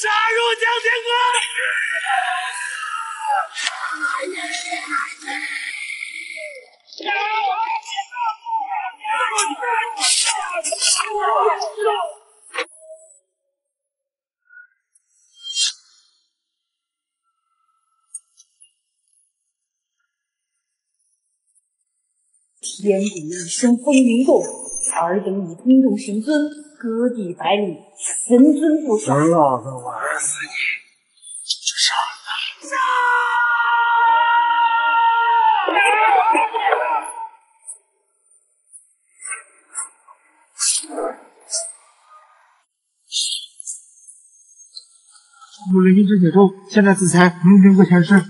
杀入江天关！天地一声风云动，尔等以兵动神尊，割地百里，神尊不杀。老子玩死你！杀了！杀！我雷鸣之解咒，现在子才能经过前世。杀！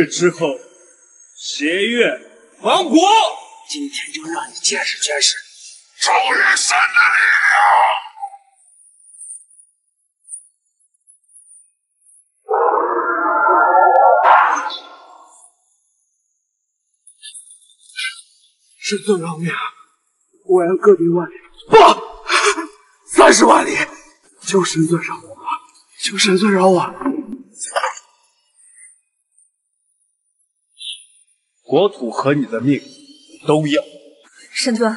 日之后，邪月亡国。今天就让你见识见识赵元山的力量。神尊饶命！我要各地万里，不，三十万里！求神尊饶我！求神尊饶我！国土和你的命都要。神尊，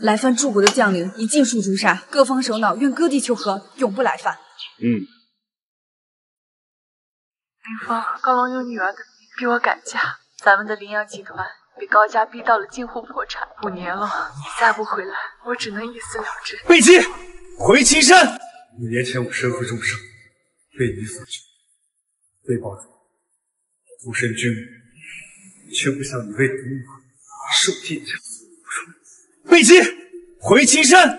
来犯驻国的将领已尽数诛杀，各方首脑愿割地求和，永不来犯。嗯。林峰，高龙有女儿的命逼我改嫁，咱们的林阳集团被高家逼到了近乎破产，五年了，你再不回来，我只能一死了之。贝姬，回青山。五年前我身负重伤，被你所救，被报仇，孤身军旅。却不想你为独母受尽这苦楚。贝姬，回青山。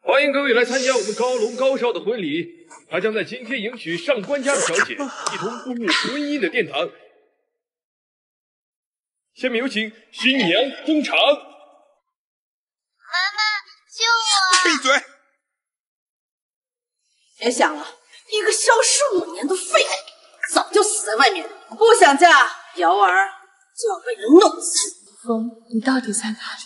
欢迎各位来参加我们高龙高少的婚礼，他将在今天迎娶上官家的小姐，一同步入婚姻的殿堂。下面有请新娘登场。妈妈，救我！闭嘴！别想了。一个消失五年的废物，早就死在外面。不想嫁，瑶儿就要被人弄死。风，你到底在哪里？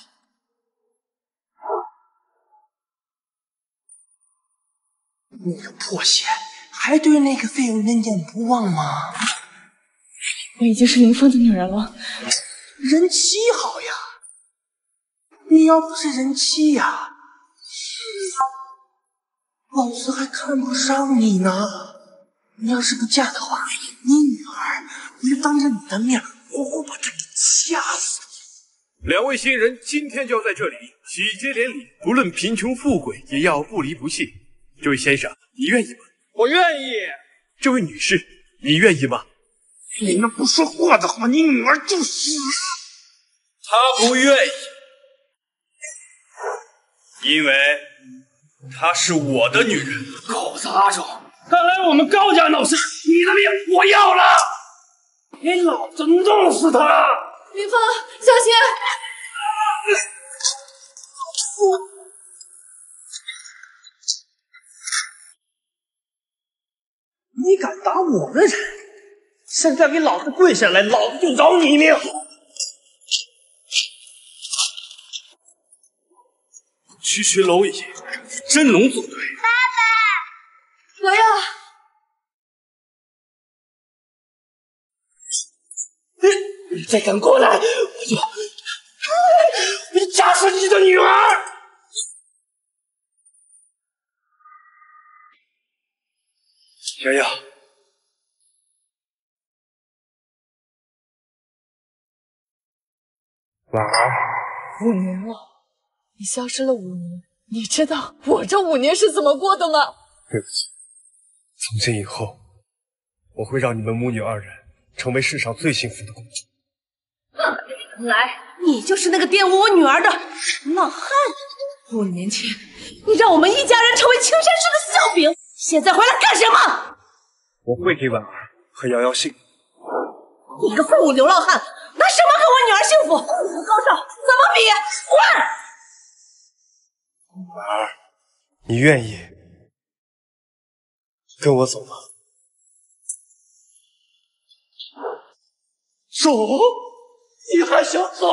你个破鞋，还对那个废物念念不忘吗？我已经是林峰的女人了，人妻好呀。你要不是人妻呀？老子还看不上你呢！你要是不嫁的话，你女儿我就当着你的面活活把她给掐死！两位新人今天就要在这里喜结连理，不论贫穷富贵，也要不离不弃。这位先生，你愿意吗？我愿意。这位女士，你愿意吗？你那不说话的话，你女儿就死！她不愿意，因为。她是我的女人，狗杂种！看来我们高家闹事，你的命我要了！给老子弄死他！林峰，小心！你敢打我的人，现在给老子跪下来，老子就饶你一命！区区蝼蚁，真龙组队。爸爸，瑶瑶，你你再敢过来，我就我就掐死你的女儿！瑶瑶，婉儿，五年了。你消失了五年，你知道我这五年是怎么过的吗？对不起，从今以后，我会让你们母女二人成为世上最幸福的公主。原来你就是那个玷污我女儿的浪汉！五年前，你让我们一家人成为青山市的笑柄，现在回来干什么？我会给婉儿和瑶瑶幸福。你个废物流浪汉，拿什么跟我女儿幸福？你和高少怎么比？滚！婉儿，你愿意跟我走吗？走？你还想走？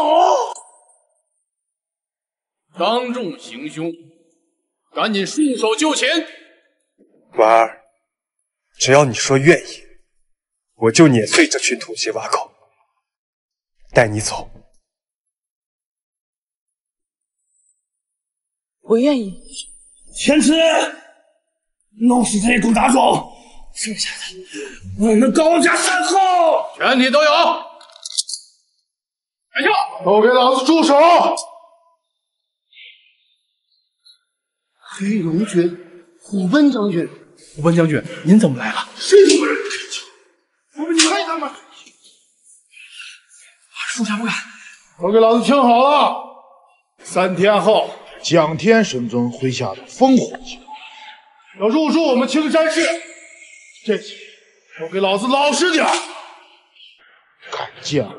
当众行凶，赶紧束手就擒！婉儿，只要你说愿意，我就碾碎这群土鸡瓦狗，带你走。我愿意。天池，弄死这些狗杂种，剩下的我们高家善后。全体都有，开枪！都给老子住手！黑龙军，虎贲将军，虎贲将军，您怎么来了？谁他妈让你开枪？我们你还他妈！属下不敢。都给老子听好了！三天后，江天神尊麾下的烽火集团要入驻我们青山市，这次都给老子老实点儿！敢犟，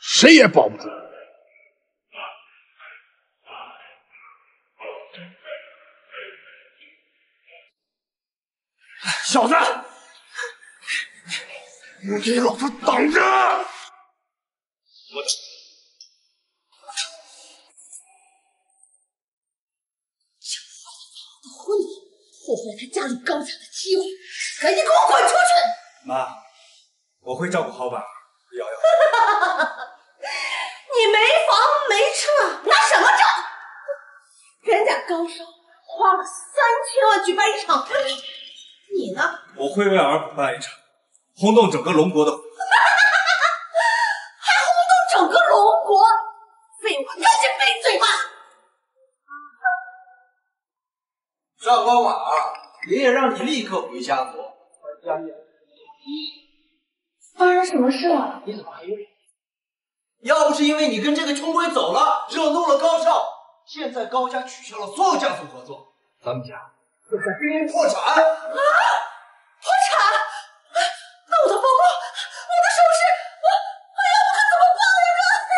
谁也保不住！小子，你给老子等着！我礼破坏他加入高家的机会，赶紧给我滚出去！妈，我会照顾好婉儿和瑶瑶。你没房没车，拿什么照顾？人家高少花了三千万举办一场婚礼，你呢？我会为儿补办一场轰动整个龙国的婚礼。还轰动整个龙国！废物，赶紧闭嘴吧！上官婉儿，爷爷让你立刻回家族。发生什么事了？你怎么还有脸？要不是因为你跟这个穷鬼走了，惹怒了高少，现在高家取消了所有家族合作，咱们家。就快濒临破产。啊！破产？那我的包包，我的首饰，我我要不可怎么办呀？哥，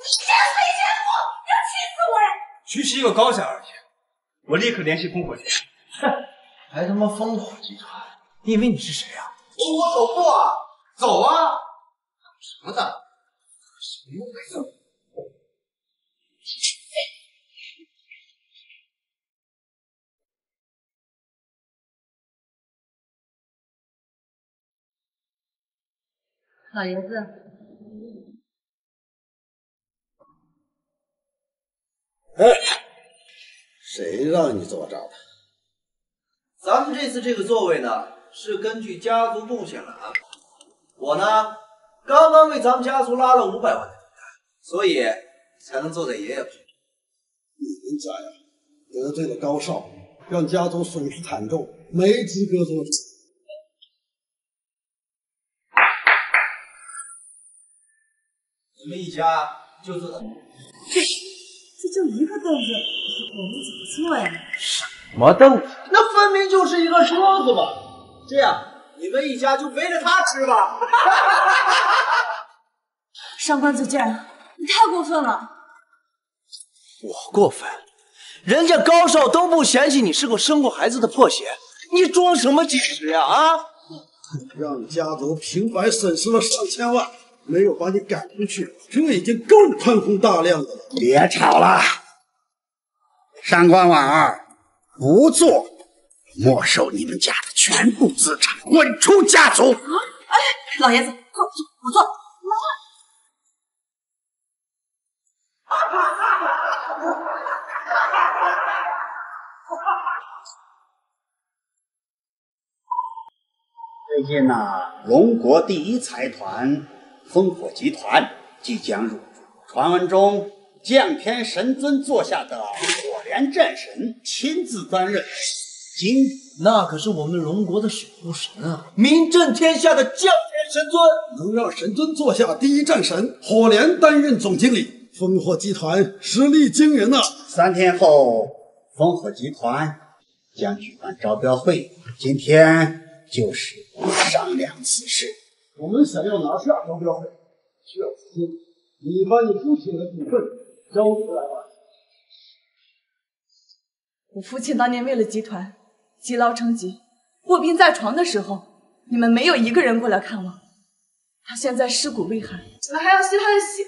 你见死没见过？要气死我呀！区区一个高家而已，我立刻联系烽火集团。哼，还他妈烽火集团？你以为你是谁啊？烽火首富啊！走啊！什么的？什么？老爷子，哎，谁让你坐这儿的？咱们这次这个座位呢，是根据家族贡献来安排。我呢，刚刚为咱们家族拉了五百万的订单，所以才能坐在爷爷旁边。你们家呀，得罪了高少，让家族损失惨重，没资格做主。你们一家就坐这就一个凳子，我们怎么坐呀？什么凳子？那分明就是一个桌子嘛！这样，你们一家就围着他吃吧。上官子健，你太过分了！我过分？人家高少都不嫌弃你是个生过孩子的破鞋，你装什么矜持呀？啊！让家族平白损失了上千万，没有把你赶出去，这已经够宽宏大量的了。别吵了，上官婉儿，不做，没收你们家的全部资产，滚出家族！哎，老爷子，快坐，我坐。最近呢、龙国第一财团烽火集团即将入驻，传闻中降天神尊座下的火莲战神亲自担任经理。那可是我们龙国的守护神啊，名震天下的降天神尊。能让神尊座下第一战神火莲担任总经理，烽火集团实力惊人呐！三天后，烽火集团将举办招标会，今天就是商量此事。我们想要拿下招标会，需要资金，你把你父亲的股份交出来吧。我父亲当年为了集团积劳成疾，卧病在床的时候，你们没有一个人过来看望。他现在尸骨未寒，你们还要吸他的血，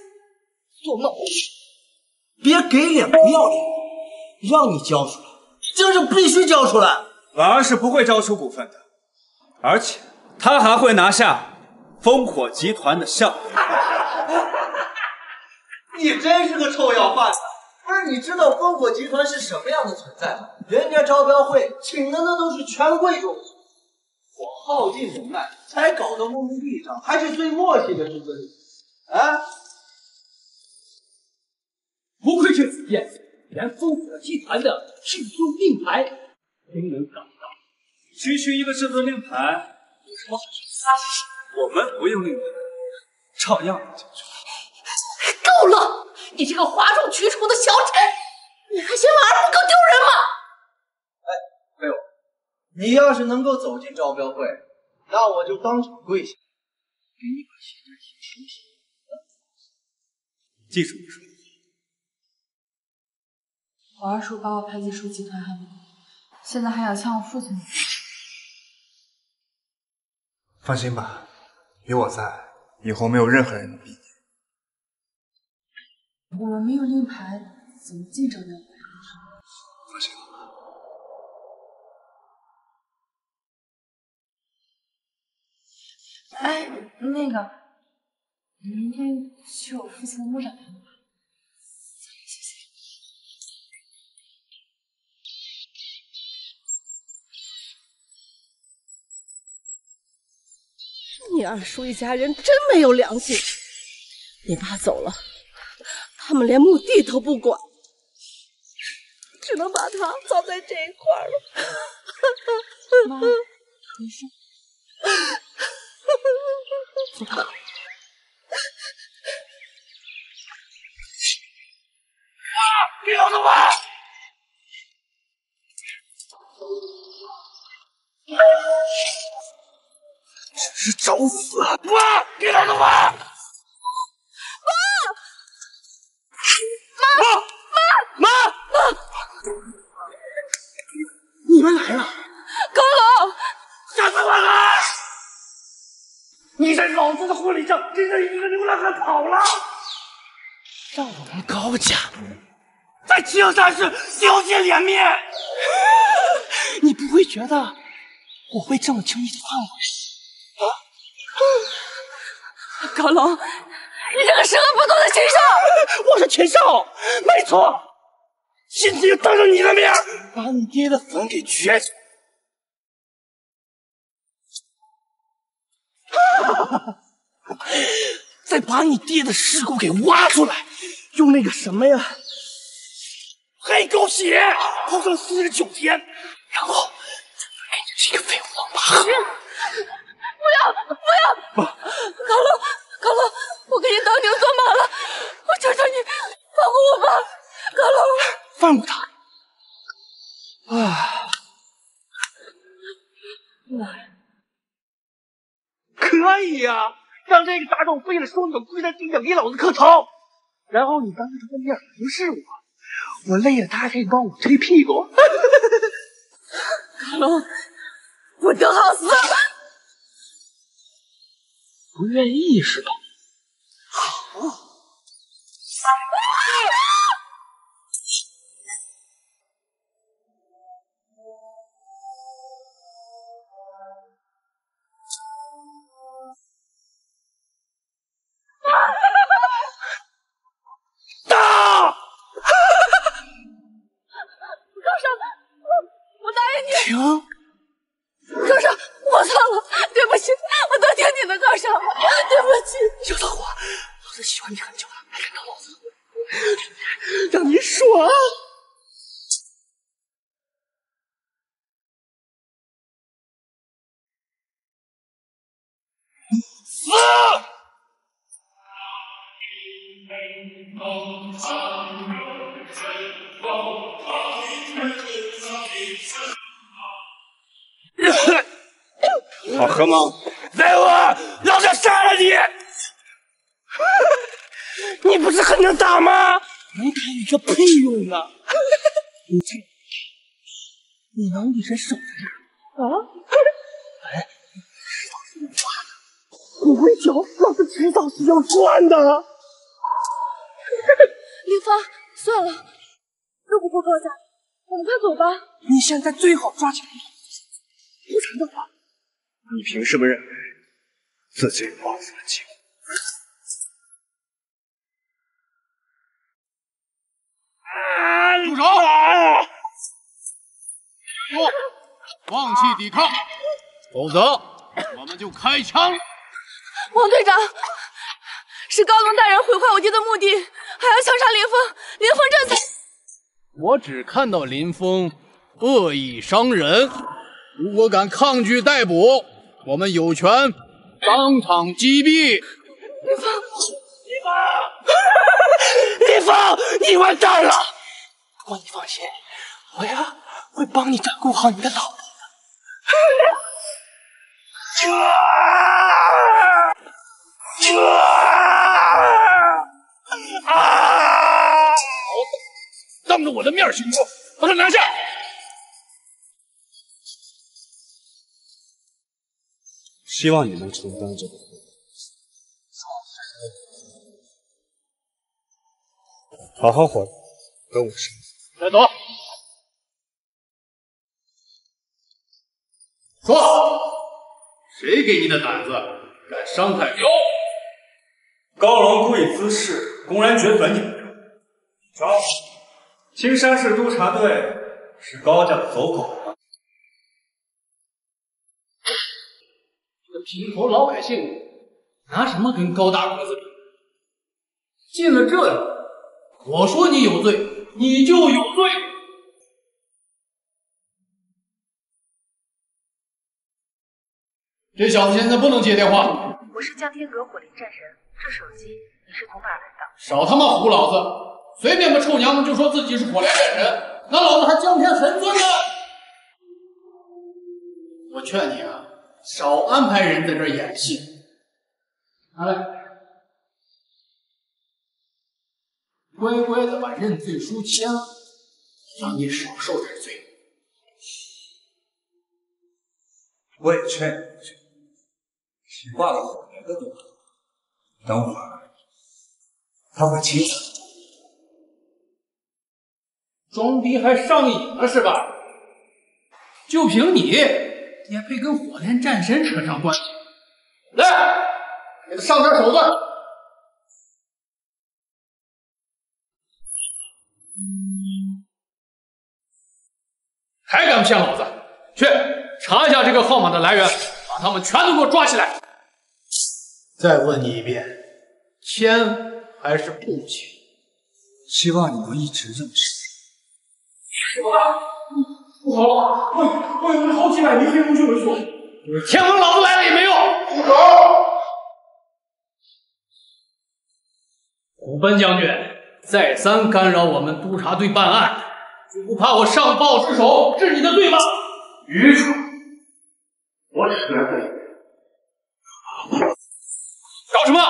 做梦！别给脸不要脸，让你交出来，就是必须交出来。婉儿是不会交出股份的，而且她还会拿下烽火集团的项目。你真是个臭要饭的！不是你知道烽火集团是什么样的存在吗？人家招标会请的那都是权贵种族，我耗尽人脉才搞到目的地上，还是最默契的日子里。啊！不愧是紫燕，连烽火集团的至尊令牌都能搞到。区区一个至尊令牌有什么好说？我们不用令牌，照样能进去。够了！你这个哗众取宠的小丑，你还嫌婉儿不够丢人吗？哎，废物！你要是能够走进招标会，那我就当场跪下，给你把谢天帖清洗。记住我说的我二叔把我排挤出集团还不够，现在还想抢我父亲的。放心吧，有我在，以后没有任何人能比你。我们没有令牌，怎么进招标会？放心吧。哎，那个，你明天去我父亲的墓展看吧。你二叔一家人真没有良心！你爸走了，他们连墓地都不管，只能把他葬在这一块了。妈，没事。找死！妈，给老子滚！妈！妈！妈！妈！你们来了！高龙！下次我来！你在老子的婚礼上跟着一个流浪汉跑了，让我们高家在青山市丢尽脸面。你不会觉得我会这么轻易的放过你？啊！高龙，你这个十恶不赦的禽兽！我是禽兽，没错。今天就当着你的面把你爹的坟给掘出来，再把你爹的尸骨给挖出来，用那个什么呀，黑狗血泡上四十九天，然后再给你这个废物王八喝。不要不要！不，高龙高龙，我给你当牛做马了，我求求你放过我吧，高龙。放过他！啊，可以呀、啊，让这个杂种背着双脚跪在地上给老子磕头，然后你当着他的面服侍我，我累了他还可以帮我推屁股。高龙，不得好死！不愿意是吧？你能一直守在这儿啊？哎，迟早是要抓的，不会教，老子迟早是要赚的。林芳，算了，斗不过高家，我们快走吧。你现在最好抓紧不然的话，你凭什么认为自己有老子的机会？住手！不，放弃抵抗，否则我们就开枪。王队长，是高龙大人毁坏我爹的墓地，还要枪杀林峰，林峰这才……我只看到林峰恶意伤人，如果敢抗拒逮捕，我们有权当场击毙。林峰，林峰，你完蛋了！不过你放心，我呀会帮你照顾好你的老婆。的。啊！当着我的面行凶，把他拿下！希望你能承担这个责任。好好活着，跟我上。带走。说，谁给你的胆子，敢伤害高？高龙故意滋事，公然掘坟，你们招？青山市督察队是高家的走狗吗？这个平头老百姓拿什么跟高大公子比？进了这里，我说你有罪，你就有罪。这小子现在不能接电话，我是江天阁火灵战神，这手机你是从哪来的？少他妈唬老子！随便个臭娘们就说自己是火灵战神，那老子还江天神尊呢！我劝你啊，少安排人在这演戏。拿来，乖乖的把认罪书签了，让你少受点罪。我也劝你一句，挂了火莲的电话，等会儿他会亲自。装逼还上瘾了是吧？就凭你也配跟火莲战神扯上关系？来，给他上点手段！还敢骗老子？去查一下这个号码的来源，把他们全都给我抓起来！再问你一遍，签还是不签？希望你能一直这么顺。不好了，外外有好几百名黑龙军围住，天王老子来了也没用。住口！虎贲将军再三干扰我们督察队办案，就不怕我上报失手治你的罪吗？愚蠢！我只是来这里。搞什么？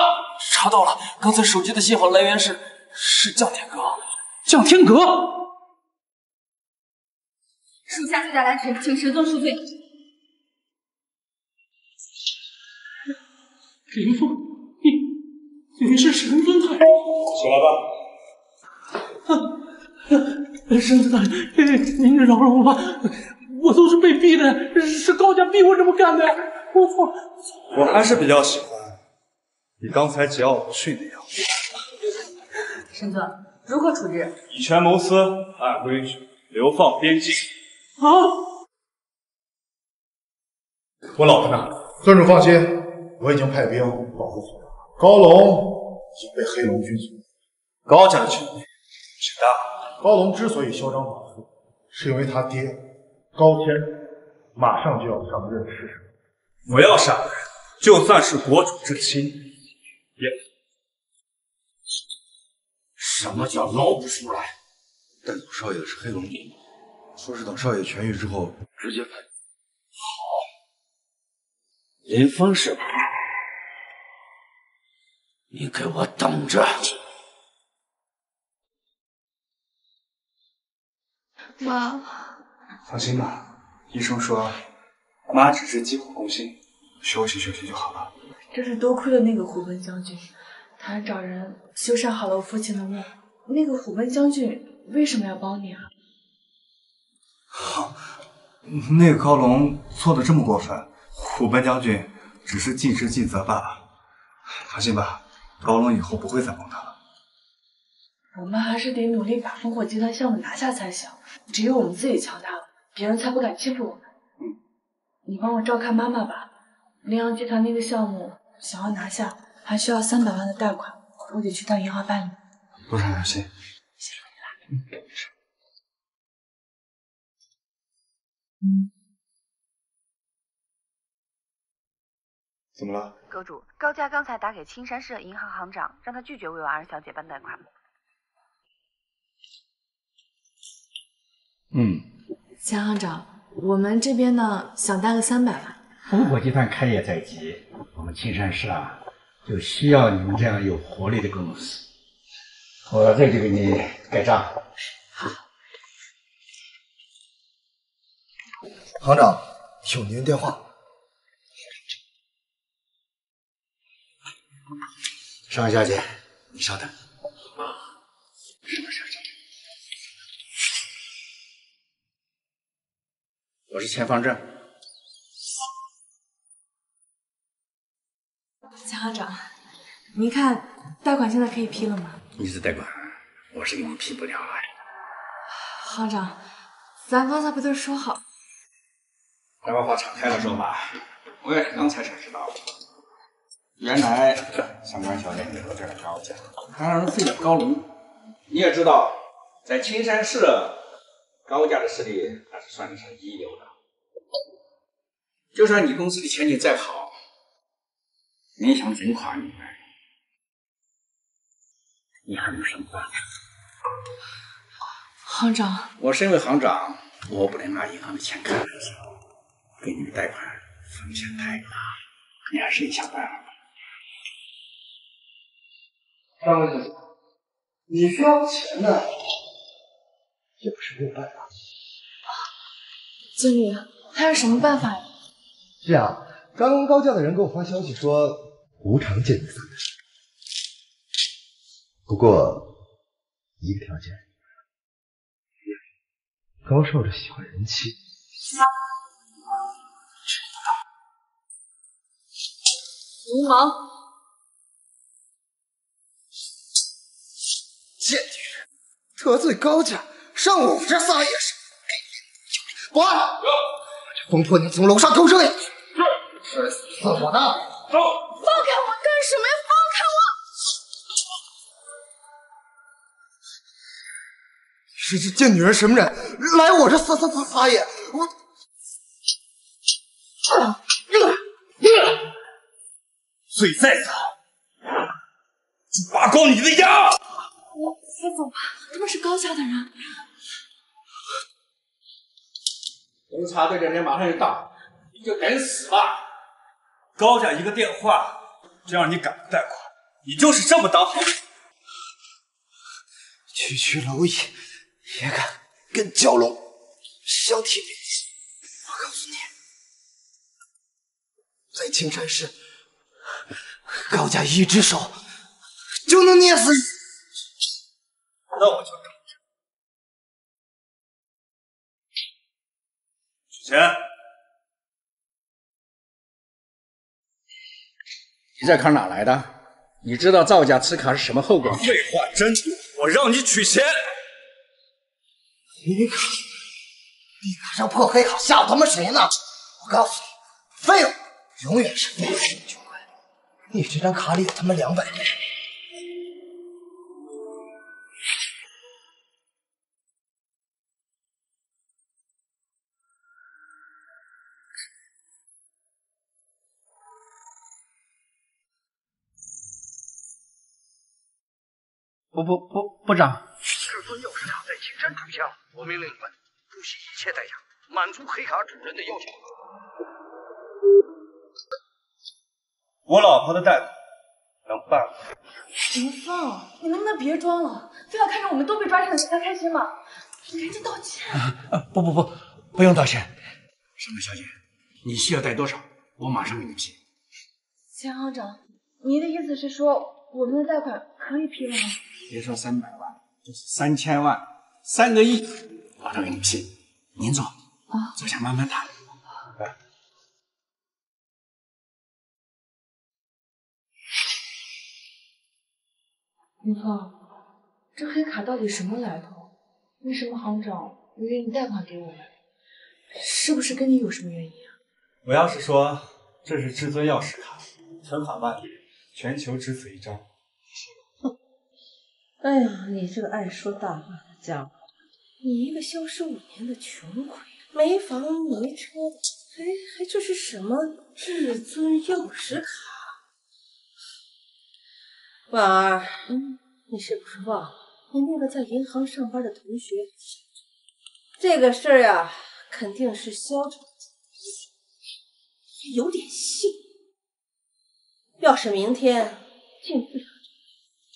查到了，刚才手机的信号来源是是降天阁。降天阁。属下罪在来迟，请神尊恕罪。林峰，你你是神尊大人？起来吧。神尊大人，您饶了我吧，我都是被逼的，是高家逼我这么干的，我错了。我还是比较喜欢你刚才桀骜不驯的样子。神尊，如何处置？以权谋私，按规矩流放边境。啊！我老婆呢？尊主放心，我已经派兵保护好了高龙已经被黑龙军所高家的权力是大。高龙之所以嚣张跋扈，是因为他爹高天马上就要上任是什么？我要杀的人，就算是国主之亲，也什么叫捞不出来？带走少爷的是黑龙江，说是等少爷痊愈之后直接派。林峰是吧？你给我等着！妈，放心吧，医生说妈只是急火攻心，休息休息就好了。真是多亏了那个虎贲将军，他还找人修缮好了我父亲的墓。那个虎贲将军为什么要帮你啊？好那个高龙做的这么过分，虎贲将军只是尽职尽责罢了。放心吧，高龙以后不会再帮他了。我们还是得努力把烽火集团项目拿下才行。只有我们自己强大了，别人才不敢欺负我们。嗯，你帮我照看妈妈吧。羚羊集团那个项目想要拿下，还需要三百万的贷款，我得去趟银行办理。多少小心。谢谢你啦。嗯。怎么了？阁主，高家刚才打给青山市的银行行长，让他拒绝为婉儿小姐办贷款。嗯，钱行长，我们这边呢想贷个三百万。烽火集团开业在即，我们青山市啊就需要你们这样有活力的公司。我这就给你盖章。好。行长，有您电话。尚小姐，你稍等。什么事情？我是钱方正。钱行长，您看贷款现在可以批了吗？你是贷款，我是给你批不了啊。行长，咱刚才不都说好？咱把话敞开了说吧。我也是刚才才知道，原来相关小姐你和这个高家，还让人废了高龙。你也知道，在青山市，高家的势力那是算得上一流的。就算你公司的前景再好，你想整垮你们，你还有什么办法？行长，我身为行长，我不能拿银行的钱开玩笑。给你们贷款风险太大，你还是得想办法吧。张小姐，你需要钱呢，也不是没有办法。经理，还有什么办法呀？是啊，刚刚高家的人给我发消息说无偿见你散的，不过一个条件，高少着喜欢人妻。流氓！贱女人，得罪高家，上我这撒野是？保安，这疯婆娘从楼上给我扔下去！是死我的！走！是这贱女人什么人？来我这撒撒撒撒野！我。罪在此，就拔光你的牙！我我走吧，他们是高家的人。红茶队的人马上就到，你就等死吧！高家一个电话就让你赶不贷款，你就是这么当好人？区区蝼蚁也敢跟蛟龙相提并论？我告诉你，在青山市。高家一只手就能捏死你，那我就等着。取钱！你这卡哪来的？你知道造假持卡是什么后果吗？废话真多，我让你取钱。你卡，你卡上破黑卡吓唬他们谁呢？我告诉你，废物永远是废物。你这张卡里有他妈两百万。部部部部长，山主下，我命令你们不惜一切代价满足黑卡主人的要求。我老婆的贷款能办吗？林峰，你能不能别装了？非要看着我们都被抓起来才开心吗？你赶紧道歉。啊不不不，不用道歉。上官小姐，你需要贷多少？我马上给你批。钱行长，您的意思是说我们的贷款可以批了吗？别说三百万，就是三千万、三个亿，马上给你批。您坐，啊，坐下慢慢谈。林峰，这黑卡到底什么来头？为什么行长不愿意贷款给我们？是不是跟你有什么原因啊？我要是说这是至尊钥匙卡，存款万里，全球只此一张。哼哎呀，你这个爱说大话的家伙！你一个消失五年的穷鬼，没房没车，还还这是什么至尊钥匙卡？婉儿，嗯，你是不是忘了你那个在银行上班的同学？这个事儿呀，肯定是萧总有点信。要是明天进不了，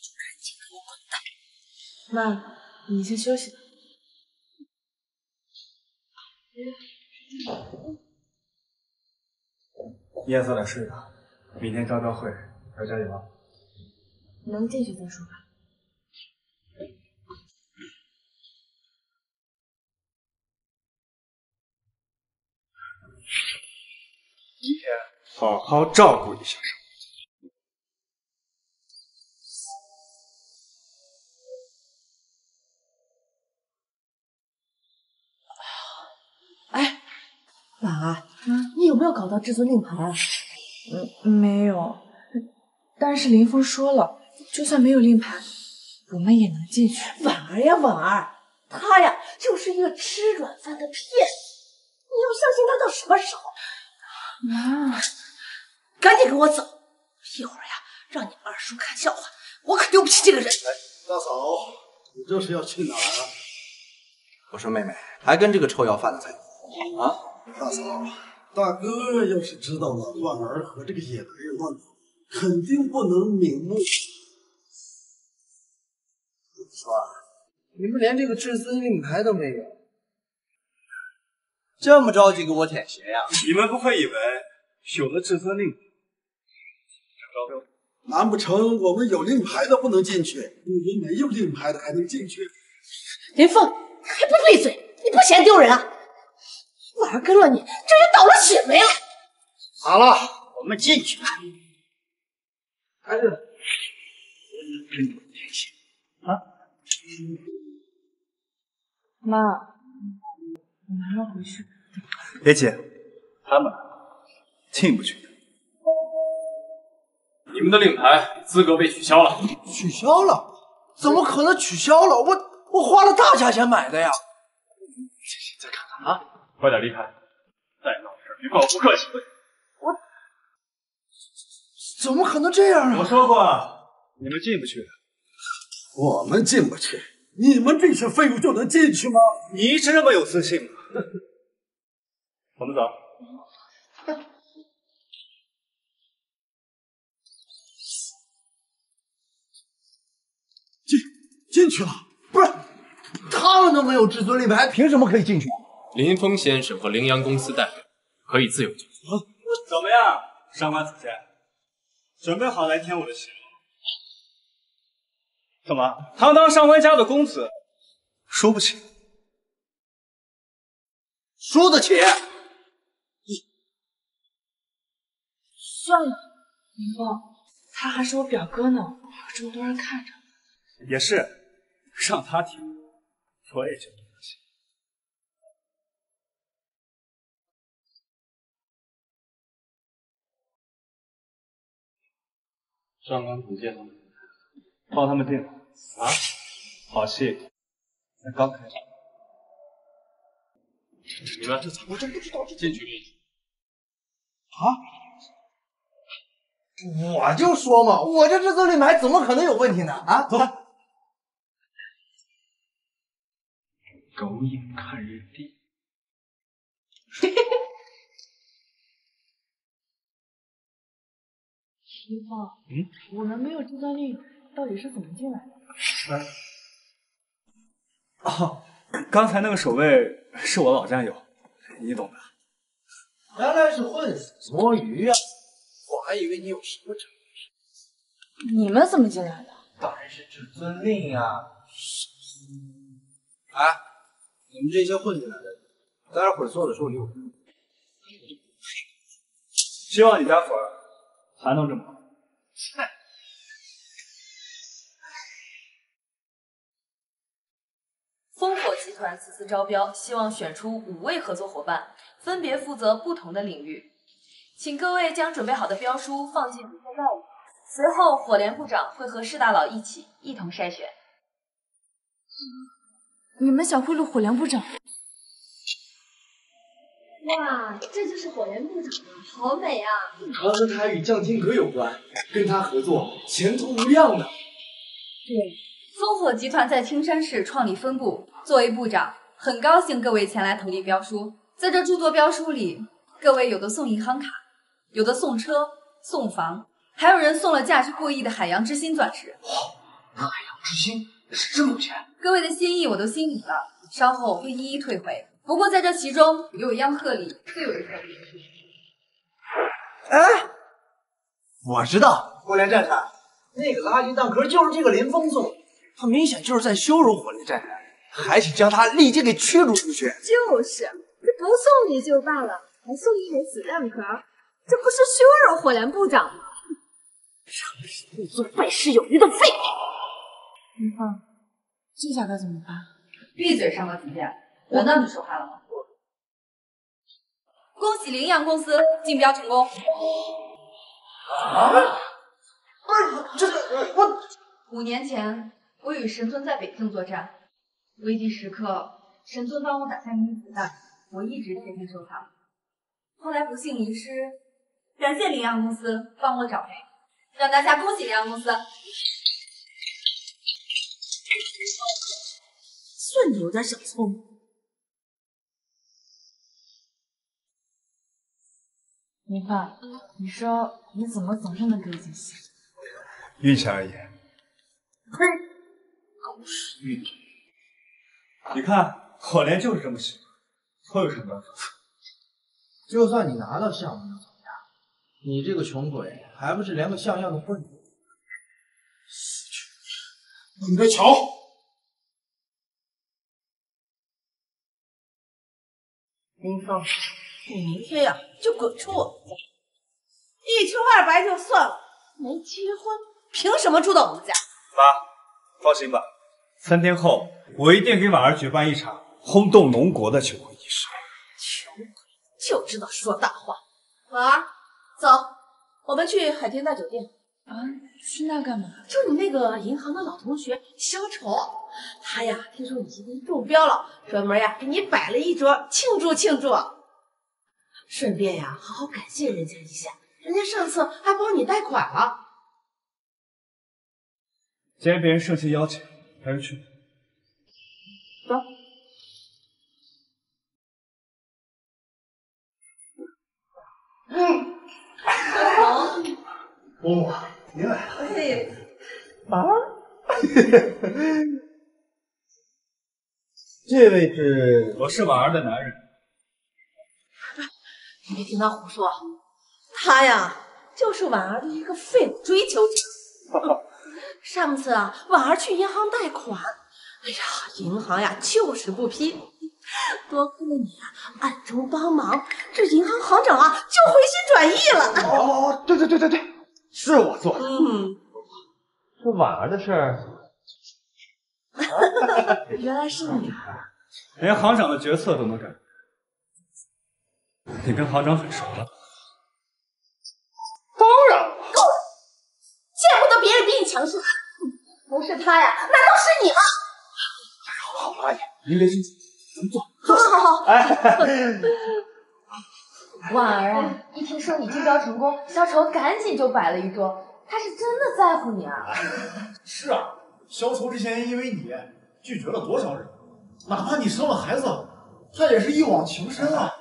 就赶紧给我滚蛋！妈，你先休息吧。你也早点睡吧，明天招标会要加油啊。能进去再说吧。今天好好照顾一下上哎，婉儿，你有没有搞到至尊令牌啊？嗯，没有。但是林峰说了，就算没有令牌，我们也能进去。婉儿呀，婉儿，他呀就是一个吃软饭的骗子，你要相信他到什么时候？妈，赶紧给我走！一会儿呀，让你二叔看笑话，我可丢不起这个人。大嫂，你这是要去哪儿啊？我说妹妹，还跟这个臭要饭的在一啊？大嫂，大哥要是知道了婉儿和这个野男人乱搞，肯定不能瞑目。川儿，你们连这个至尊令牌都没有，这么着急给我舔鞋呀？你们不会以为有了至尊令牌招标？难不成我们有令牌的不能进去，你们没有令牌的还能进去？林凤，你还不闭嘴？你不嫌丢人啊？婉儿跟了你，这人倒了血霉了。好了，我们进去吧。还是跟你们舔鞋啊？妈，我马上回去。别急，他们进不去。你们的令牌资格被取消了。取消了？怎么可能取消了？我我花了大价钱买的呀！再看看啊，快点离开，再闹事别怪我不客气。我怎么可能这样啊？我说过，你们进不去的。我们进不去，你们这些废物就能进去吗？你一直这么有自信吗？我们走。进进去了，不是他们都没有至尊令牌，凭什么可以进去？林峰先生和羚羊公司代表可以自由进出。怎么样，上官子健，准备好来舔我的鞋了？怎么，堂堂上官家的公子，输不起？输得起？算了，林峰，他还是我表哥呢，有这么多人看着。也是，让他舔，我也觉得上官子健吗？他们电啊？好戏，才刚开始。你们这咋？我真不知道这进去没？啊？我就说嘛，我这日子令牌怎么可能有问题呢？啊，走吧。狗眼看人低。嘿嘿嘿。一放，嗯，我们没有至尊令到底是怎么进来的？哎哦，刚才那个守卫是我老战友，你懂的。原来是混死摸鱼呀、我还以为你有什么证据。你们怎么进来的？当然是至尊令呀、哎，你们这些混进来的，待会儿做的时候留神。希望你待会儿还能这么好。烽火集团此次招标，希望选出五位合作伙伴，分别负责不同的领域。请各位将准备好的标书放进比赛袋里，随后火联部长会和市大佬一起一同筛选。你们想贿赂火联部长？哇，这就是火联部长啊，好美啊！传闻他与降天阁有关，跟他合作前途无量呢。对，烽火集团在青山市创立分部，作为部长，很高兴各位前来投递标书。在这诸多标书里，各位有的送银行卡，有的送车、送房，还有人送了价值过亿的海洋之心钻石。那海洋之心是这么钱？各位的心意我都心领了，稍后会一一退回。不过在这其中，有一样贺礼最为特别。哎，我知道，火莲战士，那个垃圾蛋壳就是这个林峰送的，他明显就是在羞辱火联战士，还请将他立即给驱逐出去。就是，这不送礼就罢了，还送一枚子弹壳，这不是羞辱火莲部长吗？真是不做败事有余的废物！林峰，这下该怎么办？闭嘴，上官子健，轮到你说话了吗？恭喜羚羊公司竞标成功。啊！不是，这个我五年前，我与神尊在北境作战，危急时刻，神尊帮我打下一枚子弹，我一直贴心收藏。后来不幸遗失，感谢羚羊公司帮我找回，让大家恭喜羚羊公司。算你有点小聪明。云芳，你说你怎么总是能给我惊喜？运气而已。呸！狗屎运气！你看，火联就是这么喜欢，我有什么办法？就算你拿到项目又怎么样？你这个穷鬼还不是连个像样的混子？死去！你别瞧！林峰，你明天呀就滚出我们家！一穷二白就算了，没结婚，凭什么住到我们家？妈，放心吧，三天后我一定给婉儿举办一场轰动龙国的求婚仪式。穷鬼就知道说大话。婉儿，走，我们去海天大酒店。啊，去那干嘛？就你那个银行的老同学肖丑，他呀，听说你今天中标了，专门呀给你摆了一桌庆祝庆祝。顺便呀，好好感谢人家一下，人家上次还帮你贷款了。既然别人盛情邀请，还是去。走。嗯，好。伯母，您来了。嘿，啊？这位是？我是婉儿的男人。你别听他胡说，他呀就是婉儿的一个废物追求者。上次啊，婉儿去银行贷款，哎呀，银行呀就是不批。多亏了你啊，暗中帮忙，这银行行长啊就回心转意了。哦，对对对对对，是我做的。嗯，这婉儿的事儿，原来是你啊。连行长的决策都能改，你跟行长很熟了？当然了。够了，见不得别人比你强势。不是他呀，难道是你吗？好了，阿姨，您别生气，咱们坐。好 好好。哎，婉儿啊，一听说你竞标成功，小丑赶紧就摆了一桌，他是真的在乎你啊。是啊，小丑之前因为你拒绝了多少人，哪怕你生了孩子，他也是一往情深啊。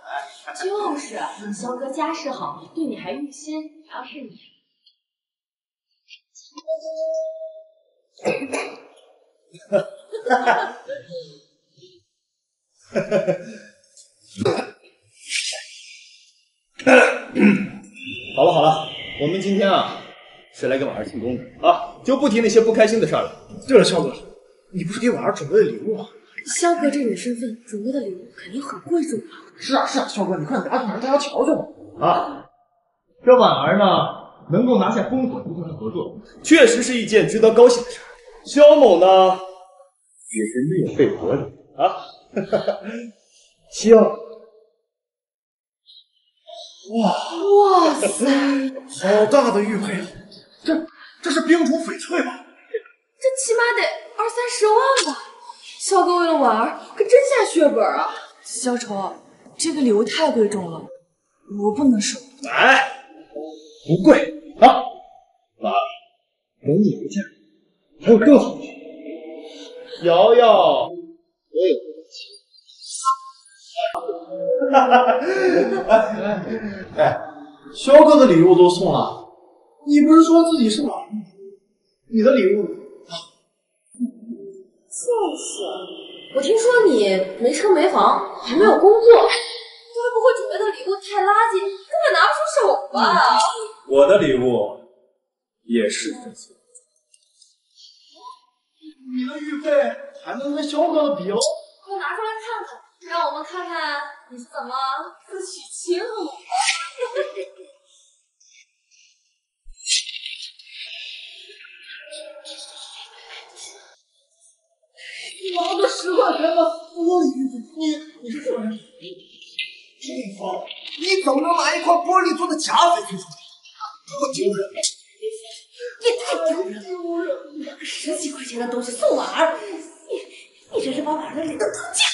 就是，肖哥家世好，对你还用心。要是你，好了好了，我们今天啊是来给婉儿庆功的啊，就不提那些不开心的事儿了。对了，肖哥，你不是给婉儿准备了礼物吗？肖哥这种身份准备的礼物肯定很贵重啊。是啊是啊，肖哥，你快拿出来让大家瞧瞧吧。啊，这婉儿呢能够拿下烽火集团的合作，确实是一件值得高兴的事儿。肖某呢也是略备薄礼啊，行。哇哇塞，好大的玉佩啊！这这是冰种翡翠吧？这起码得二三十万吧？肖哥为了婉儿可真下血本啊！小丑，这个礼物太贵重了，我不能收。哎，不贵啊，婉儿，等你回家还有更好的。瑶瑶，我有哈哈，哎哎，肖哥的礼物都送了，你不是说自己是马吗？你的礼物就是，我听说你没车没房，还没有工作，该不会准备的礼物太垃圾，根本拿不出手吧？我的礼物也是这些。你的玉佩还能跟肖哥的比哦？快拿出来看看，让我们看看你是怎么自取其辱 的。拿个十块钱的玻璃玉佩，你你是什么人？郑芳，你怎么能拿一块玻璃做的假翡翠出来？多丢人！也太丢人了！你拿个十几块钱的东西送婉儿，你你这是把婉儿的脸都当假？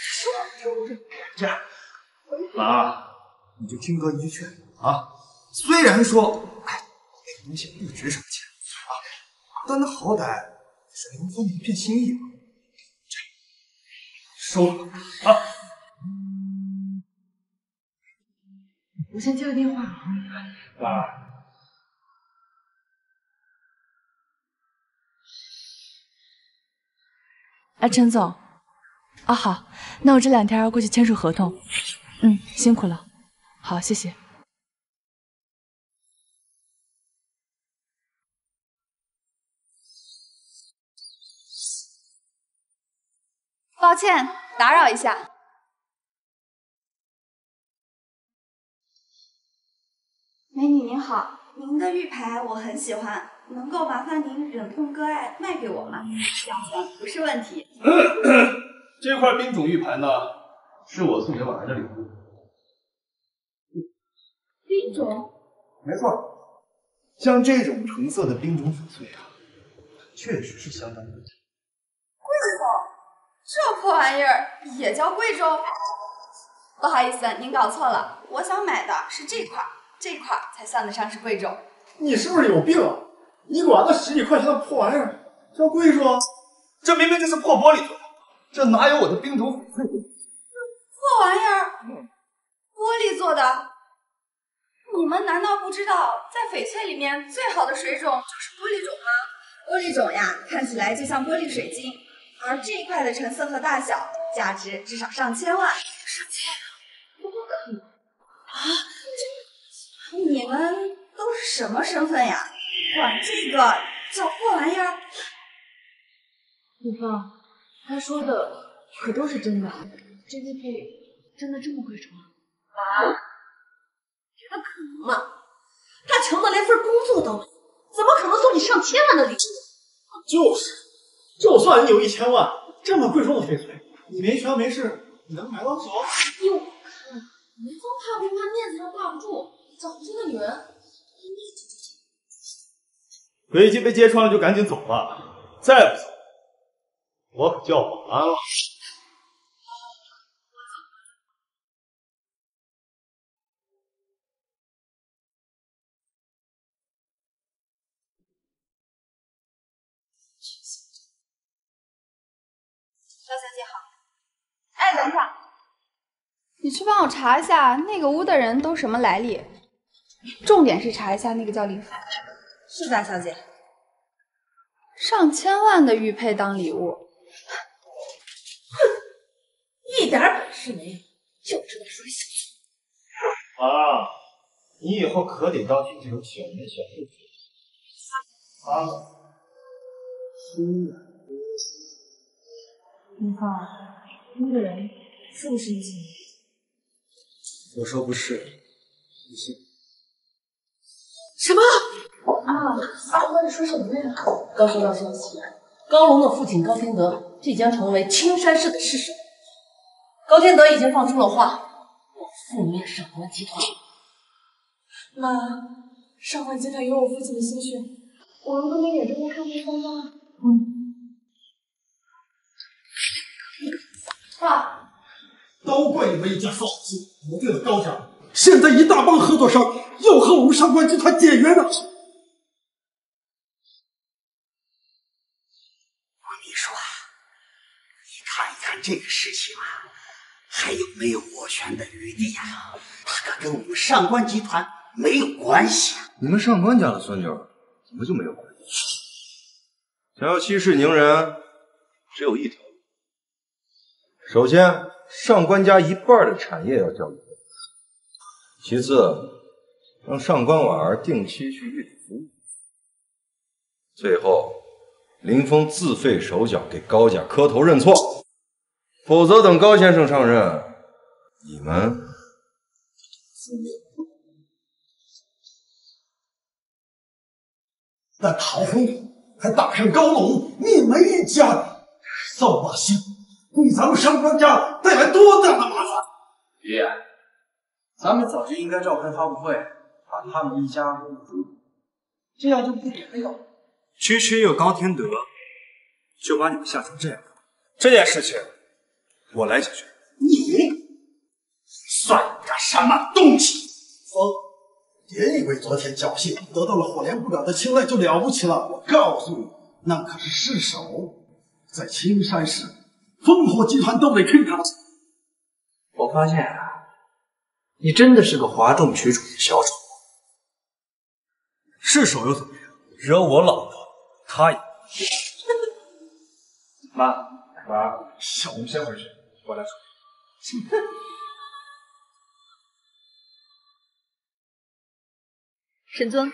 说丢人！这样，婉儿，你就听哥一句劝啊。虽然说，哎，这东西不值什么钱啊，但它好歹是林峰的一片心意嘛。收了啊。我先接个电话。婉儿。哎，陈总，啊好，那我这两天要过去签署合同。嗯，辛苦了。好，谢谢。抱歉，打扰一下。美女您好，您的玉牌我很喜欢，能够麻烦您忍痛割爱卖给我吗？两千不是问题。这块冰种玉牌呢，是我送给婉儿的礼物。冰种？没错，像这种成色的冰种翡翠啊，确实是相当贵重。贵重？这破玩意儿也叫贵重？不好意思，您搞错了，我想买的是这块，这块才算得上是贵重。你是不是有病啊？你管那十几块钱的破玩意儿叫贵重？这明明就是破玻璃做的，这哪有我的冰种翡翠？破玩意儿，玻璃做的。你们难道不知道，在翡翠里面最好的水种就是玻璃种吗？玻璃种呀，看起来就像玻璃水晶，而这一块的成色和大小，价值至少上千万。上千万？不可能啊！这你们都是什么身份呀？管这个叫破玩意儿？陆芳，他说的可都是真的。这玉佩真的这么贵重啊？觉得可能吗？他穷的连份工作都没有，怎么可能送你上千万的礼物？就是，就算你有一千万，这么贵重的翡翠，你没权没势，你能买到手？依我看，林峰怕不怕面子上挂不住，找这个女人。飞机被揭穿了就赶紧走吧，再不走，我可叫保安了。肖小姐好，你去帮我查一下那个屋的人都什么来历，重点是查一下那个叫林凡。是大小姐。上千万的玉佩当礼物，哼，一点本事没有，就知道耍小聪明。啊，你以后可得当心这种小门小户。啊，心软。林芳，那个人是不是你亲我说不是，你信。什么？啊，阿哥，你说什么呀？刚收到消息，高龙的父亲高天德即将成为青山市的市首。高天德已经放出了话，我覆灭上官集团。妈，上官集团有我父亲的心血，我如果能眼睁睁看着风吗？嗯。爸，都怪你们一家嫂子得罪了高家，现在一大帮合作商要和我们上官集团解约呢。这个事情啊，还有没有斡旋的余地呀？它可跟我们上官集团没有关系！你们上官家的孙女怎么就没有关系？想要息事宁人，只有一条路。首先，上官家一半的产业要交给我；其次，让上官婉儿定期去玉里服务；最后，林峰自废手脚，给高家磕头认错。否则，等高先生上任，你们？那陶风还打上高龙，你们一家扫把星，给咱们上官家带来多大的麻烦！爷爷，咱们早就应该召开发布会，把他们一家公布，这样就不免了。区区一个高天德，就把你们吓成这样，这件事情。我来解决。你算个什么东西？风，别以为昨天侥幸得到了火莲部长的青睐就了不起了。我告诉你，那可是市首，在青山市，烽火集团都得听他的。我发现啊，你真的是个哗众取宠的小丑。是手又怎么样？惹我老婆，他也。妈，妈，小红先回去。我来处理。沈尊，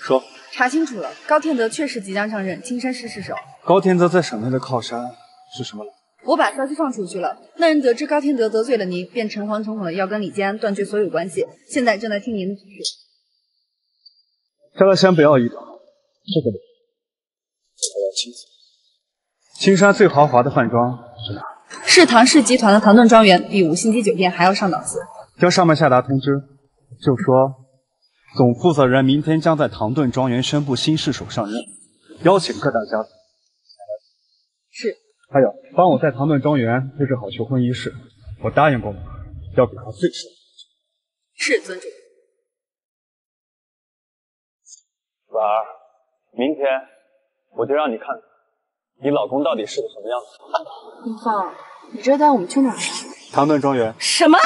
说，查清楚了，高天德确实即将上任青山市市首。高天德在省内的靠山是什么？我把消息放出去了，那人得知高天德得罪了您，便诚惶诚恐的要跟李建安断绝所有关系，现在正在听您的指示。叫他先不要移动，这个我要亲自。青山最豪华的饭庄是哪？是唐氏集团的唐顿庄园，比五星级酒店还要上档次。叫上面下达通知，就说总负责人明天将在唐顿庄园宣布新市首上任，邀请各大家族。是。还有，帮我在唐顿庄园布置好求婚仪式，我答应过我，要给他最盛。是，尊主。婉儿，明天我就让你看看你老公到底是个什么样子。林芳。你知道带我们去哪儿？唐顿庄园。什么？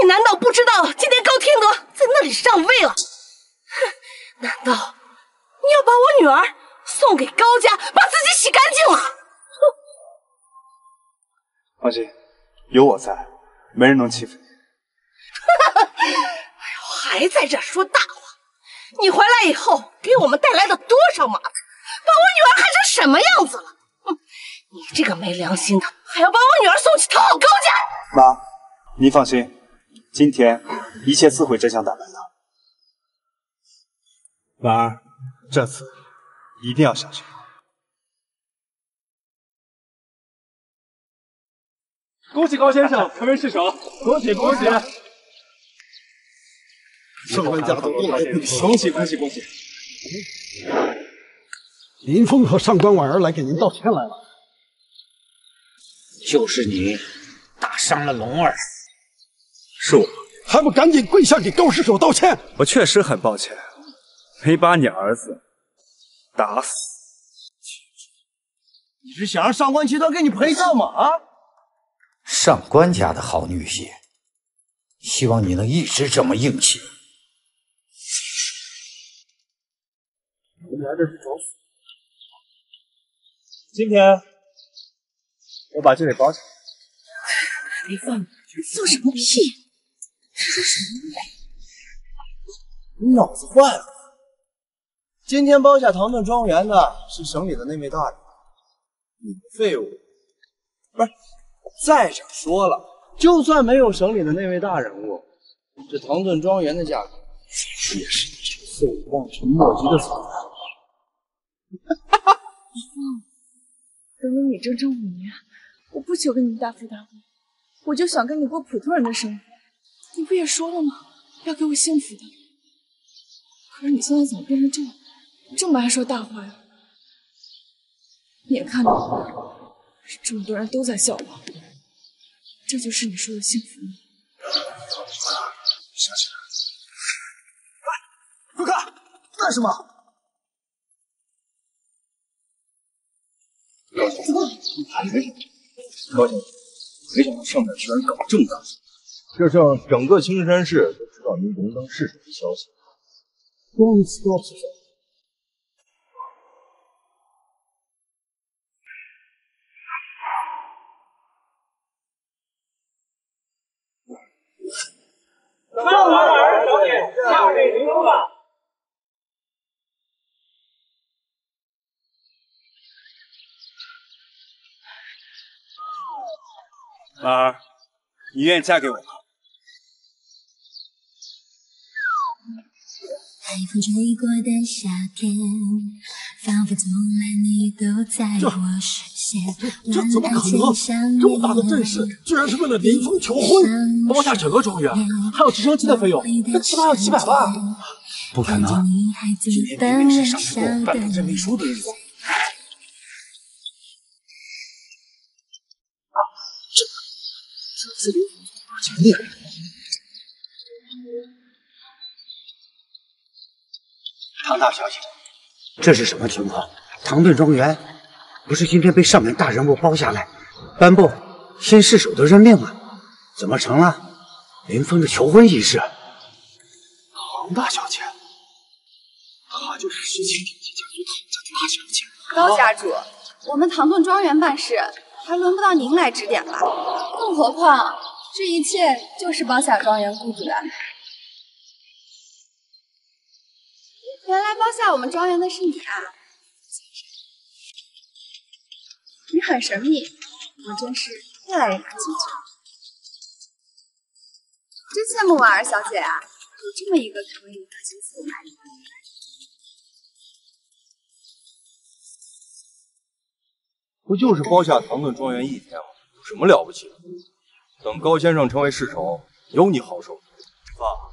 你难道不知道今天高天德在那里上位了？哼！难道你要把我女儿送给高家，把自己洗干净了？哼！放心，有我在，没人能欺负你。哈哈！哎呦，还在这说大话！你回来以后给我们带来了多少麻烦，把我女儿害成什么样子了？哼！你这个没良心的！还要把我女儿送去讨好高家？妈，您放心，今天一切自会真相大白的。婉儿，这次一定要小心。恭喜高先生成为市首，恭喜恭喜！上官家族恭喜恭喜恭喜！林峰和上官婉儿来给您道歉来了。就是你打伤了龙儿，是我，还不赶紧跪下给高师首道歉！我确实很抱歉，没把你儿子打死。你是想让上官集团给你陪葬吗？啊！上官家的好女婿希望你能一直这么硬气。你来这是找死？今天我把这里包起来。别放你！放什么屁？这说什么？你脑子坏了？今天包下唐顿庄园的是省里的那位大人，你个废物！不是，再者说了，就算没有省里的那位大人物，这唐顿庄园的价格也是你这个废物望尘莫及的存在。等了你整整五年，我不求跟你大富大贵，我就想跟你过普通人的生活。你不也说了吗？要给我幸福的。可是你现在怎么变成这样，这么爱说大话呀？你也看到了，这么多人都在笑我，这就是你说的幸福吗？小姐，快看，那是什么？高姐，你看这高姐，没想到上面居然搞这么大，这让整个青山市都知道您荣登市长的消息。公司多少？三碗二小姐，嫁给您吧。婉儿，你愿意嫁给我吗？海风吹过的夏天，仿佛从来你都在我视线。这怎么可能？这么大的阵势，居然是为了林峰求婚？包下整个庄园，还有直升机的费用，这起码要几百万。不可能！今天明明是上面给我办证明书的日子。这这次林峰强烈。唐大小姐，这是什么情况？唐顿庄园不是今天被上面大人物包下来，颁布新市首的任命吗？怎么成了林峰的求婚仪式？唐大小姐，她就是十七顶级家族唐家大小姐。高家主，我们唐顿庄园办事，还轮不到您来指点吧？更何况这一切就是包下庄园雇主的安排。包下我们庄园的是你啊！你很神秘，我真是越来越感兴趣了。真羡慕婉儿小姐啊，有这么一个可以可心思的男人。不就是包下唐顿庄园一天吗？有什么了不起的？等高先生成为世仇，有你好受。爸，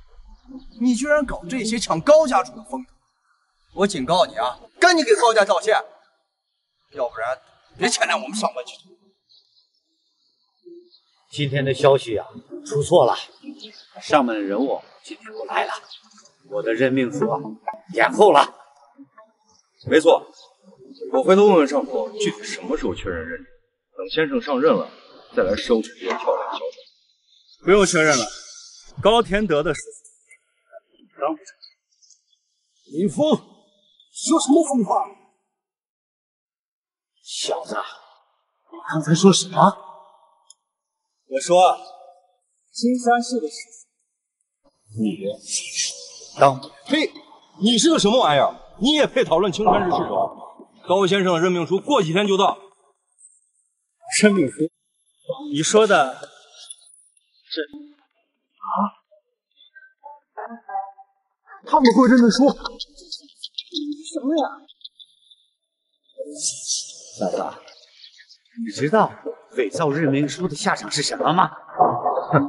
你居然搞这些抢高家主的风头！我警告你啊，赶紧给高家道歉，要不然别牵连我们上官集团。今天的消息啊，出错了，上面的人物今天不来了，我的任命书啊延后了。没错，我回头问问上头，具体什么时候确认任职？等先生上任了，再来收拾这些跳梁小丑。不用确认了，高田德的事情刚不林峰，说什么疯话？小子，你刚才说什么？我说，青山市的事情，你当呸！你是个什么玩意儿？你也配讨论青山市市长？高先生的任命书过几天就到。任命书？你说的是啊？他们会任命书？什么人？小子，你知道伪造任命书的下场是什么吗？哼，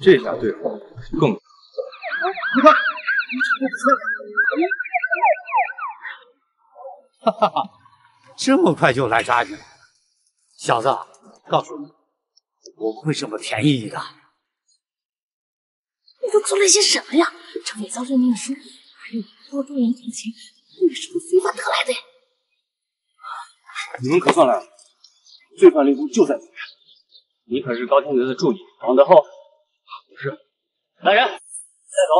这下对付更……你看，哈哈哈，这么快就来抓你了，小子，告诉你，我不会这么便宜你的。你都做了些什么呀？这伪造任命书，还有多助人同情，你是不是非法得来的？你们可算来了，罪犯林峰就在里面。你可是高天德的助理王德厚？不是，来人，带走！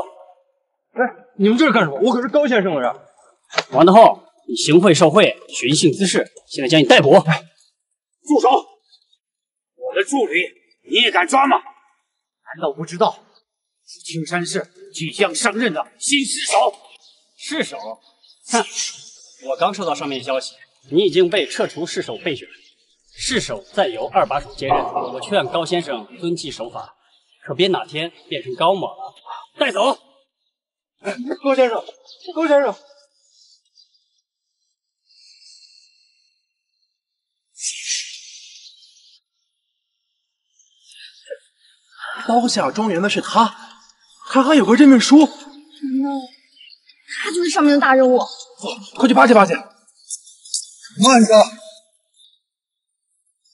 哎，你们这是干什么？我可是高先生的人。王德厚，你行贿受贿，寻衅滋事，现在将你逮捕。住手！我的助理，你也敢抓吗？难道不知道是青山市即将上任的新市首？市首？哼！我刚收到上面消息，你已经被撤除市首备选，市首再由二把手接任。我劝高先生遵纪守法，可别哪天变成高某了。带走！高先生，高先生。刀下庄园的是他，他还有个任命书。难道他就是上面的大人物？走，快去巴结巴结。慢着，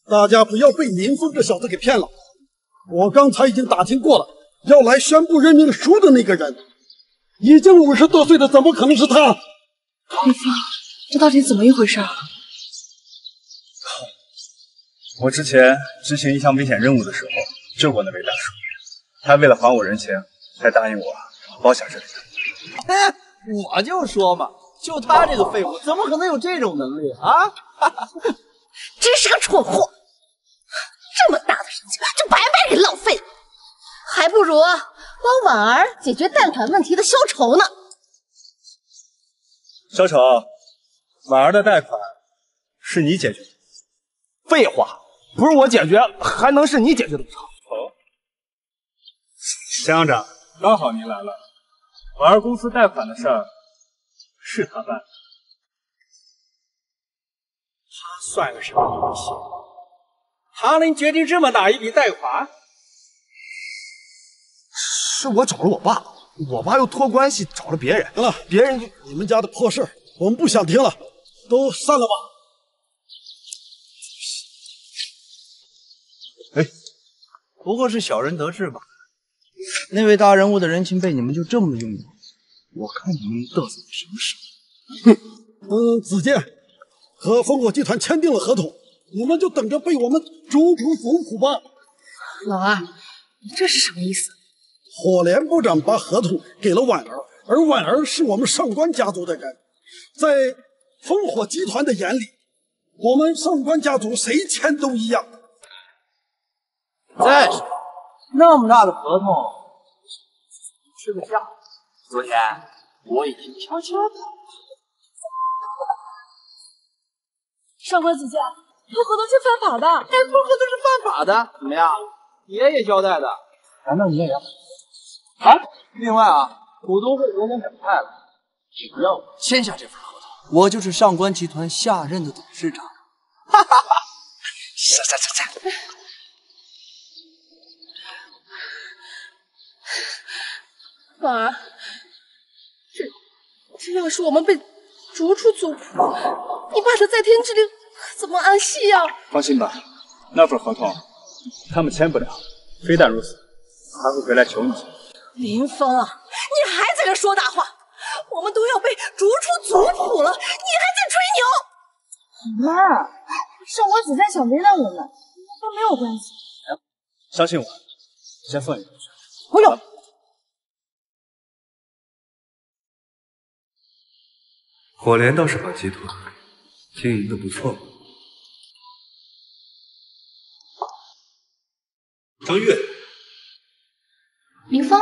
大家不要被林峰这小子给骗了。我刚才已经打听过了，要来宣布任命书的那个人，已经五十多岁的，怎么可能是他？林峰，这到底怎么一回事啊？我之前执行一项危险任务的时候救过那位大叔，他为了还我人情，才答应我包下这里。哎，我就说嘛，就他这个废物，怎么可能有这种能力啊？真是个蠢货！这么大的人情就白白给浪费了，还不如帮婉儿解决贷款问题的消愁呢。小丑，婉儿的贷款是你解决的？废话，不是我解决，还能是你解决的不成？哦，乡长，刚好您来了。婉儿公司贷款的事儿是他办的，他算个什么东西？他能决定这么大一笔贷款？是我找了我爸，我爸又托关系找了别人。行了，别人就你们家的破事我们不想听了，都散了吧。哎，不过是小人得志吧？那位大人物的人情被你们就这么用了，我看你们嘚瑟的什么时候？哼，嗯，子健和烽火集团签订了合同，你们就等着被我们逐出府府吧。老二，你这是什么意思？火莲部长把合同给了婉儿，而婉儿是我们上官家族的人，在烽火集团的眼里，我们上官家族谁签都一样。再说，那么大的合同，吃个下。昨天我已经悄悄的。上官子健，破合同是犯法的，哎，破合同是犯法的，怎么样？爷爷交代的，难道你也要？啊！另外啊，股东会昨天表态了，只要我签下这份合同，我就是上官集团下任的董事长。哈哈哈！下下下下。婉儿，这这要是我们被逐出族谱，你爸的在天之灵怎么安息呀？放心吧，那份合同他们签不了。非但如此，还会回来求你。林峰啊，你还在这说大话！我们都要被逐出族谱了，你还在吹牛！妈，上官子在想为难我们，都没有关系。相信我，先放你回去。不用。火莲倒是把集团经营的不错。张月，林峰，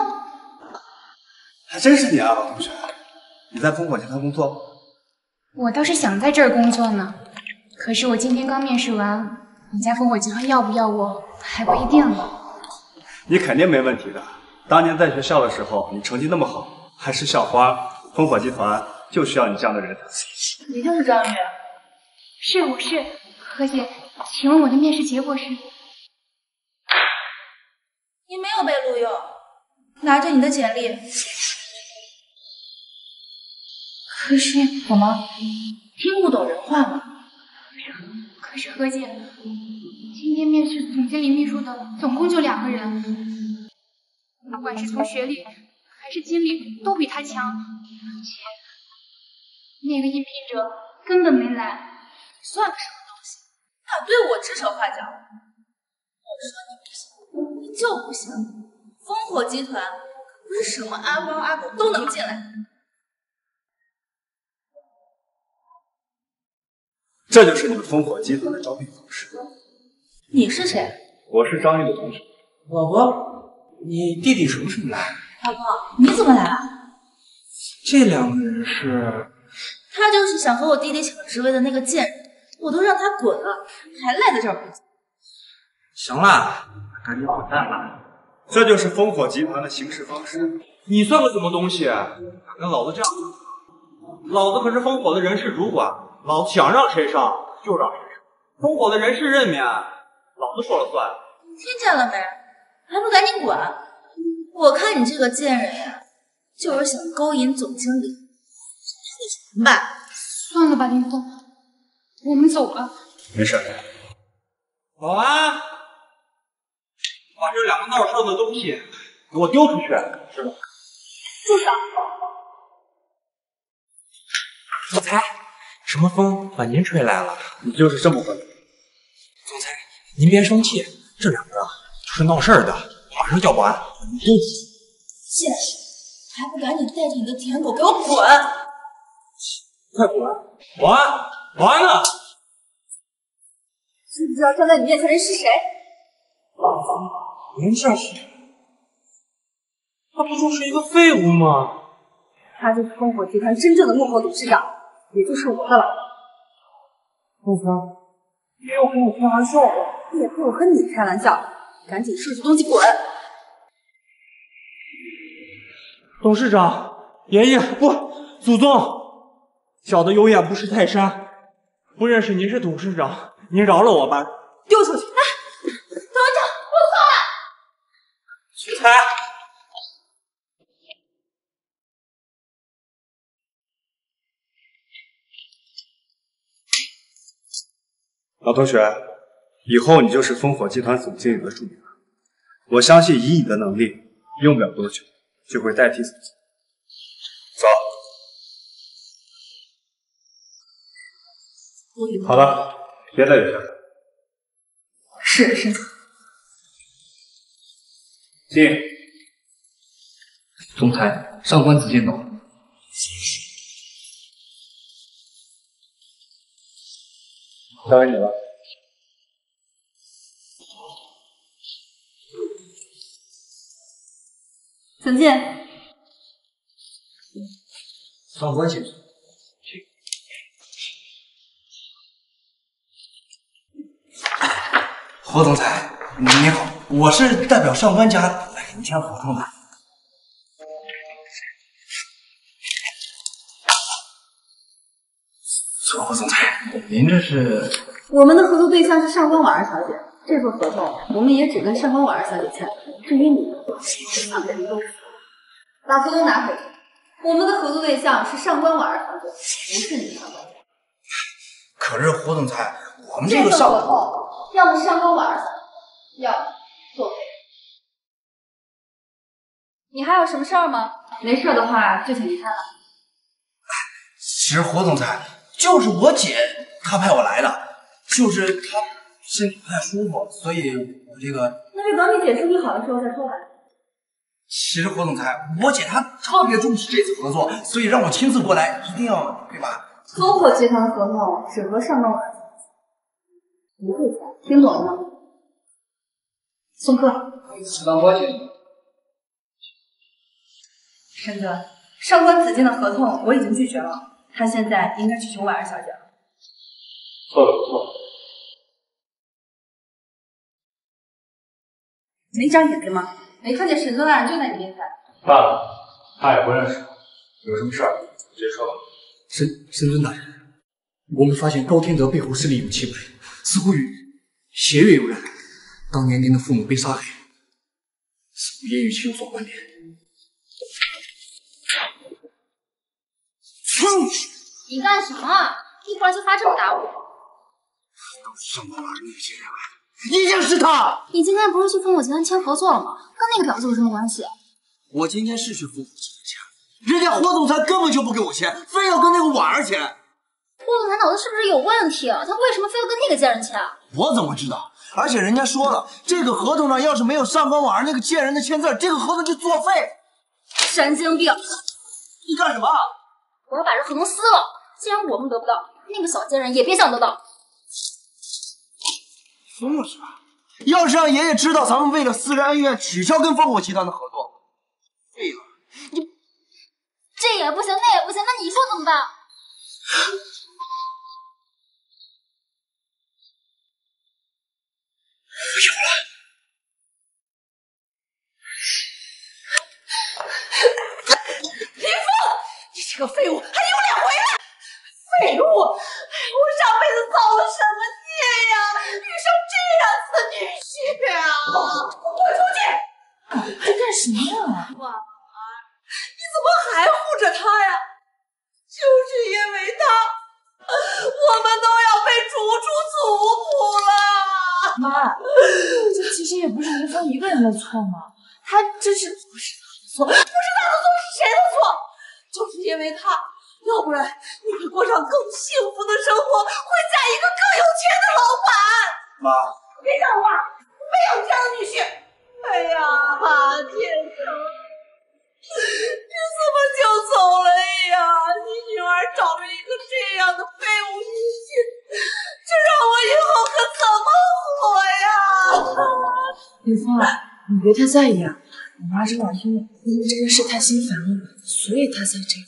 还真是你啊，老同学！你在烽火集团工作？我倒是想在这儿工作呢，可是我今天刚面试完，你家烽火集团要不要我还不一定呢。你肯定没问题的。当年在学校的时候，你成绩那么好，还是校花，烽火集团就需要你这样的人。你就是张宇？是，我是。何姐，请问我的面试结果是？你没有被录用，拿着你的简历。可是怎么听不懂人话吗？可是何姐，今天面试总经理秘书的总共就两个人，不管是从学历还是经历都比他强，而且那个应聘者根本没来。算个什么东西？敢对我指手画脚？我说你不行，你就不行。烽火集团可不是什么阿猫阿狗都能进来。这就是你们烽火集团的招聘方式。你是谁？我是张玉的同事。老婆，你弟弟什么时候来？老婆，你怎么来了？这两个人是……他就是想和我弟弟抢职位的那个贱人，我都让他滚了，还赖在这儿不走。行了，赶紧滚蛋吧！这就是烽火集团的行事方式。你算个什么东西？敢跟老子这样说？老子可是烽火的人事主管，老子想让谁上就让谁上。烽火的人事任免，老子说了算。听见了没？还不赶紧滚！我看你这个贱人呀，就是想勾引总经理，让他的钱吧。算了吧，林峰，我们走了。没事。保安，把这两个闹事的东西给我丢出去，是吧？住手！总裁，什么风把您吹来了？你就是这么混。总裁，您别生气，这两个就是闹事儿的，马上叫保安把您丢出去。贱人，还不赶紧带着你的舔狗给我滚！快滚！保安，保安呢？知不知道站在你面前的人是谁？您这是？他不就是一个废物吗？他就是烽火集团真正的幕后董事长，也就是我的老大。总裁，别又跟我开玩笑了。也配我和你开玩笑？赶紧收拾东西滚！董事长，爷爷不，祖宗，小的有眼不识泰山，不认识您是董事长，您饶了我吧。丢出去！哎，董事长，我错了。徐才，老同学，以后你就是烽火集团总经理的助理了。我相信以你的能力，用不了多久就会代替总经理。走。好了，别再留下了。是是。进。总裁，上官子健到。交给你了。曾健，上官先生，何总裁，你好，我是代表上官家来给您签合同的。何总裁，您这是？我们的合作对象是上官婉儿小姐，这份合同我们也只跟上官婉儿小姐签。至于你。把合同拿回去。我们的合作对象是上官婉儿小姐，不是你上官。可是胡总裁，我们这这份个上合同，要么上官婉儿要么作废。你还有什么事儿吗？没事的话就请离开了。其实胡总裁就是我姐，她派我来的，就是她身体不太舒服，所以我这个那就等你姐身体好的时候再说吧。其实胡总裁，我姐她特别重视这次合作，所以让我亲自过来，一定要对吧？烽火集团合同只和上官婉儿不会签，听懂了吗？送客。上官先生，沈哥，上官子健的合同我已经拒绝了，他现在应该去求婉儿小姐了。错了错了，没长眼睛吗？没看见沈尊大人就在你面前。罢了，他也不认识我，有什么事儿直接说吧。神神尊大人，我们发现高天德背后势力有七百，似乎与邪月有染。当年您的父母被杀害，似乎也与其有所关联。哼！你干什么？一会儿就发这么大火？都是上官婉儿那些人啊！一定是他！你今天不是去烽火集团签合作了吗？跟那个婊子有什么关系？我今天是去烽火集团签，人家霍总裁根本就不给我签，非要跟那个婉儿签。霍总裁脑子是不是有问题啊？他为什么非要跟那个贱人签？我怎么知道？而且人家说了，这个合同上要是没有上官婉儿那个贱人的签字，这个合同就作废。神经病！你干什么？我要把这合同撕了。既然我们得不到，那个小贱人也别想得到。疯了是吧？要是让爷爷知道咱们为了私人恩怨取消跟烽火集团的合作，废了！你这也不行，那也不行，那你说怎么办？有了！林峰，你这个废物，还有脸回来！废物！我上辈子造了什么孽呀？遇上这样子的女婿啊！滚出去！还干什么呀？婉儿，你怎么还护着他呀？就是因为他，我们都要被逐出族谱了。妈，这其实也不是林峰一个人的错嘛，他这是不是他的错？不是他的错是谁的错？就是因为他，要不然你会过上更幸福的生活，会嫁一个更有钱的老板。妈，别讲话，没有这样的女婿。哎呀，天成，你怎么就走了呀？你女儿找了一个这样的废物女婿，这让我以后可怎么活呀？林峰，你别太在意啊。我妈这两天因为这件事太心烦了，所以她才这样。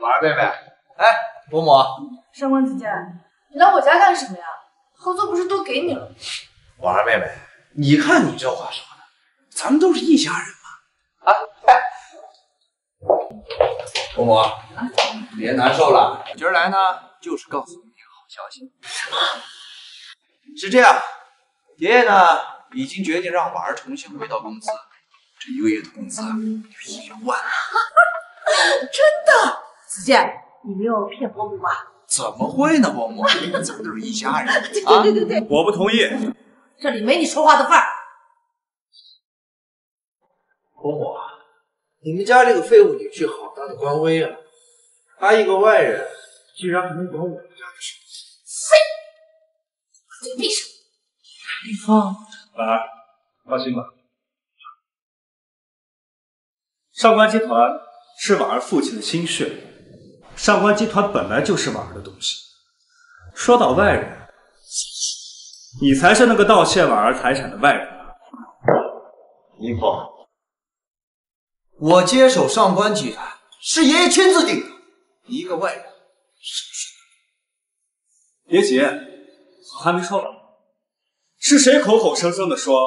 婉儿妹妹，哎，伯母，上官子健，你来我家干什么呀？合作不是都给你了吗？婉儿妹妹，你看你这话说的，咱们都是一家人嘛。啊，哎，伯母，别难受了，今儿来呢，就是告诉你一个好消息。什么？是这样，爷爷呢已经决定让婉儿重新回到公司，这一个月的工资有一万。真的？子健，你没有骗伯母吧？怎么会呢，伯母，咱都是一家人。啊对对对对，我不同意。这里没你说话的份儿。伯母，你们家这个废物女婿好大的官威啊！他一个外人，居然还能管我们家的事。废！闭上。林峰，婉儿，放心吧。上官集团是婉儿父亲的心血，上官集团本来就是婉儿的东西。说到外人，你才是那个盗窃婉儿财产的外人啊！林峰，我接手上官集团是爷爷亲自定的，一个外人是不是别急，我还没说完。是谁口口声声的说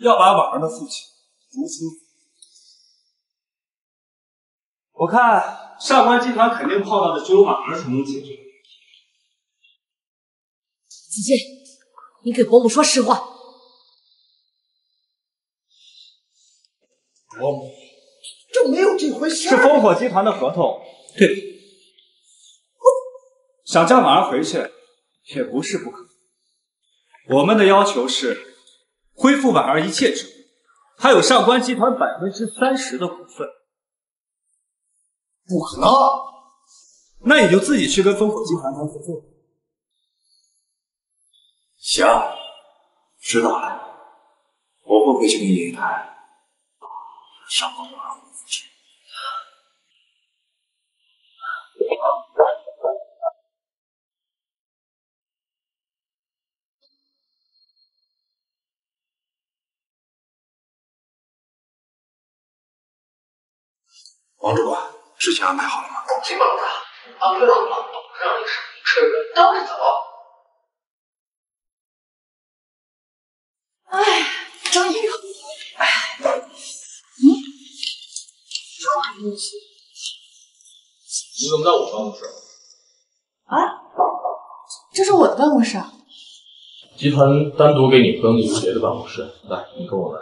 要把婉儿的父亲逐出？我看上官集团肯定碰到的只有婉儿才能解决。子健，你给伯母说实话。伯母，这没有这回事。是烽火集团的合同。对。想叫婉儿回去，也不是不可。我们的要求是恢复婉儿一切职务，还有上官集团百分之三十的股份。不可能！那你就自己去跟烽火集团谈合作。行，知道了，我会回去跟爷爷谈。上官婉儿回去。王主管，事情安排好了吗？放心吧，老大，安排好了，让你省心吃人当着走。哎，张一鸣，哎，嗯，你怎么在我办公室？啊，这是我的办公室。集团单独给你分了一个别的办公室，来，你跟我来，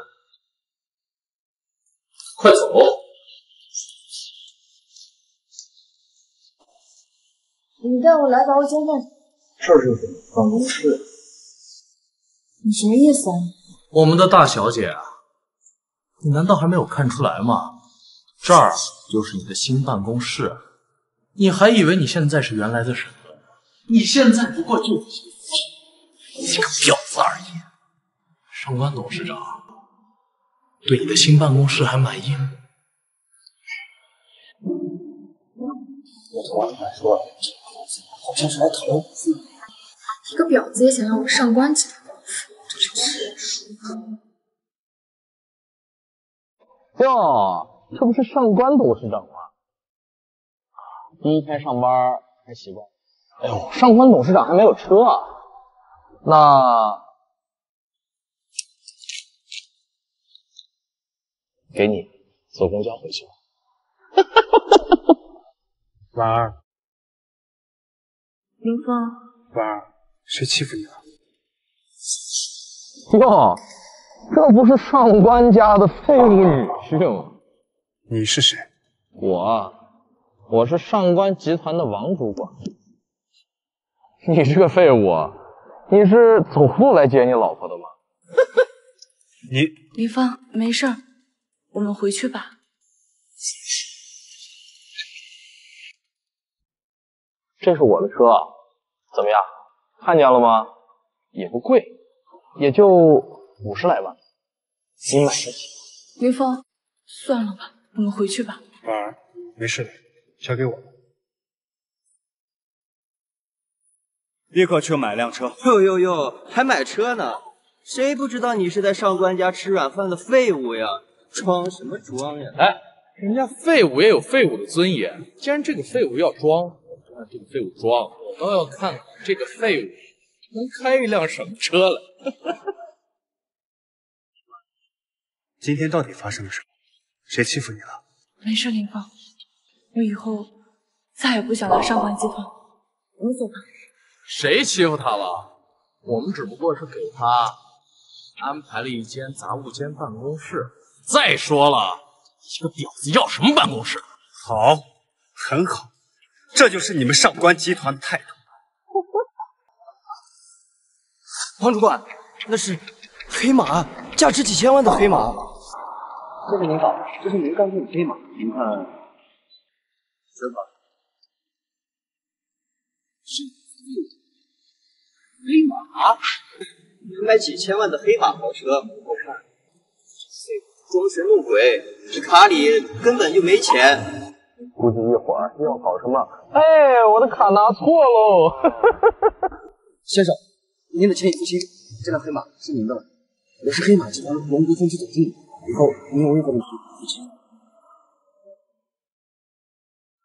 快走！你带我来杂物间干什么？这就是办公室。你什么意思啊？我们的大小姐啊，你难道还没有看出来吗？这儿就是你的新办公室。你还以为你现在是原来的沈总？你现在不过就是一个婊子而已。上官董事长对你的新办公室还满意吗？我听王主管说，好像是来讨论股份的。一个婊子也想要我上官集团的股份，真是。哟，这不是上官董事长吗？第一天上班还习惯。哎呦，上官董事长还没有车啊？那给你坐公交回去吧。婉儿，林峰，婉儿，谁欺负你了？哟，这不是上官家的废物女婿吗？你是谁？我，我是上官集团的王主管。你这个废物，你是走路来接你老婆的吗？你林峰，没事儿，我们回去吧。这是我的车，怎么样？看见了吗？也不贵，也就五十来万，你买得起？林峰，算了吧，我们回去吧。婉儿，没事的，交给我。立刻去买辆车。哟哟哟，还买车呢？谁不知道你是在上官家吃软饭的废物呀？装什么装呀？哎，人家废物也有废物的尊严。既然这个废物要装，让这个废物装，我倒要看看这个废物能开一辆什么车来。今天到底发生了什么？谁欺负你了？没事，林峰，我以后再也不想来上环集团。我们走吧。谁欺负他了？我们只不过是给他安排了一间杂物间办公室。再说了，一个婊子要什么办公室？好，很好，这就是你们上官集团的态度。王主管，那是黑马，价值几千万的黑马。先生您好，这是您刚进的黑马，您看是吧？是黑马？能买几千万的黑马豪车？我看装神弄鬼，这卡里根本就没钱。估计一会儿又要搞什么？哎，我的卡拿错喽！先生，您的钱已付清，这辆黑马是您的了。我是黑马集团龙都分区总经理，以后您有任何问题付清。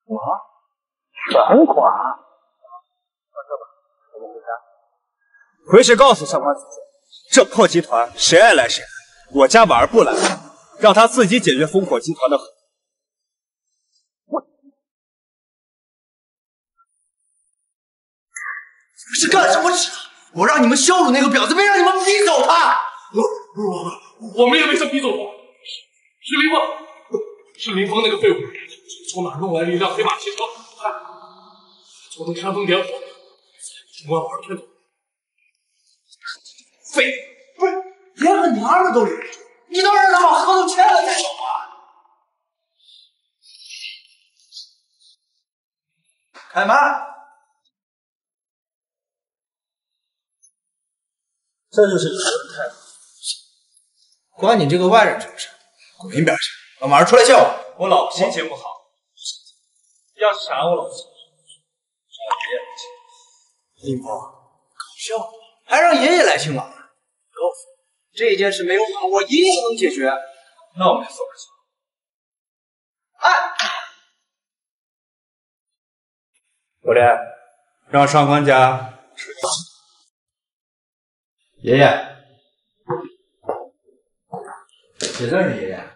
什么？全款？回去告诉上官子这破集团谁爱来谁来，我家婉儿不来，让他自己解决烽火集团的是干什么吃的？我让你们羞辱那个婊子，没让你们逼走她。我们也没想逼走他，是林峰，是林峰那个废物，从哪弄来了一辆黑马汽车？看，做的煽风点火，中官婉儿骗走。废，不是连个娘们都留不住，你倒让他把合同签了再走啊！开门！这就是你的态度，关你这个外人什么事？滚一边去！我马上出来见我。我老婆心情不好，要是想让我老婆心情好，让爷爷来请。林峰，搞笑，还让爷爷来亲婉儿？告诉你，这件事没有我，我一定能解决。那我们就走着瞧。教练，让上官家吃饭。爷爷，谁这是爷爷？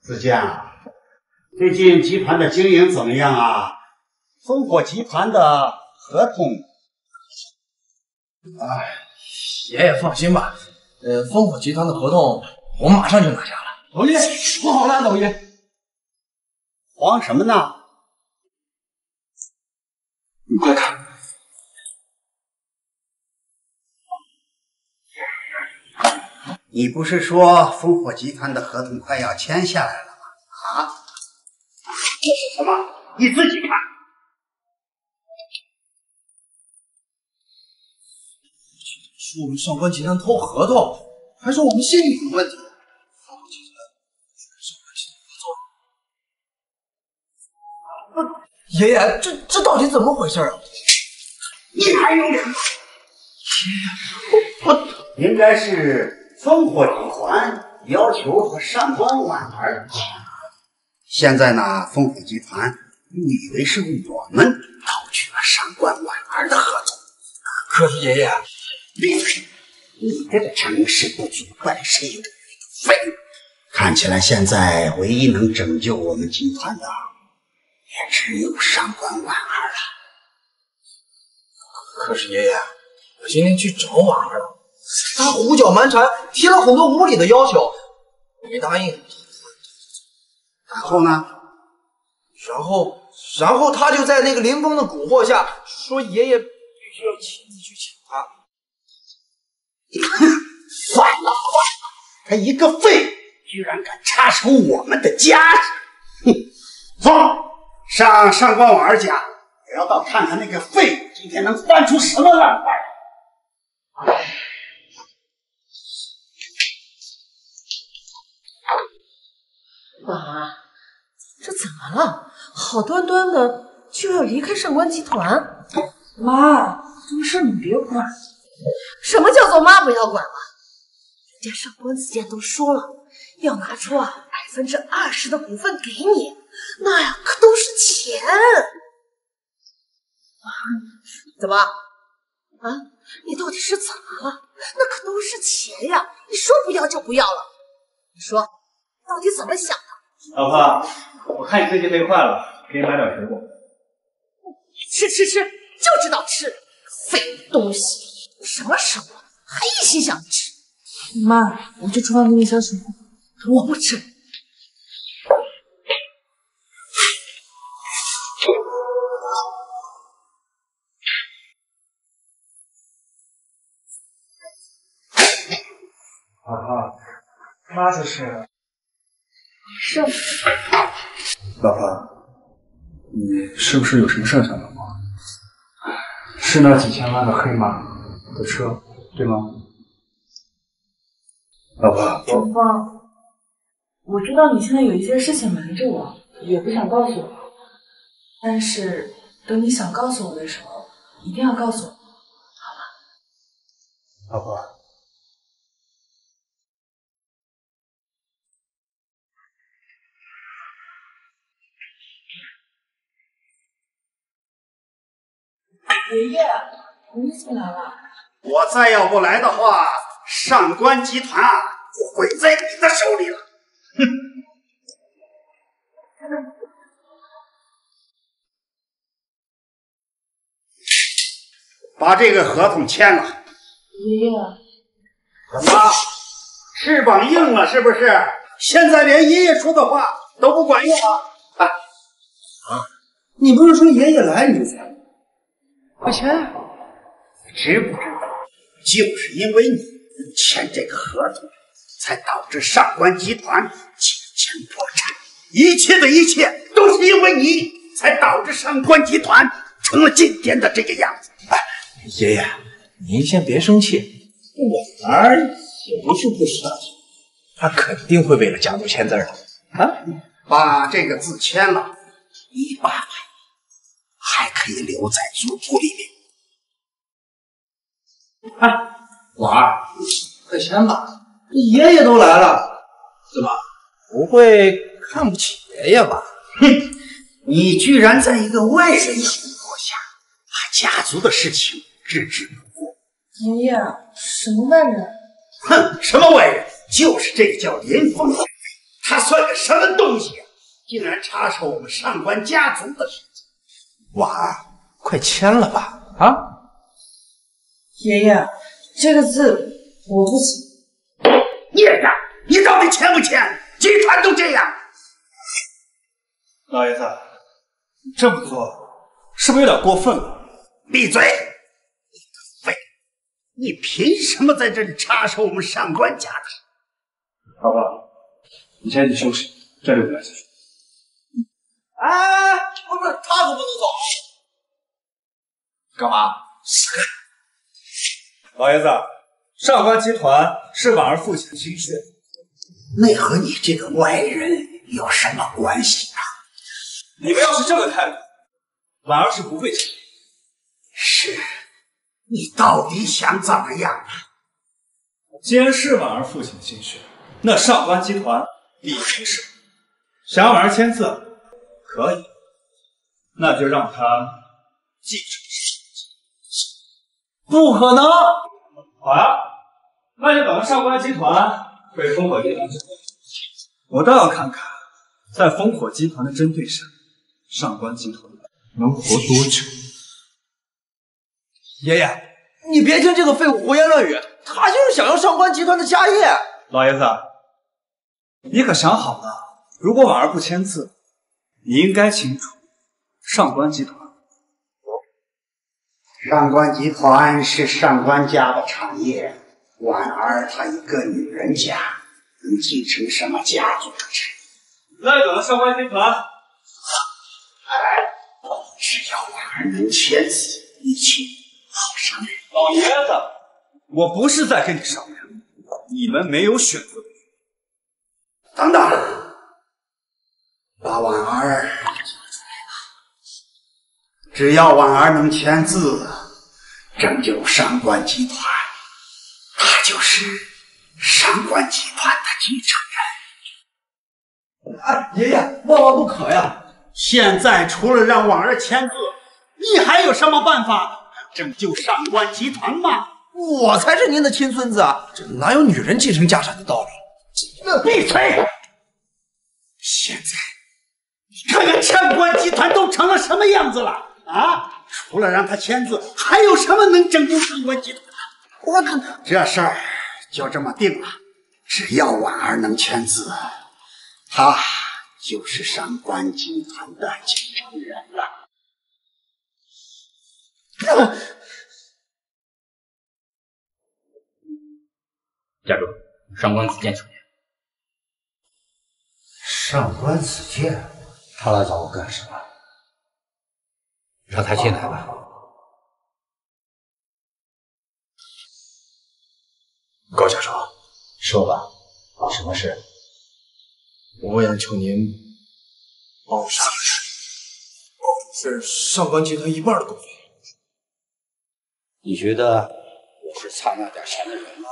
子健，最近集团的经营怎么样啊？烽火集团的合同……哎，爷爷放心吧，呃，烽火集团的合同我马上就拿下了。老爷，说好了，老爷。慌什么呢？你快看，你不是说烽火集团的合同快要签下来了吗？啊？这是什么？你自己看。是我们上官集团偷合同，还是我们信誉有问题？丰富集团跟上官集团合作？不，爷爷，这这到底怎么回事啊？你还有脸？爷爷我应该是烽火集团要求和上官婉儿签。现在呢，烽火集团误以为是我们盗取了上官婉儿的合同。可是爷爷，闭嘴！你这个成事不足败事有余的废物！看起来现在唯一能拯救我们集团的，也只有上官婉儿了。可是爷爷，我今天去找婉儿了，她胡搅蛮缠，提了很多无理的要求，我没答应。然后呢？然后，然后他就在那个林峰的蛊惑下，说爷爷必须要亲自去请他。算了算了，他一个废物，居然敢插手我们的家事！哼，走，上上官婉儿家，我要到看看那个废物今天能翻出什么烂牌。婉儿，这怎么了？好端端的就要离开上官集团？妈，这个事你别管。什么叫做妈不要管了？人家上官子健都说了，要拿出啊百分之二十的股份给你，那呀可都是钱。妈怎么？啊？你到底是怎么了？那可都是钱呀！你说不要就不要了。你说，到底怎么想的？老婆，我看你最近累坏了，给你买点水果。吃吃吃，就知道吃，废物东西！什么时候了，还一心想吃？妈，我去厨房给你削水果。我不吃。老婆，妈这是。是。老婆，你是不是有什么事想帮忙？是那几千万的黑马的车，对吗？老婆，陈峰，我知道你现在有一些事情瞒着我，也不想告诉我，但是等你想告诉我的时候，一定要告诉我，好吗？老婆，爷爷，你怎么来了？我再要不来的话，上官集团啊就毁在你的手里了。哼！把这个合同签了。爷爷，怎么？翅膀硬了是不是？现在连爷爷说的话都不管用了？哎，啊！你不是说爷爷来你就签？快签！知不知道？就是因为你签这个合同，才导致上官集团几经破产。一切的一切都是因为你，才导致上官集团成了今天的这个样子。哎，爷爷，您先别生气。我儿也不是不识大体，他肯定会为了家族签字的。啊，把这个字签了，一八百还可以留在族谱里面。哎，婉儿，快签吧！你爷爷都来了，怎么不会看不起爷爷吧？哼，你居然在一个外人的蛊惑下，把家族的事情置之不顾。爷爷，什么外人？哼，什么外人？就是这个叫林峰的，他算个什么东西啊？竟然插手我们上官家族的事情！婉儿，快签了吧！啊！爷爷，这个字我不签。孽障！你到底签不签？集团都这样。老爷子，你这么做是不是有点过分了？闭嘴！你个废物！你凭什么在这里插手我们上官家的事？老婆，你先去休息，这里我来解决。哎，不是，他可不能走。干嘛？是。老爷子，上官集团是婉儿父亲的心血，那和你这个外人有什么关系啊？你们要是这个态度，婉儿是不会轻易。是，你到底想怎么样啊？既然是婉儿父亲的心血，那上官集团理应是想要婉儿签字，可以，那就让他继承。不可能！好呀，那就等着上官集团被烽火集团针对，我倒要看看，在烽火集团的针对下，上官集团能活多久。爷爷，你别听这个废物胡言乱语，他就是想要上官集团的家业。老爷子，你可想好了，如果婉儿不签字，你应该清楚，上官集团。上官集团是上官家的产业，婉儿她一个女人家，能继承什么家族的产业？那就等上官集团。只要婉儿能签字，一切好商量。老爷子，我不是在跟你商量，你们没有选择。等等，把婉儿。只要婉儿能签字，拯救上官集团，她就是上官集团的继承人。哎，爷爷，万万不可呀！现在除了让婉儿签字，你还有什么办法拯救上官集团吗？我才是您的亲孙子啊，这哪有女人继承家产的道理？闭嘴！现在你看看上官集团都成了什么样子了啊！除了让他签字，还有什么能拯救上官集团？我靠！这事儿就这么定了，只要婉儿能签字，他就是上官集团的继承人了。家主，上官子健求见。上官子健，他来找我干什么？让他进来吧。高教授，说吧，什么事？我为了求您帮我杀了他，是上官集团一半的股份。你觉得我是差那点钱的人吗？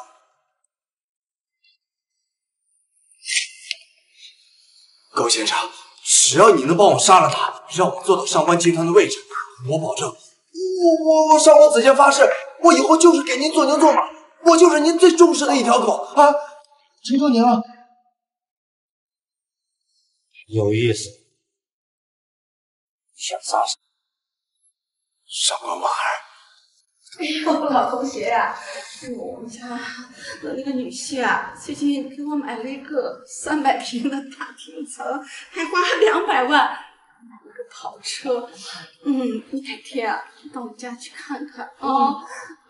高先生，只要你能帮我杀了他，让我坐到上官集团的位置，我保证，我我我上官子健发誓，我以后就是给您做牛做马，我就是您最忠实的一条狗啊！求求您了。有意思，想杀谁？上官婉儿。哎呦，老同学呀、啊，我们家的那个女婿啊，最近给我买了一个三百平的大平层，还花了两百万跑车。嗯，你改天啊到我们家去看看啊，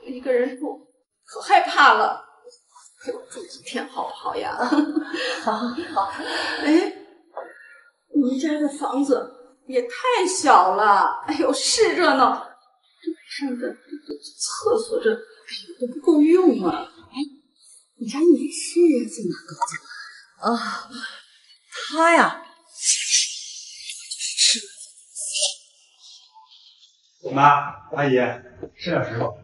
嗯、一个人住可害怕了，陪我住几天好不好呀？好，好。哎，你们家的房子也太小了，哎呦，是热闹。这晚上的厕所这哎呦都不够用啊！哎，你家女婿在哪个家？啊，他呀，妈，阿姨，吃点石头。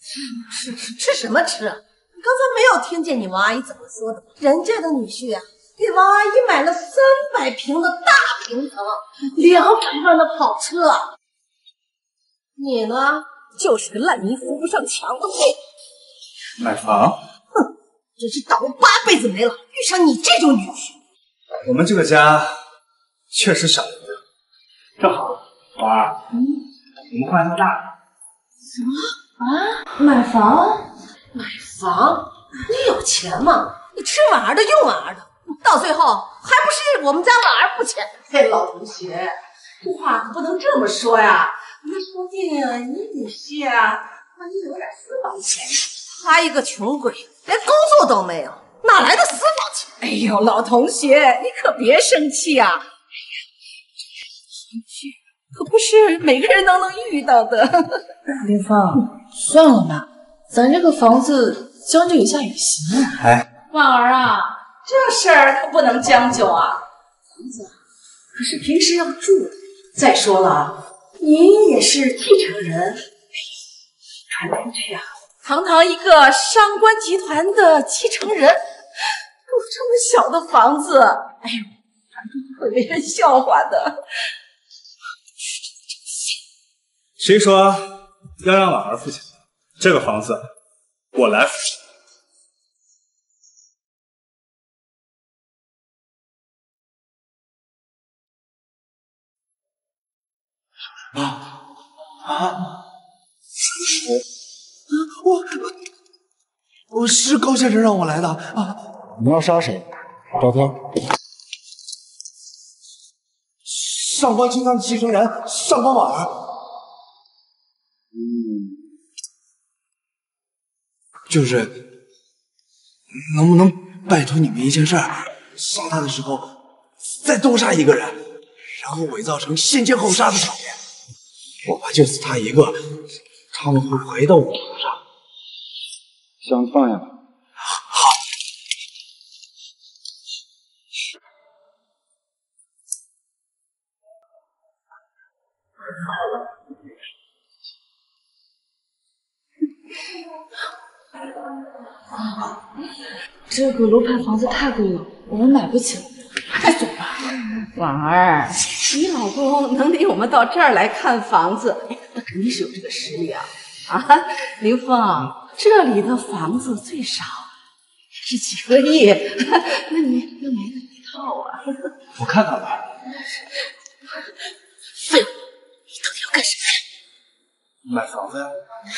吃吃吃什么吃？你刚才没有听见你王阿姨怎么说的？人家的女婿啊，给王阿姨买了三百平的大平层，两百万的跑车。你呢，就是个烂泥扶不上墙的废。买房？哼，真是倒八辈子霉了，遇上你这种女婿。我们这个家确实少一个，正好，婉儿，嗯，我们换套大的。什么啊？买房？买房？你有钱吗？你吃婉儿的，用婉儿的，到最后还不是我们家婉儿付钱？嘿，老同学，这话可不能这么说呀。那说不定你女婿啊，万一有点私房钱，他一个穷鬼，连工作都没有，哪来的私房钱？哎呦，老同学，你可别生气啊！可不是每个人都能遇到的。林芳，算了吧，咱这个房子将就一下也行。哎，婉儿啊，这事儿可不能将就啊！房子可是平时要住的。再说了，您也是继承人，哎，传出去啊，堂堂一个商官集团的继承人，住这么小的房子，哎呦，传出去会被人笑话的。谁说要让婉儿付钱？这个房子我来付。啊啊！我我是高先生让我来的啊！你要杀谁？找他。上官集团继承人上官婉儿。嗯，就是能不能拜托你们一件事儿？杀他的时候再多杀一个人，然后伪造成先奸后杀的场面。我怕就死他一个，他们会回到我头上。想放下吧。这个楼盘房子太贵了，我们买不起了，还是走吧。婉儿，你老公能领我们到这儿来看房子，哎那肯定是有这个实力啊！啊，林峰，这里的房子最少也是几个亿，那你又没那一套啊？我看看吧。废话，你到底要干什么呀？买房子呀？买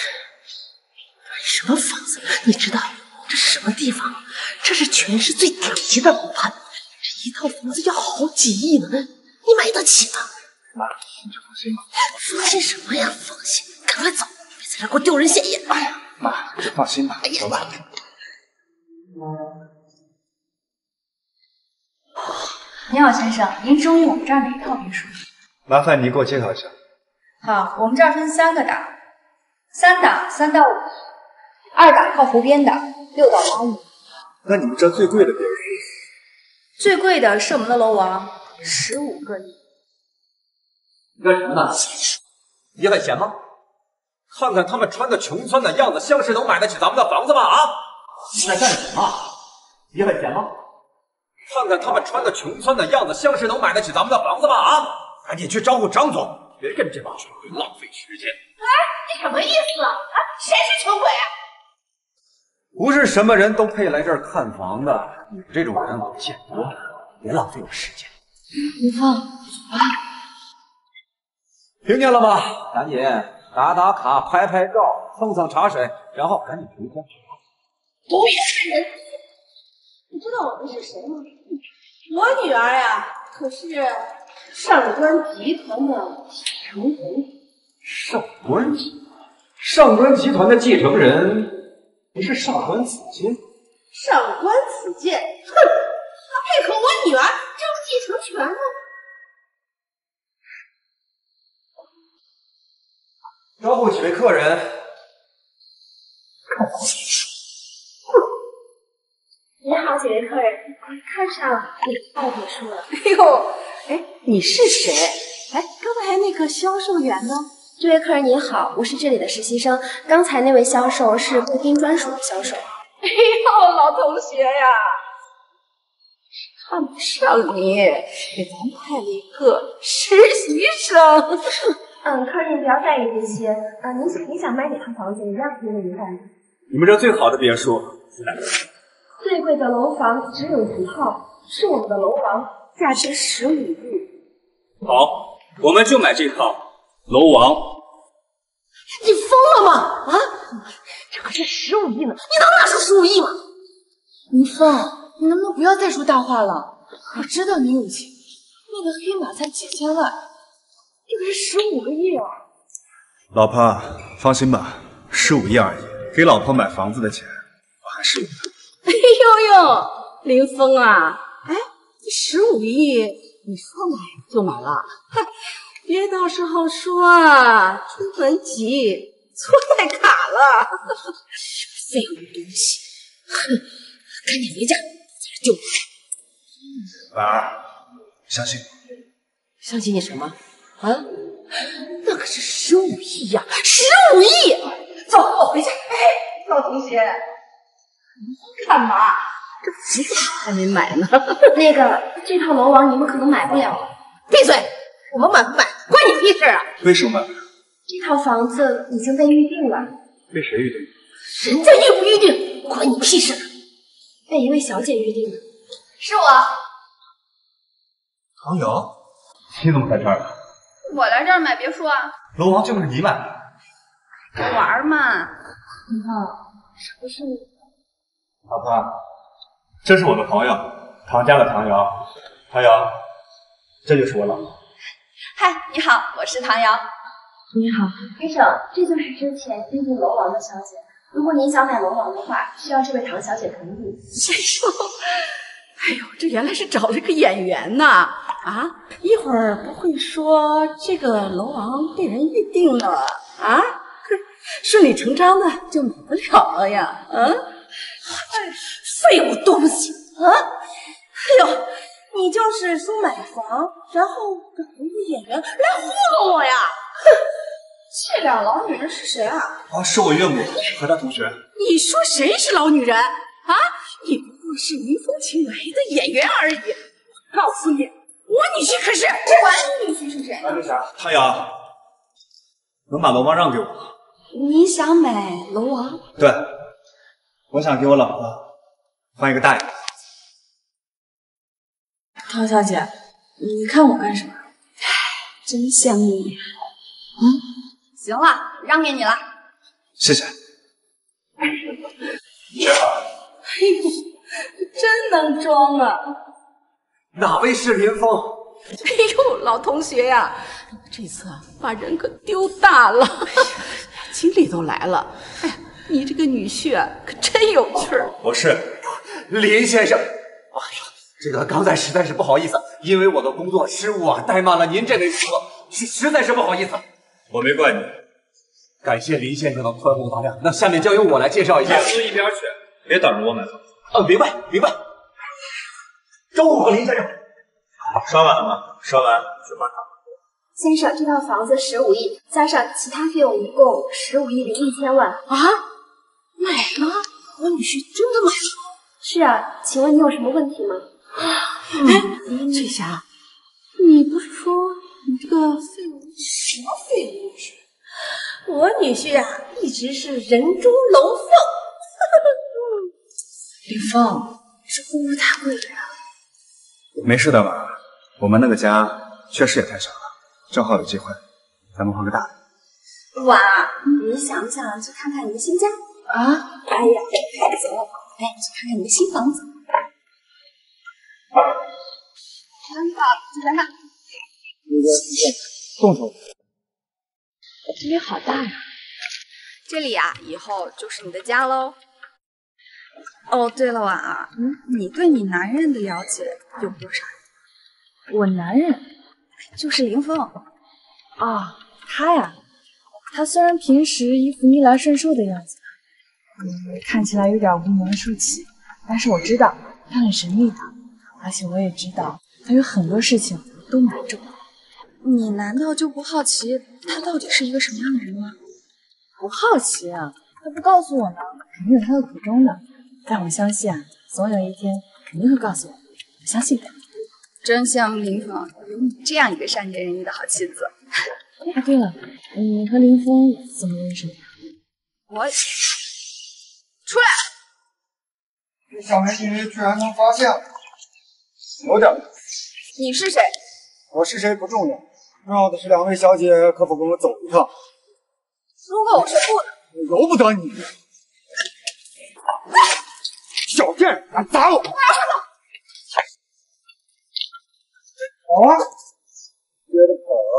什么房子？你知道这是什么地方？这是全市最顶级的楼盘，这一套房子要好几亿呢，你买得起吗？妈，你就放心吧。放心什么呀？放心，赶快走，别在这给我丢人现眼。哎呀，妈，你就放心吧，走吧。你好，先生，您中意我们这儿哪一套别墅？麻烦您给我介绍一下。好，我们这儿分三个档，三档三到五亿，二档靠湖边的六到八亿，那你们这最贵的别墅？最贵的是我们的楼王，十五个亿。你干什么呢？你很闲吗？看看他们穿的穷酸的样子，像是能买得起咱们的房子吗？啊！你在干什么？你很闲吗？看看他们穿的穷酸的样子，像是能买得起咱们的房子吗？啊！赶紧去招呼张总，别跟这帮穷鬼浪费时间。哎，你什么意思啊？啊，谁是穷鬼啊？不是什么人都配来这儿看房的，你们这种人我见多了，别浪费我时间。林峰，走吧。听见了吗？赶紧打打卡、拍拍照、蹭蹭茶水，然后赶紧回家。不是人，你知道我们是谁吗？我女儿呀，可是上官集团的继承人。上官集团，上官集团的继承人不是上官子建？上官子建，哼，他配合我女儿争继承权呢。招呼几位客人。你好，几位客人，看上你套别墅了。哎呦，哎，你是谁？哎，刚才那个销售员呢？这位客人您好，我是这里的实习生。刚才那位销售是贵宾专属的销售。哎呦，老同学呀，看不上你，给咱派了一个实习生。嗯，客人不要在意这些。啊，您想你想买哪套房子，一样可以为您办理。你们这最好的别墅是哪个？最贵的楼房只有一套，是我们的楼王，价值十五亿。好，我们就买这套楼王。你疯了吗？啊，这可是十五亿呢，你能拿出十五亿吗？林峰，你能不能不要再说大话了？我知道你有钱，那个黑马才几千万，这可是十五个亿啊！老婆，放心吧，十五亿而已，给老婆买房子的钱我还是有的。哎呦呦，林峰啊，哎，这十五亿你说买就买了，别到时候说出门急错带卡了。废物东西！哼，赶紧回家，在这丢人！婉儿，相信我。相信你什么？啊？那可是十五亿呀！十五亿！走，我回家。哎，老同学，你干嘛？这房子还没买呢。那个，这套楼王你们可能买不了。闭嘴！我们买不买关你屁事啊！为什么？这套房子已经被预定了。被谁预定？人家预不预定关你屁事！被一位小姐预定了。是我。唐瑶，你怎么在这儿啊？我来这儿买别墅啊。楼王就是你买的？玩嘛。你好，是不是你？老婆，这是我的朋友，唐家的唐瑶。唐瑶，这就是我老婆。嗨，你好，我是唐瑶。你好，先生，这就是之前预定楼王的小姐。如果您想买楼王的话，需要这位唐小姐同意。先生，哎呦，这原来是找了个演员呐！啊，一会儿不会说这个楼王被人预定了啊？顺理成章的就买不了了呀？嗯、啊，哎，废物东西啊！哎呦，你就是说买房，然后找一个演员来糊弄我呀？哼！这俩老女人是谁啊？啊，是我岳母和她同学。你说谁是老女人啊？你不过是林峰请来的演员而已。我告诉你，我女婿可是……管你女婿是谁？那那啥，唐瑶，能把龙王让给我吗？你想买龙王？对，我想给我老婆换一个大一点的。唐小姐，你看我干什么？唉，真羡慕你。嗯，行了，让给你了。谢谢。真能装啊！哪位是林峰？哎呦，老同学呀，这次啊把人可丢大了。哎呀，经理都来了。哎呀，你这个女婿啊，可真有趣儿。我是林先生。哎呀，这个刚才实在是不好意思，因为我的工作失误啊，怠慢了您这位顾客，实实在是不好意思。我没怪你。感谢林先生的宽宏大量。那下面就由我来介绍一下。别说一边去，别挡着我买房。呃，明白明白。周五和林先生。刷完了吗？刷完去换卡。先生，这套房子十五亿，加上其他费用，一共十五亿零一千万。啊？买了？我女婿真的买了？是啊，请问你有什么问题吗？哎，翠霞，你不是说你这个废物什么废物是？我女婿啊，一直是人中龙凤。林峰，这会不会太贵了呀？没事的吧？我们那个家确实也太小了，正好有机会，咱们换个大的。婉儿，你想不想去看看你的新家？啊？哎呀，走，带你去看看你的新房子。好，进来看。那个，动手。这里好大呀！这里呀、以后就是你的家喽。哦，对了，婉儿，嗯，你对你男人的了解有多少？我男人就是林峰。啊，他呀，他虽然平时一副逆来顺受的样子，嗯，看起来有点无名竖起，但是我知道他很神秘的，而且我也知道他有很多事情都瞒着我。你难道就不好奇他到底是一个什么样的人吗？不好奇啊，他不告诉我呢，肯定有他的苦衷的。但我相信啊，总有一天肯定会告诉我，我相信他。真羡慕林峰有你这样一个善解人意的好妻子。啊，对了，你和林峰怎么认识的？我出来，这小美女居然能发现，有点。你是谁？我是谁不重要，重要的是两位小姐可否跟我走一趟？如果我是不呢？我由不得你！小贱人，敢打我！好啊，接着跑啊！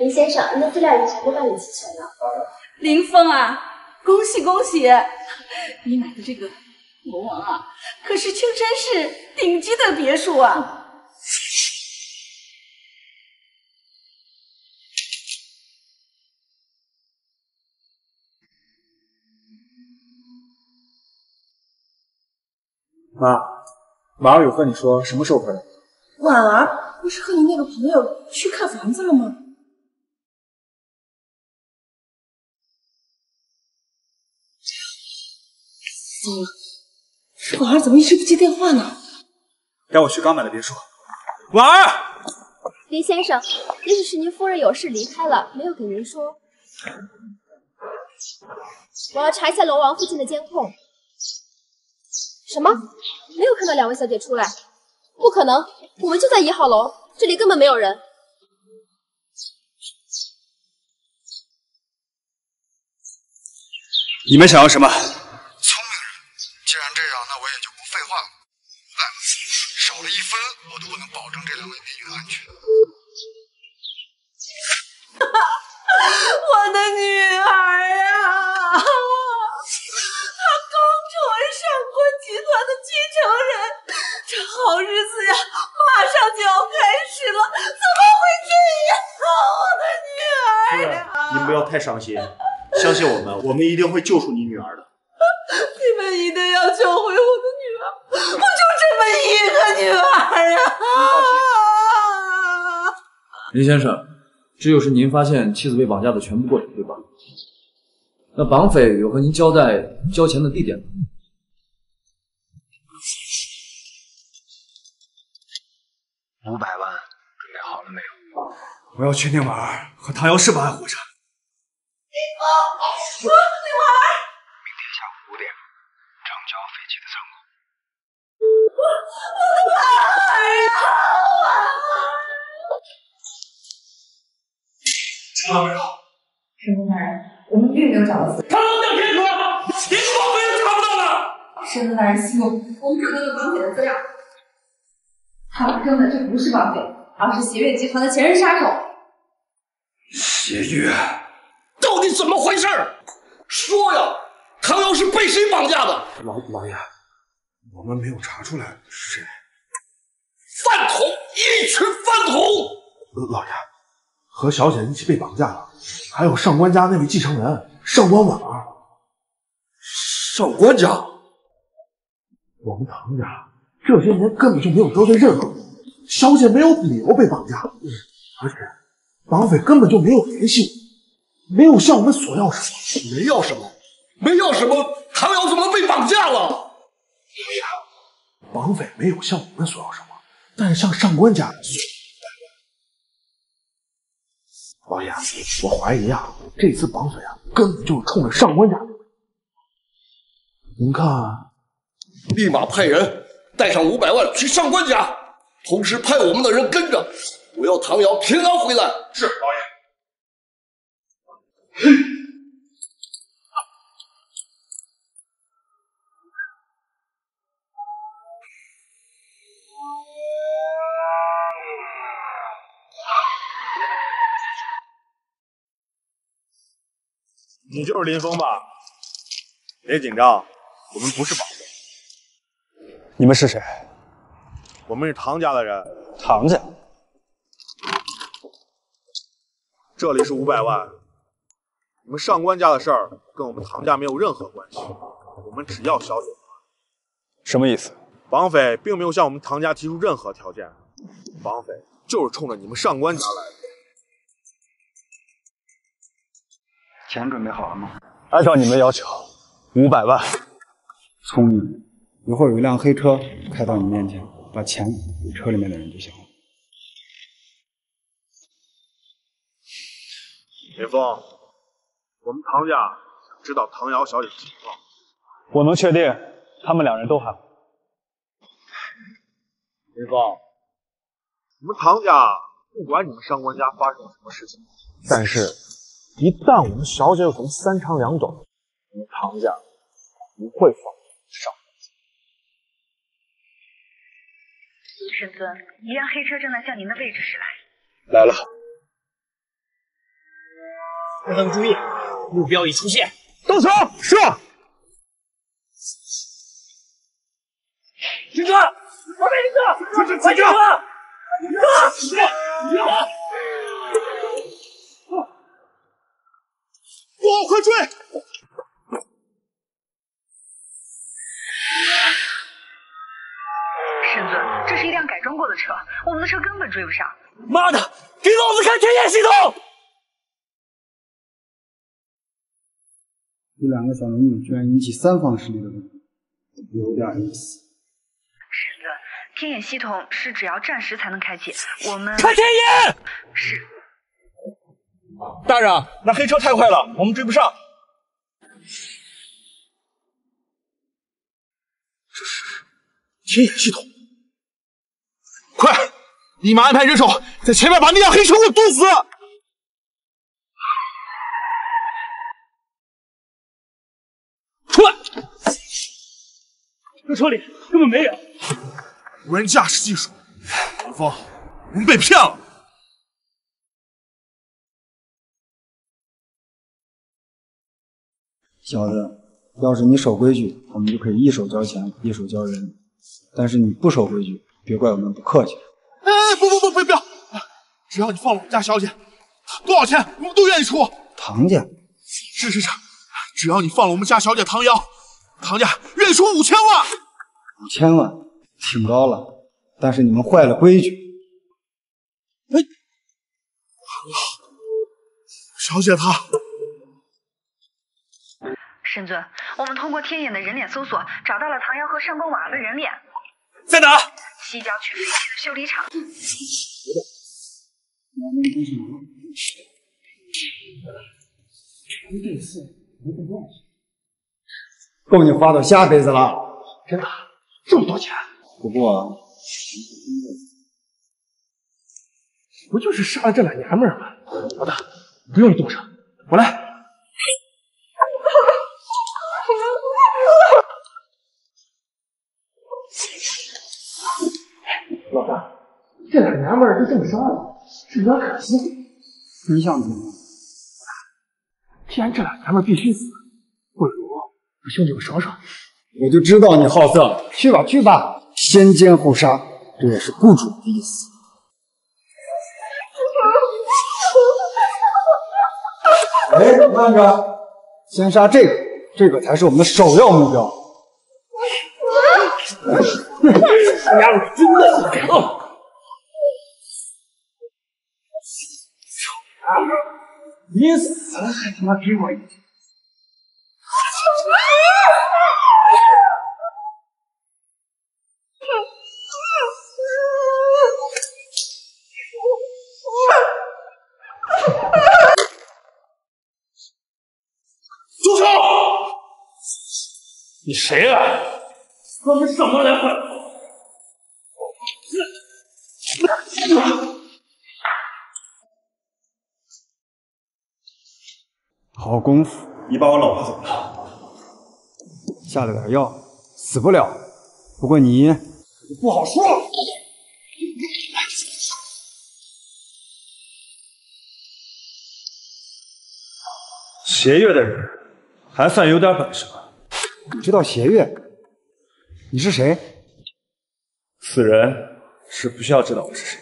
林先生，您的资料已经全部办理齐全了。林峰啊，恭喜恭喜！你买的这个国王啊，可是青山市顶级的别墅啊。妈，婉儿有和你说什么时候回来？婉儿不是和你那个朋友去看房子了吗？糟了。这婉儿怎么一直不接电话呢？带我去刚买的别墅。婉儿，林先生，也许是您夫人有事离开了，没有给您说。我要查一下楼王附近的监控。什么？没有看到两位小姐出来？不可能，我们就在一号楼，这里根本没有人。你们想要什么？的女儿呀！她刚成为上官集团的继承人，这好日子呀，马上就要开始了，怎么会这样？我的女儿呀！您不要太伤心，相信我们，我们一定会救出你女儿的。你们一定要救回我的女儿，我就这么一个女儿啊！林先生，这就是您发现妻子被绑架的全部过程，对吧？那绑匪有和您交代交钱的地点吗？五百万准备好了没有？我要确定婉儿和唐瑶是否还活着。啊！李婉儿，明天下午五点，城郊飞机的仓库。我我的婉儿呀！查到没有？神风大人，我们并没有找到死他老掉天河，连绑匪都查不到了。神风大人息怒，我们找到了绑匪的资料，他们根本就不是绑匪，而是邪月集团的前任杀手。邪月，到底怎么回事？说呀，唐瑶是被谁绑架的？老老爷，我们没有查出来是谁。饭桶，一群饭桶！老爷，和小姐一起被绑架的，还有上官家那位继承人上官婉儿。上官家，我们唐家这些年根本就没有得罪任何人，小姐没有理由被绑架，而且绑匪根本就没有联系我，没有向我们索要什么。没要什么？没要什么？唐瑶怎么被绑架了？绑匪没有向我们索要什么，但是向上官家索老爷，我怀疑啊，这次绑匪啊，根本就是冲着上官家来。您看，立马派人带上五百万去上官家，同时派我们的人跟着，我要唐瑶平安回来。是老爷。你就是林峰吧？别紧张，我们不是绑匪，你们是谁？我们是唐家的人。唐家？这里是五百万，你们上官家的事儿跟我们唐家没有任何关系，我们只要小姐。什么意思？绑匪并没有向我们唐家提出任何条件，绑匪就是冲着你们上官家来的。钱准备好了吗？按照你们的要求，五百万。聪明，一会儿有一辆黑车开到你面前，把钱给车里面的人就行了。林峰，我们唐家想知道唐瑶小姐的情况。我能确定，他们两人都还好。林峰，我们唐家不管你们上官家发生了什么事情，但是，一旦我们小姐有什么三长两短，我们唐家不会放上。神尊，一辆黑车正在向您的位置驶来。来了。各等注意，目标已出现，动手是！停车！旁边停车！快停！快停！我快追！骗子，这是一辆改装过的车，我们的车根本追不上。妈的，给老子看天眼系统！这两个小龙女居然引起三方势力的有点意思。世子，天眼系统是只要战时才能开启，我们看天眼。是。大人，那黑车太快了，我们追不上。这是天眼系统，快，立马安排人手在前面把那辆黑车给我堵死！出来！这车里根本没人。无人驾驶技术，王峰，我们被骗了。小子，要是你守规矩，我们就可以一手交钱一手交人；但是你不守规矩，别怪我们不客气。哎，不不不，不不要！只要你放了我们家小姐，多少钱我们都愿意出。唐家，是是是，只要你放了我们家小姐唐瑶，唐家愿意出五千万。五千万，挺高了，但是你们坏了规矩。哎，小姐她。神尊，我们通过天眼的人脸搜索，找到了唐瑶和上官婉儿的人脸。在哪？西郊区废弃的修理厂。够你花到下辈子了。真的？这么多钱？不过，不就是杀了这俩娘们儿吗？老大，不用你动手，我来。这俩娘们儿就这么杀了，是有点可惜。你想怎么样？既然这俩娘们儿必须死，不如让兄弟们爽爽。我就知道你好色，去吧去吧，先奸后杀，这也是雇主的意思。哎，慢着，先杀这个，这个才是我们的首要目标。这娘们真的！你死了还他妈给我一剑！住手！你谁啊？他们什么来混？好功夫！你把我老婆怎么了？下了点药，死不了。不过你不好说了。邪月的人还算有点本事吧？你知道邪月？你是谁？此人是不需要知道我是谁。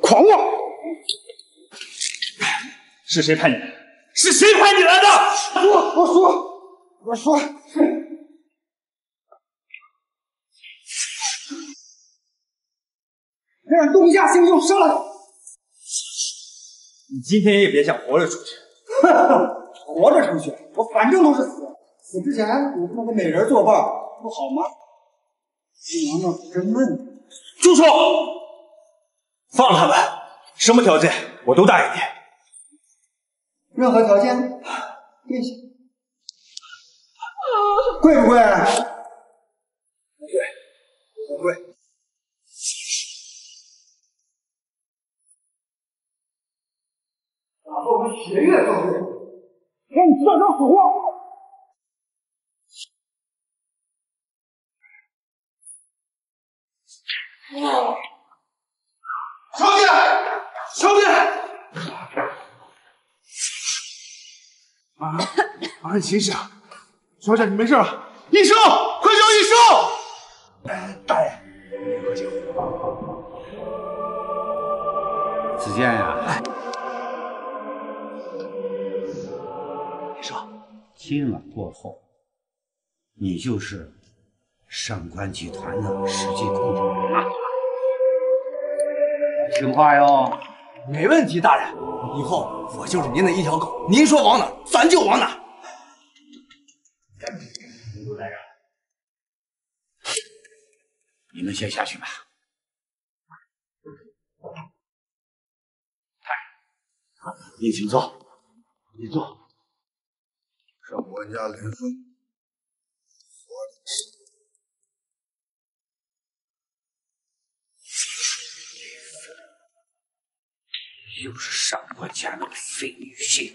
狂妄！是谁派你来？是谁派你来的？说，我说，我说是。让东夏星宿杀了你今天也别想活着出去。活着出去，我反正都是死。死之前我不能跟美人作伴，不好吗？这娘们真闷。住手！放了他们，什么条件我都答应你。任何条件，跪下。跪不贵？不跪，不跪。打破我们邪月造罪，让你算账死活！小姐，小姐，啊啊！你醒醒，小姐，你没事吧？医生，快叫医生！大爷，别喝酒。子健呀，你说，今晚过后，你就是上官集团的实际控制人了。听话哟。没问题，大人。以后我就是您的一条狗，您说往哪，咱就往哪。陆大人，你们先下去吧。你请坐，你坐。上官家林峰，又是上官家那个废女婿。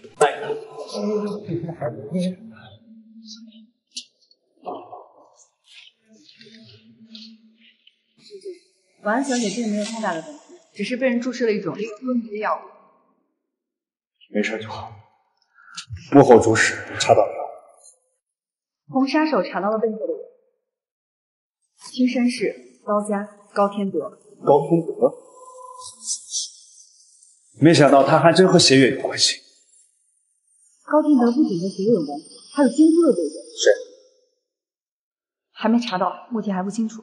王安小姐并没有太大的问题，只是被人注射了一种令人昏迷的药物。没事就好。幕后主使查到了，红杀手查到了背后的人，青山市高家高天德。高天德，没想到他还真和邪月有关系。高天德不仅和邪月有关系，还有京都的对手。是？还没查到，目前还不清楚。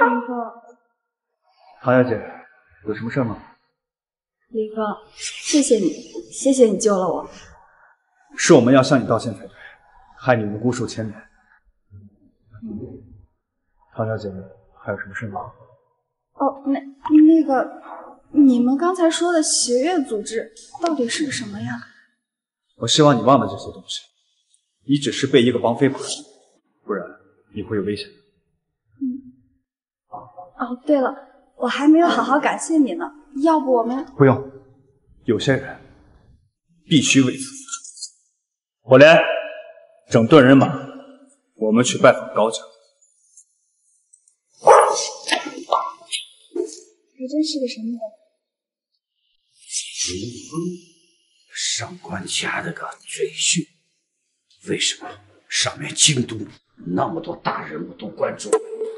林峰，唐小姐，有什么事吗？林峰，谢谢你，谢谢你救了我。是我们要向你道歉才对，害你无辜受牵连。唐小姐，还有什么事吗？哦，那那个，你们刚才说的邪月组织到底是个什么呀？我希望你忘了这些东西。你只是被一个帮匪绑架，不然你会有危险的。哦，对了，我还没有好好感谢你呢，要不我们不用，有些人必须为此付出。火莲，整顿人马，我们去拜访高家。还真是个什么人？林峰，上官家的个赘婿，为什么上面京都那么多大人物都关注？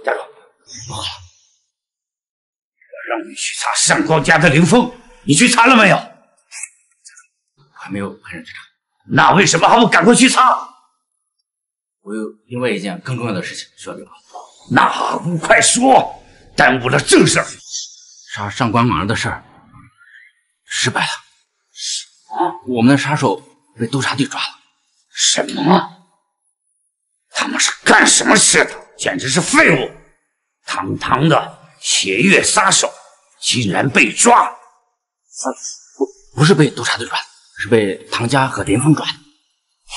大哥，不好了！我让你去查上官家的林峰，你去查了没有？还没有派人去查。那为什么还不赶快去查？我有另外一件更重要的事情需要你帮。那还不快说！耽误了正事儿。杀上官婉儿的事儿失败了。什么？我们的杀手被督察队抓了。什么？他们是干什么吃的？简直是废物！堂堂的邪月杀手，竟然被抓！不，不是被督察队抓的，是被唐家和林峰抓的。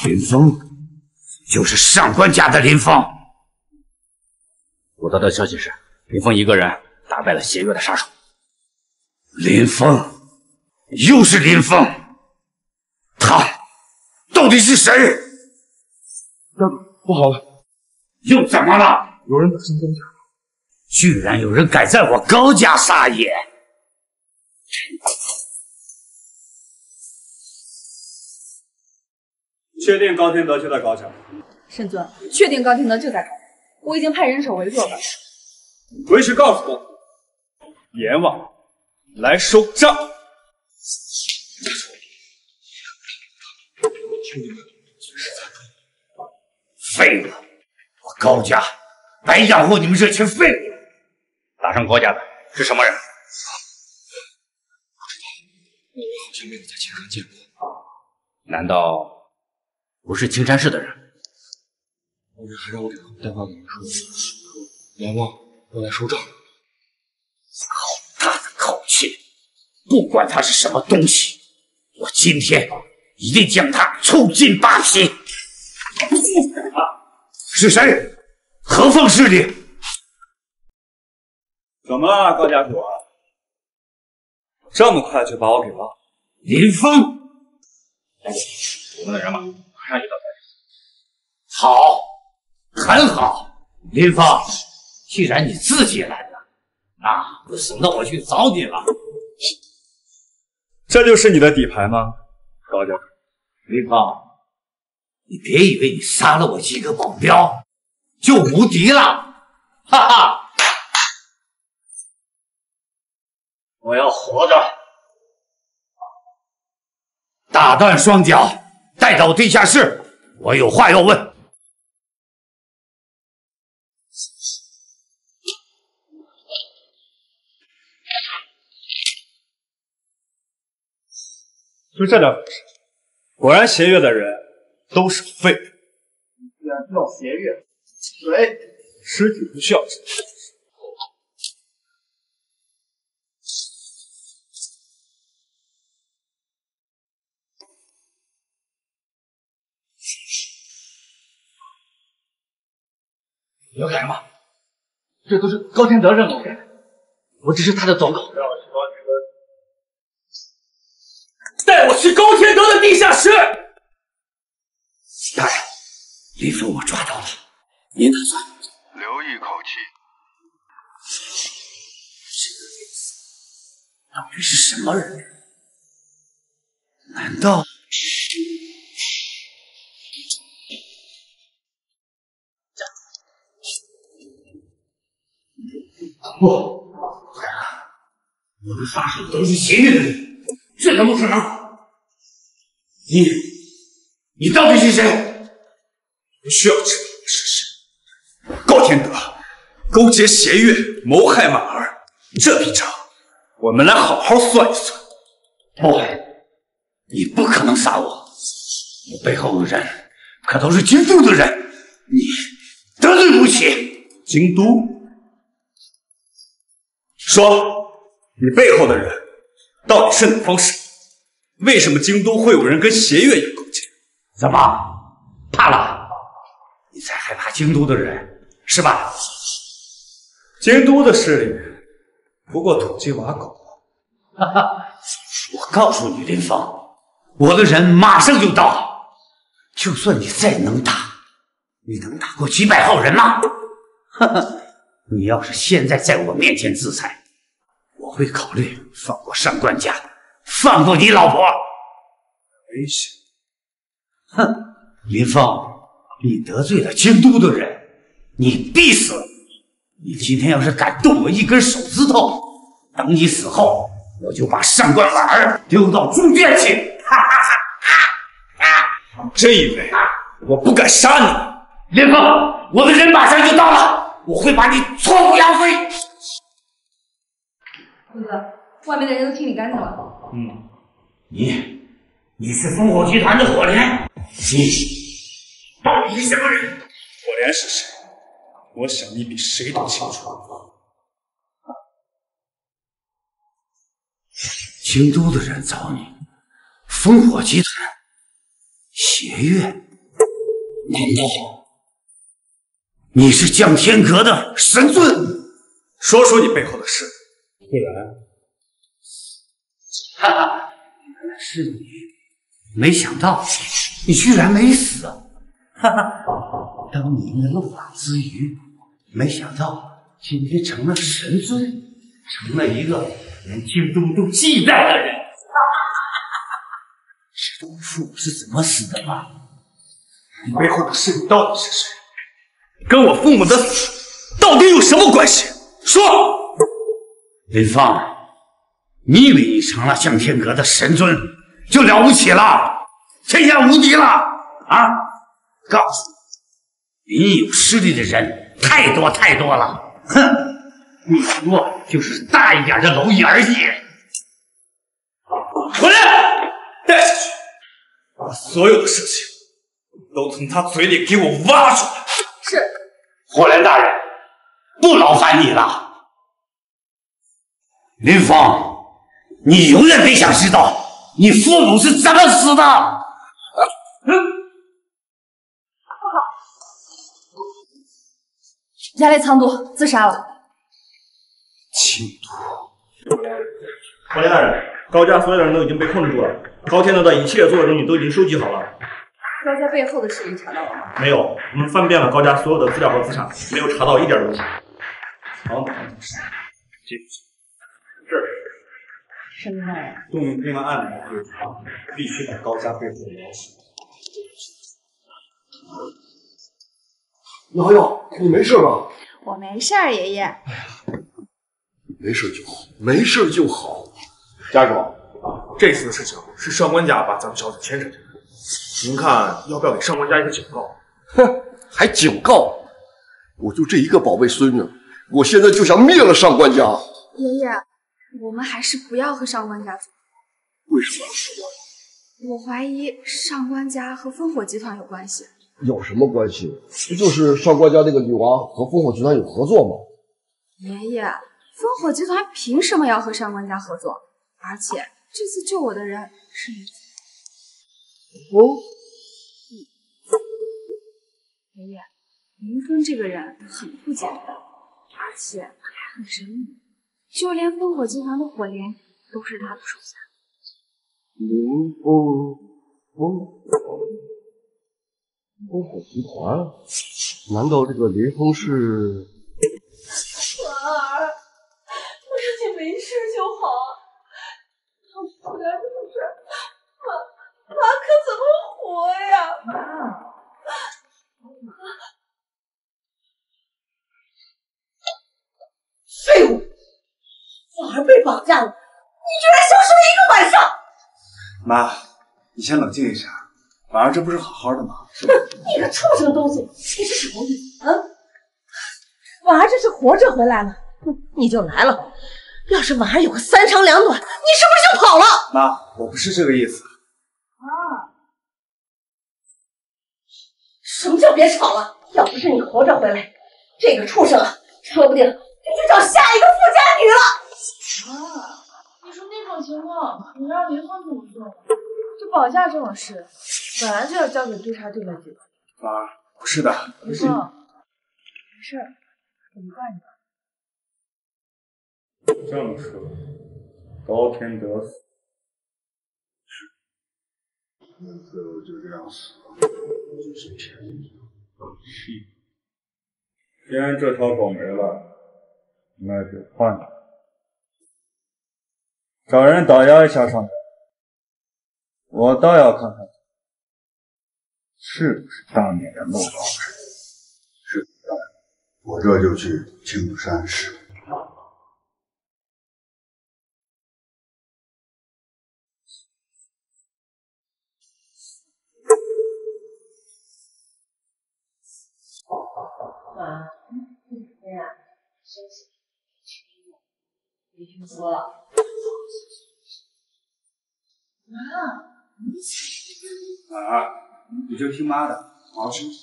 林峰，就是上官家的林峰。我得到消息是，林峰一个人打败了邪月的杀手。林峰，又是林峰，他到底是谁？大哥，不好了！又怎么了？有人打上官家，居然有人敢在我高家撒野！确定高天德就在高家。沈尊，确定高天德就在高家，我已经派人手围住了。回去告诉高天德，阎王来收账。兄弟们，是在废物！我高家白养活你们这群废物！打上高家的是什么人？我好像没有在青山见过。难道不是青山市的人？后面还让我给他们带话给人说，阎王要来收账。好大的口气！不管他是什么东西，我今天一定将他抽筋扒皮！是谁？何方势力？怎么了，高家主？这么快就把我给忘了？林峰，我们的人马马上就到这里。好，很好，林峰，既然你自己来了，那不省得我去找你了。这就是你的底牌吗，高家主？林峰，你别以为你杀了我一个保镖就无敌了，哈哈！我要活着，打断双脚，带到地下室，我有话要问。就这点本事，果然邪月的人都是废物。居然知道邪月，谁？尸体不需要。你要干什么？这都是高天德让我干的，我只是他的走狗。带我去高天德的地下室。大人，林峰我抓到了，您打算？留一口气。到底是什么人？难道？不，我的杀手都是邪月的人，这怎么可能？你，你到底是谁？不需要知道我是谁。高天德勾结邪月，谋害婉儿，这笔账我们来好好算一算。不，你不可能杀我，我背后的人可都是京都的人，你得罪不起。京都。说，你背后的人到底是哪方势力？为什么京都会有人跟邪月有勾结？怎么怕了？你才害怕京都的人是吧？京都的势力不过土鸡瓦狗。哈哈，我告诉你，林峰，我的人马上就到。就算你再能打，你能打过几百号人吗？哈 哈。你要是现在在我面前自裁，我会考虑放过上官家，放过你老婆。危险！哼，林峰，你得罪了京都的人，你必死！你今天要是敢动我一根手指头，等你死后，我就把上官婉儿丢到猪圈去！哈哈哈！真以为我不敢杀你？林峰，我的人马上就到了。我会把你挫骨扬灰。辉哥，外面的人都清理干净了。嗯，你，你是烽火集团的火莲，你到底是什么人？火莲是谁？我想你比谁都清楚。京都的人找你，烽火集团，邪月，难道？你是降天阁的神尊，说说你背后的事。慧然，哈哈，原来是你！没想到你居然没死，哈哈！当年的漏网之鱼，没想到今天成了神尊，成了一个连京都都忌惮的人。知道父母是怎么死的吗？你背后的势力到底是谁？跟我父母的死到底有什么关系？说，林芳，你以为你成了向天阁的神尊就了不起了，天下无敌了啊？告诉你，比你有实力的人太多太多了。哼，你不过就是大一点的蝼蚁而已。回来，带下去，把所有的事情都从他嘴里给我挖出来。是，火莲大人，不劳烦你了。林峰，你永远别想知道你父母是怎么死的。不好，压力藏毒自杀了。清毒。火莲大人，高家所有的人都已经被控制住了，高天德的一切作证据都已经收集好了。高家背后的事情查到了吗？没有，我们翻遍了高家所有的资料和资产，没有查到一点东西。好，记住，这什么？动用公安案必须把高家背后的联系。瑶瑶，你没事吧？我没事儿，爷爷。没事就好，没事就好。家主，这次的事情是上官家把咱们小子牵扯进来。您看要不要给上官家一个警告？哼，还警告？我就这一个宝贝孙女，我现在就想灭了上官家。爷爷，我们还是不要和上官家走。为什么？我怀疑上官家和烽火集团有关系。有什么关系？不就是上官家那个女王和烽火集团有合作吗？爷爷，烽火集团凭什么要和上官家合作？而且这次救我的人是林峰。哦，爷爷，林峰这个人很不简单，而且还很神秘，就连烽火集团的火莲都是他的手下。林峰，烽烽火集团？难道这个林峰是？婉儿，我让你没事就好，要是出点什么事，妈妈可怎么活呀？废物！婉儿被绑架了，你居然消失了一个晚上！妈，你先冷静一下，婉儿这不是好好的吗？哼 你个畜生东西，你是什么意思啊？婉儿这是活着回来了，哼你就来了。要是婉儿有个三长两短，你是不是就跑了？妈，我不是这个意思。啊！什么叫别吵了？要不是你活着回来，这个畜生啊，说不定就去找下一个富家女了。妈，你说那种情况，你让林峰怎么做？这绑架这种事，本来就要交给督察队来解决。妈，不是的，林峰，没事，我不怪你。这么说，高天德死，最后就这样死了，就是天意。是。既然这条狗没了，那就换了。找人打压一下上官，我倒要看看是不是当年的孟老师。是的，我这就去青山市。妈，哎呀，休息，别听说了。妈，婉儿，你就听妈的，好好休息。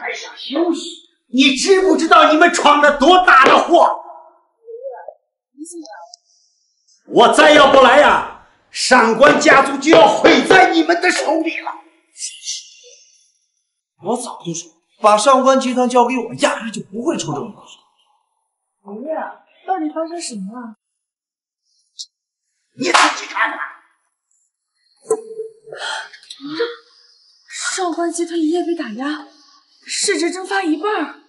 还想休息？你知不知道你们闯了多大的祸？我再要不来呀，上官家族就要毁在你们的手里了。我早就说，把上官集团交给我，压根就不会出这种事。爷爷，到底发生什么了？你自己看看。上官集团一夜被打压，市值蒸发一半。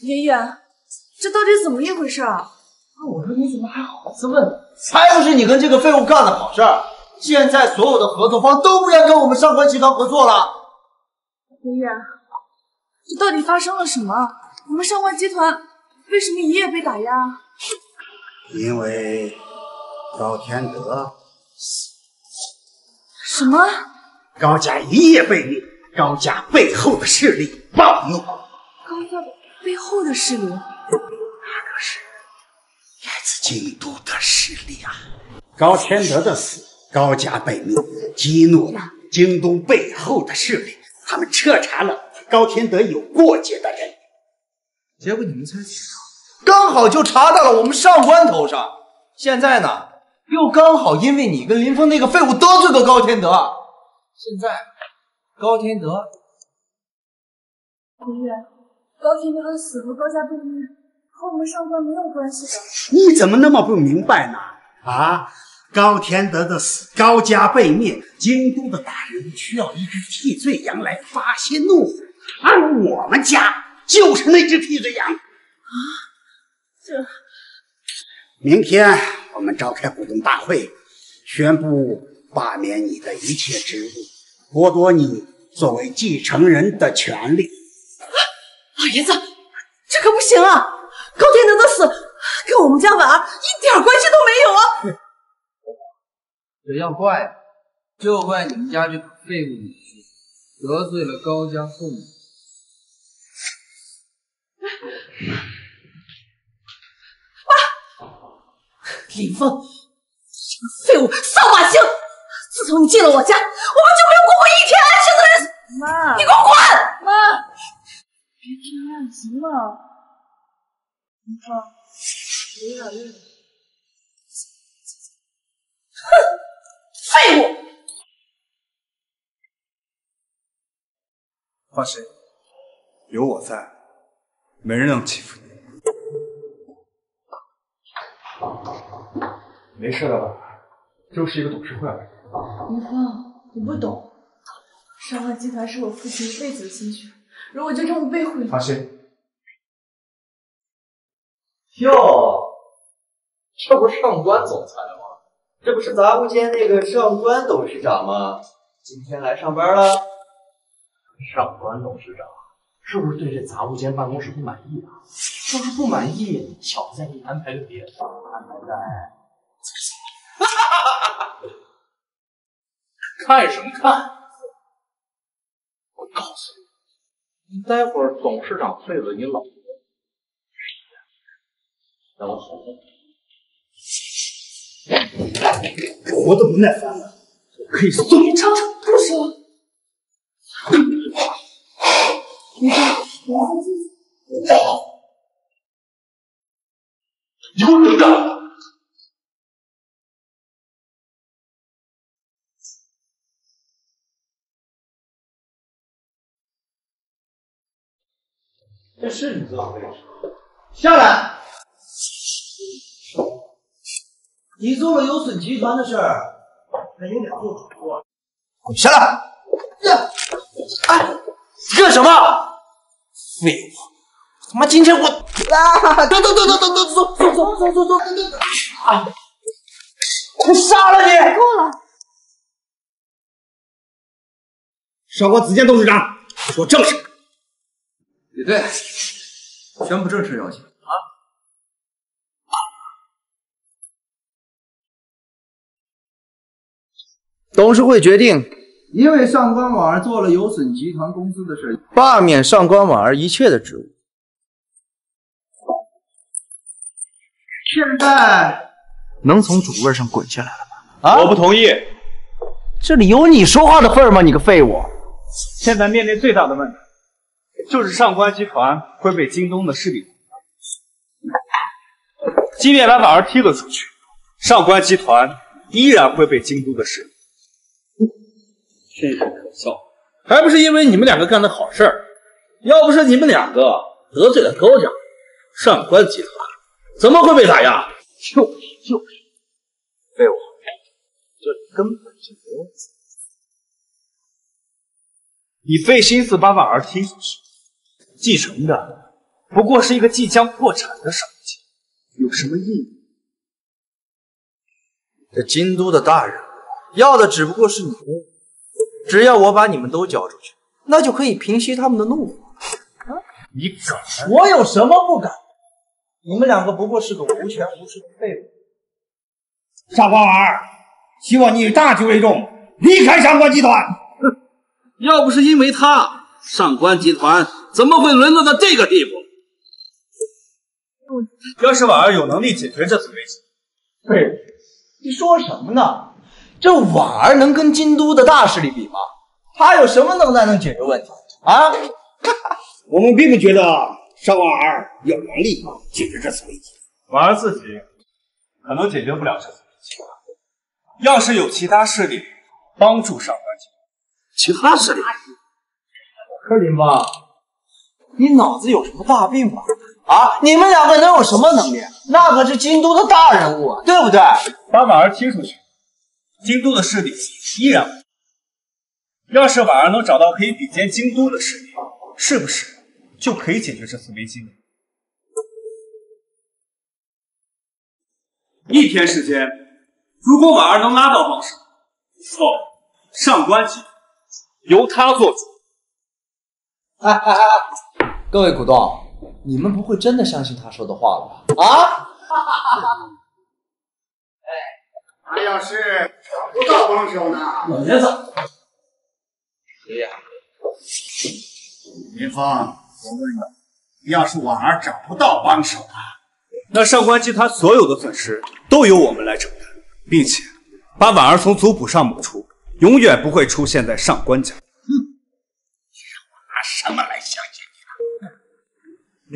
爷爷，这到底怎么一回事啊？那我说你怎么还好意思问呢？才不是你跟这个废物干的好事儿！现在所有的合作方都不愿跟我们上官集团合作了。爷爷，这到底发生了什么？我们上官集团为什么一夜被打压？因为高天德什么？高家一夜被灭，高家背后的势力暴怒。高家背后的势力，那可是来自京都的势力啊！高天德的死，高家被灭，激怒了京都背后的势力，他们彻查了高天德有过节的人。结果你们猜？刚好就查到了我们上官头上。现在呢，又刚好因为你跟林峰那个废物得罪了高天德。现在高天德，爷爷，高天德的死和高家被灭和我们上官没有关系的。你怎么那么不明白呢？啊，高天德的死，高家被灭，京都的大人物需要一只替罪羊来发泄怒火，而我们家就是那只替罪羊。啊，这明天我们召开股东大会，宣布罢免你的一切职务，剥夺你作为继承人的权利。老爷子，这可不行啊！高天德的死跟我们家婉儿一点关系都没有啊！这要怪，就怪你们家这个废物女婿得罪了高家父母。林峰，这个废物扫把星，自从你进了我家，我们就没有过过一天安心的日子。妈，你给我滚！妈，别这样行吗？林峰，我有点累了。哼，废物！放心，有我在，没人能欺负你。没事的吧？就是一个董事会而已。林峰，你不懂，上万集团是我父亲一辈子的心血，如果就这么被毁了，放心，哟，这不是上官总裁吗？这不是杂物间那个上官董事长吗？今天来上班了。上官董事长是不是对这杂物间办公室不满意啊？要是不满意，小子再给你安排个别的，安排在…… 看什么看？我告诉你，你待会儿董事长废了你老婆，让我好好。活得不耐烦了，我可以送你尝尝。不说。你说，你你给我等着！这是你坐的位置。下来。你做了有损集团的事，还有脸做主播？滚下来！呀，哎，你干什么？废物！他妈今天我啊！等等等等等等，走走走走走走等等啊！我杀了你！够了！少给子健董事长，说正事。李队，宣布正式邀请啊！董事会决定，因为上官婉儿做了有损集团公司的事，罢免上官婉儿一切的职务。现在能从主位上滚下来了吧？啊！我不同意。这里有你说话的份儿吗？你个废物！现在面临最大的问题，就是上官集团会被京东的势力即便把婉儿踢了出去，上官集团依然会被京都的势力。真是可笑，还不是因为你们两个干的好事儿。要不是你们两个得罪了高家，上官集团怎么会被打压？就是就是，废物，这根本就没有。你费心思把婉儿踢出去，继承的不过是一个即将破产的商家，有什么意义？这京都的大人要的只不过是你们，只要我把你们都交出去，那就可以平息他们的怒火。你敢？我有什么不敢？你们两个不过是个无权无势的废物。上官婉儿，希望你以大局为重，离开上官集团。要不是因为他，上官集团怎么会沦落到这个地步？要是婉儿有能力解决这次危机，废物！你说什么呢？这婉儿能跟京都的大势力比吗？她有什么能耐能解决问题啊？我们并不觉得上官婉儿有能力解决这次危机。婉儿自己可能解决不了这次危机。要是有其他势力帮助上官集团，其他势力？柯林吧，你脑子有什么大病吧？啊！你们两个能有什么能力？那可是京都的大人物啊，对不对？把婉儿踢出去，京都的势力依然。要是婉儿能找到可以比肩京都的势力，是不是就可以解决这次危机呢？一天时间，如果婉儿能拉到帮手，以后上官集由他做主。哎哎哎！各位股东。你们不会真的相信他说的话了吧？啊！哎，他要是找不到帮手呢？老爷子，爷爷，林峰，我问你，要是婉儿找不到帮手啊，那上官集团所有的损失都由我们来承担，并且把婉儿从族谱上抹除，永远不会出现在上官家。拿什么来相信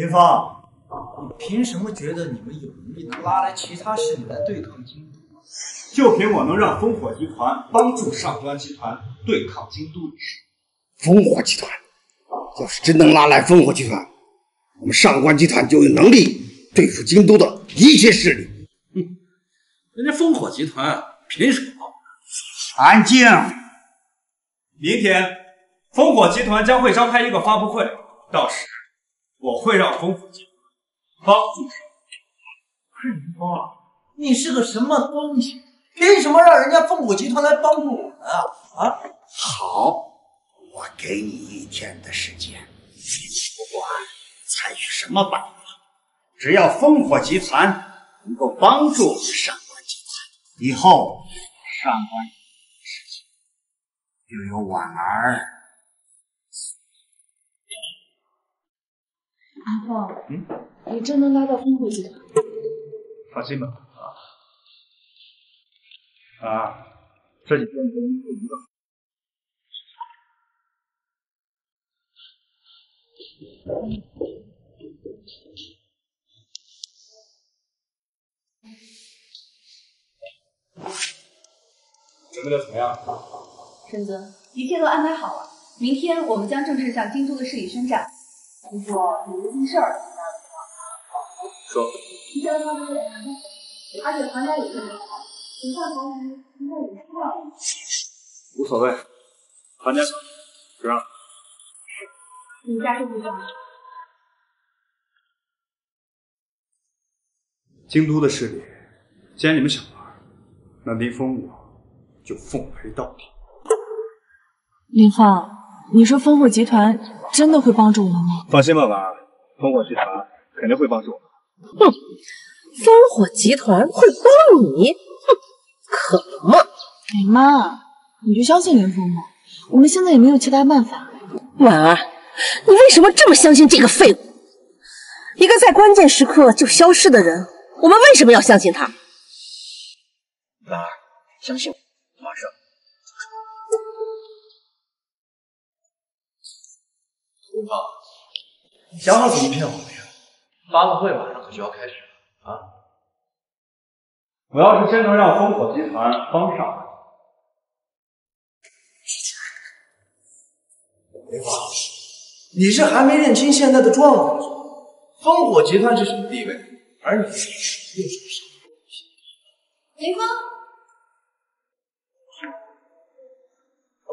林芳，你凭什么觉得你们有能力能拉来其他势力来对抗京都？就凭我能让烽火集团帮助上官集团对抗京都一事。烽火集团要是真能拉来烽火集团，我们上官集团就有能力对付京都的一切势力。哼人家烽火集团凭什么？安静！明天，烽火集团将会召开一个发布会，到时我会让烽火集团帮助上林峰啊，你是个什么东西？凭什么让人家烽火集团来帮助我们啊？啊！好，我给你一天的时间，不管采取什么办法，只要烽火集团能够帮助上官集团，以后上官的事情就由婉儿。阿凤，嗯，你真能拉到烽火集团？放心吧，啊，啊，这几天。准备的怎么样？沈泽，一切都安排好了。明天我们将正式向京都的势力宣战。不过有一件事儿，说。提前发布会，而且唐家也特别好，你看唐家应该也知道。无所谓，唐家不让。你家是不是？京都的势力，既然你们想玩，那林峰我就奉陪到底。林芳，你说烽火集团真的会帮助我们吗？放心吧，婉儿，烽火集团肯定会帮助我们。哼，烽火集团会帮你？哼，可能吗？哎妈，你就相信林峰吧，我们现在也没有其他办法。婉儿，你为什么这么相信这个废物？一个在关键时刻就消失的人，我们为什么要相信他？婉儿，相信我，马上。林芳，你想好怎么骗我没有？发布会马上可就要开始了啊！我要是真能让烽火集团帮上，林芳，你是还没认清现在的状况，烽火集团是什么地位，而你又是什么？林峰，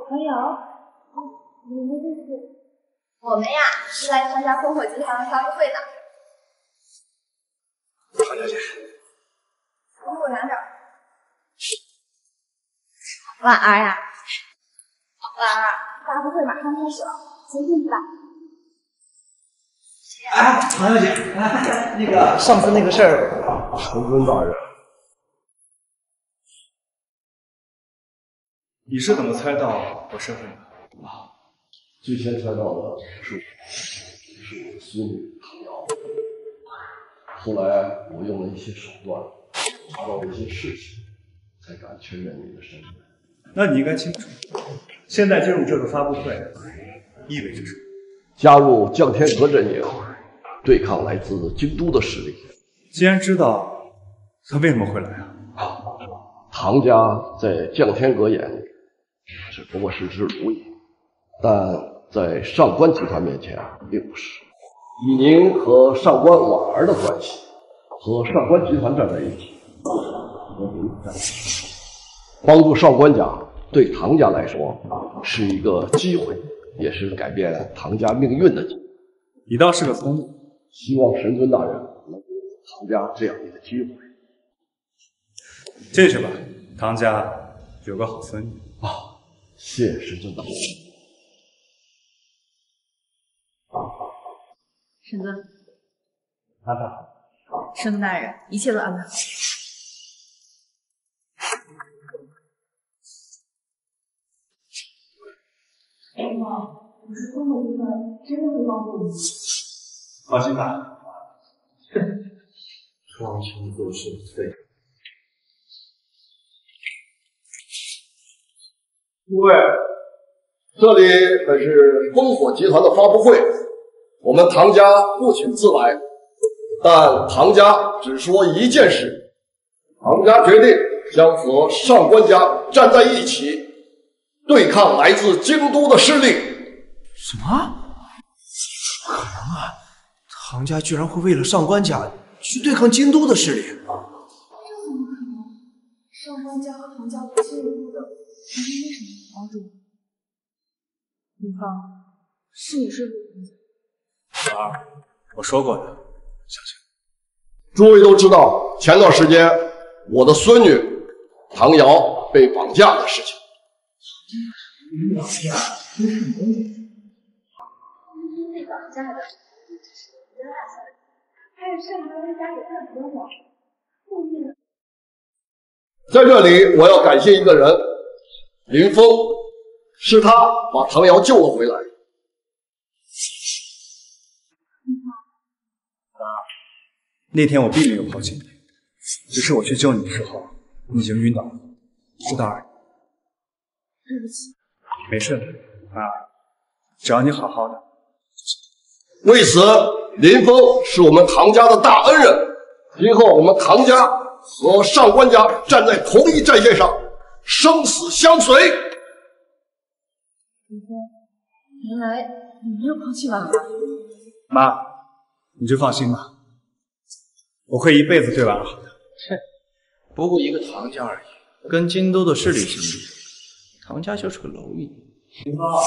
朋友，你们这是？我们呀是来参加烽火集团的发布会的。唐小姐，给我拿点。婉儿呀，婉儿，发布会马上开始了，先进去吧。哎，唐小姐，哎，那个上次那个事儿，陈尊大人，你是怎么猜到我身份的？最先猜到的是我，是我的孙女唐瑶。后来我用了一些手段，查到了一些事情，才敢确认你的身份。那你应该清楚，现在进入这个发布会意味着什么？加入降天阁阵营，对抗来自京都的势力。既然知道，他为什么会来啊？唐家在降天阁眼里只不过是只蝼蚁，但在上官集团面前并不是。以您和上官婉儿的关系，和上官集团站在一起，和平站在一起，帮助上官家对唐家来说是一个机会，也是改变唐家命运的机会。你倒是个聪明，希望神尊大人能给唐家这样一个机会。进去吧，唐家有个好孙女啊！谢谢神尊大人。沈尊，安排好。沈尊大人，一切都安排好。什么？你是烽火集团真的会帮助我们？放心吧。双情做事对。诸位，这里可是烽火集团的发布会，我们唐家不请自来，但唐家只说一件事：唐家决定将和上官家站在一起，对抗来自京都的势力。什么？不可能啊！唐家居然会为了上官家去对抗京都的势力？这怎么可能？上官家和唐家不亲不故的，唐家为什么要帮助我？林芳，是你说服唐家？儿，我说过的，相信诸位都知道，前段时间我的孙女唐瑶被绑架的事情。在这里，我要感谢一个人，林峰，是他把唐瑶救了回来。那天我并没有抛弃你，只是我去救你的时候，你已经晕倒了，知道而已。对不起，没事的，啊，只要你好好的。为此，林峰是我们唐家的大恩人，今后我们唐家和上官家站在同一战线上，生死相随。林峰，原来你没有抛弃婉儿。妈，你就放心吧，我会一辈子对婉儿好的。切，不过一个唐家而已，跟京都的势力相比，唐家就是个蝼蚁。林芳，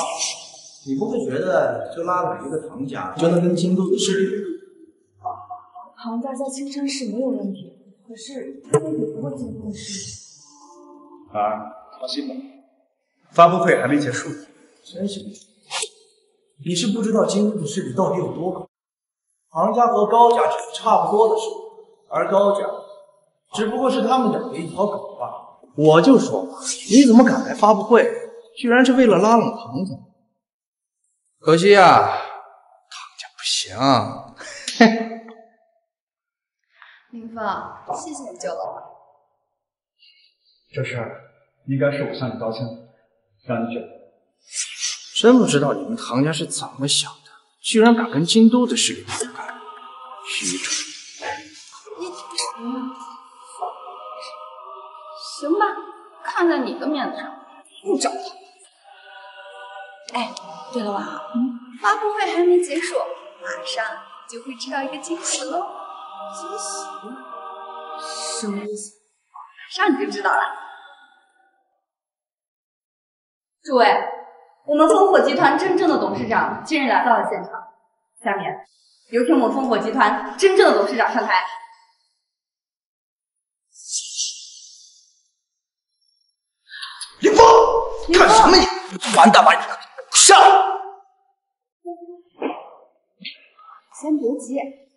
你不会觉得就拉拢一个唐家就能跟京都的势力？唐家在青山市没有问题，可是他们比不过京都的势力。婉儿，放心吧，发布会还没结束呢。真是不知你是不知道京都的势力到底有多高。唐家和高家只是差不多的势力，而高家只不过是他们养的一条狗罢了。我就说嘛，你怎么敢来发布会？居然是为了拉拢唐家。可惜呀、唐家不行。林峰，谢谢你救了我。这事儿应该是我向你道歉，让你救。真不知道你们唐家是怎么想的，居然敢跟京都的势力对干，愚蠢！行吧，看在你的面子上，不找他。哎，对了，婉儿，发布会还没结束，马上就会知道一个惊喜喽。惊喜？什么意思？马上你就知道了。诸位，我们烽火集团真正的董事长今日来到了现场，下面有请我们烽火集团真正的董事长上台。完蛋吧你！上！先别急，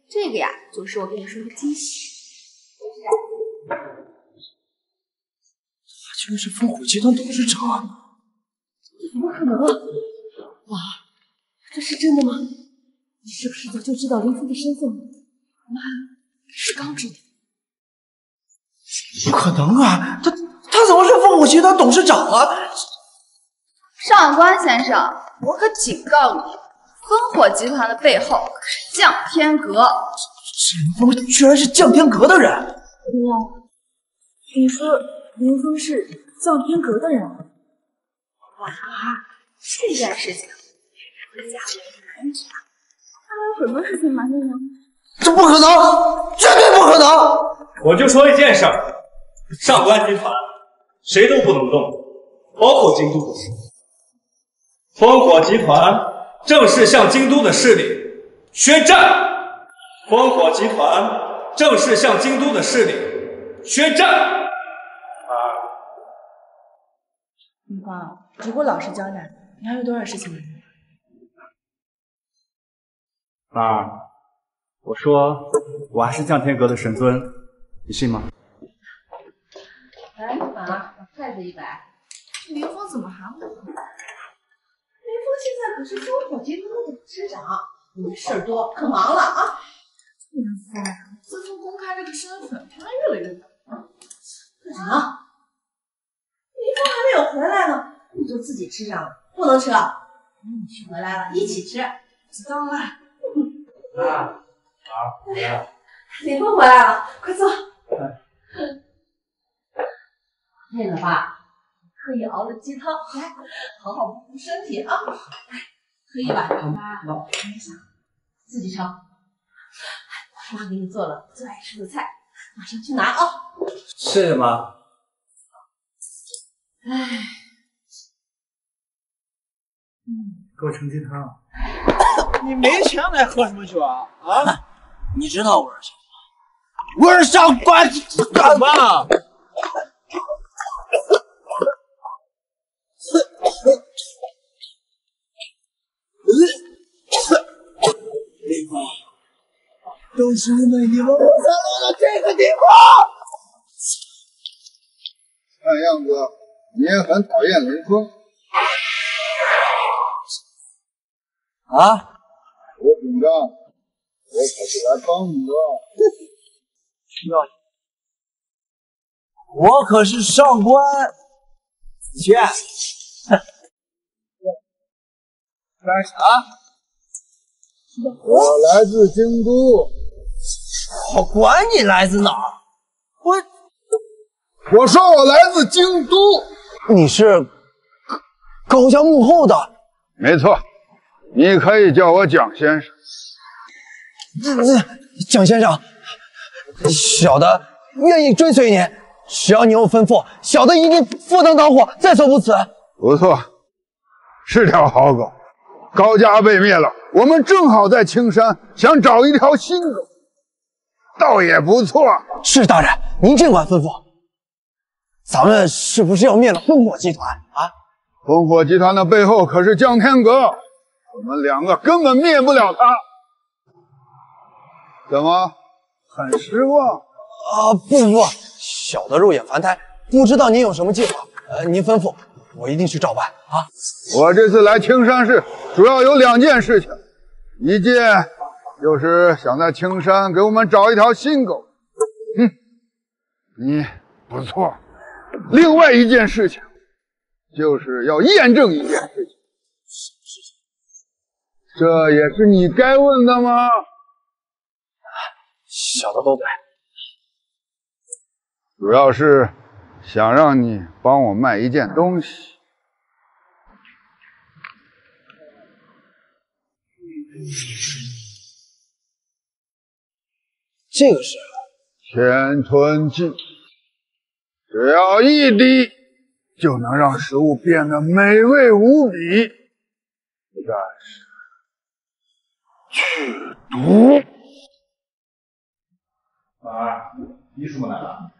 这个呀，就是我跟你说的惊喜。他居然是烽火集团董事长！怎么可能啊！婉儿，这是真的吗？你是不是早就知道林峰的身份了？妈，是刚知道。不可能啊！他他怎么是烽火集团董事长啊？上官先生，我可警告你，烽火集团的背后可是降天阁。这林峰居然是降天阁的人！哇，你说林峰是降天阁的人？哇，这件事情回家我瞒着他还有很多事情瞒着我。这不可能，绝对不可能！我就说一件事儿，上官集团谁都不能动，包括京都。烽火集团正式向京都的势力宣战！烽火集团正式向京都的势力宣战！啊，林芳，如果老实交代，你还有多少事情瞒着我？婉儿，我说我还是降天阁的神尊，你信吗？来，婉儿，把筷子一摆。这林峰怎么还不回来？现在可是烽火集团的董事长，你事儿多，可忙了啊！林峰，自从公开这个身份，他越来越忙。干什么？林峰还没有回来呢，你就自己吃上了，不能吃了。你去回来了，一起吃。知道了。啊，好，回来了。李峰回来了，快坐。累了吧？特意熬了鸡汤，来，好好补补身体啊。来，喝一碗。妈，没想自己盛。妈给你做了最爱吃的菜，马上去拿啊。谢谢妈。哎，嗯，给我盛鸡汤。你没钱来喝什么酒啊？啊？你知道我是谁吗？我是上官干嘛？地方都是因为你们，我才落到这个地方。看样子你也很讨厌林峰啊！别紧张，我可是来帮你的。要我可是上官子健。干啥？我来自京都。我管你来自哪儿，我我说我来自京都。你是高家幕后的？没错，你可以叫我蒋先生。这这，蒋先生，小的愿意追随您，只要你有吩咐，小的一定赴汤蹈火，在所不辞。不错，是条好狗。高家被灭了，我们正好在青山想找一条新狗，倒也不错。是大人，您尽管吩咐。咱们是不是要灭了烽火集团啊？烽火集团的背后可是江天阁，我们两个根本灭不了他。怎么，很失望？啊，不不不，小的肉眼凡胎，不知道您有什么计划。呃，您吩咐，我一定去照办啊。我这次来青山市，主要有两件事情，一件就是想在青山给我们找一条新狗。嗯，你不错。另外一件事情，就是要验证一件事情。什么事情？这也是你该问的吗？小的都对。主要是想让你帮我卖一件东西。这个是千吞剂。只要一滴，就能让食物变得美味无比，但是去毒。老二，你怎么来了？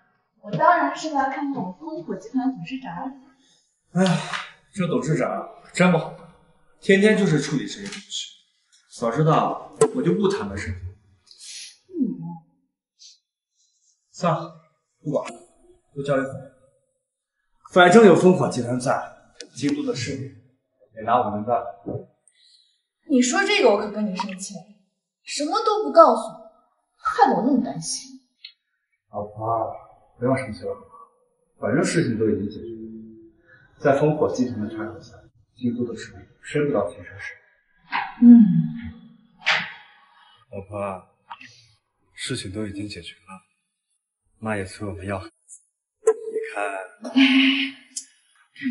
我当然是来看看我烽火集团董事长。哎，这董事长真不好，天天就是处理这些东西。早知道我就不谈了事。你。嗯。算了，不管了。都交给我，反正有烽火集团在，京都的势力也拿我们办。你说这个我可跟你生气了，什么都不告诉我，害得我那么担心。老婆，不要生气了，反正事情都已经解决了，在烽火集团的插手下，京都的势力伸不到天山市。嗯，老婆，事情都已经解决了，妈也催我们要孩子，你。看，干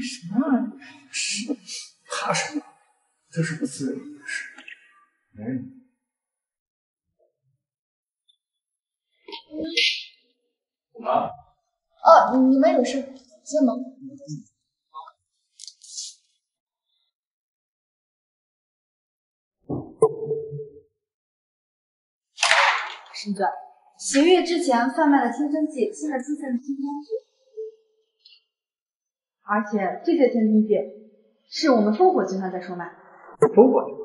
什么啊？是怕什么？这是不自由的事。嗯。啊？哦，你们有事，进门。沈总，几个月之前贩卖的青春剂，现在出现了新东西。而且这些天津剂是我们烽火集团在售卖。烽火集团？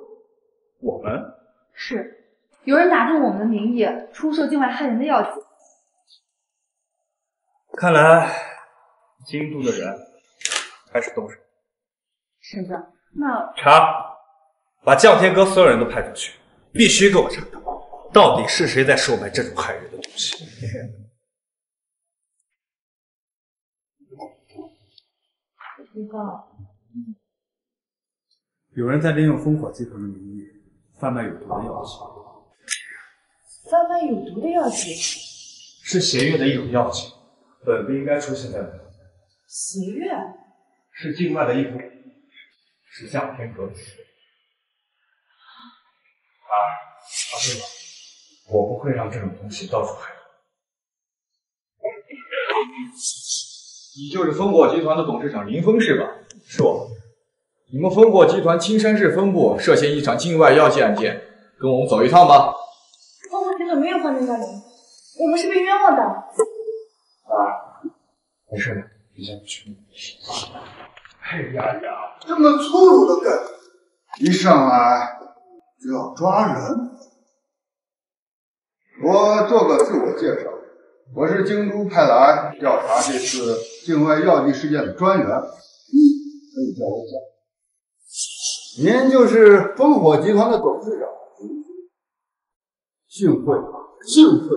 我们？是，有人打着我们的名义出售境外害人的药剂。看来京都的人开始动手。沈子，那查，把降天阁所有人都派出去，必须给我查到到底是谁在售卖这种害人的东西。知道，有人在利用烽火集团的名义贩卖有毒的药剂，贩卖有毒的药剂，是邪月的一种药剂，本不应该出现在本国，邪月。是境外的一股，是向天阁的事。啊啊对了，我不会让这种东西到处害人。你就是烽火集团的董事长林峰是吧？是我。你们烽火集团青山市分部涉嫌一场境外药剂案件，跟我们走一趟吧。烽火集团没有犯罪大人，我们是被冤枉的。啊，没事的，你先去。哎呀呀，这么粗鲁的干部，一上来就要抓人。我做个自我介绍，我是京都派来调查这次境外药剂事件的专员，可以叫我蒋。您就是烽火集团的董事长，幸会吧，幸会。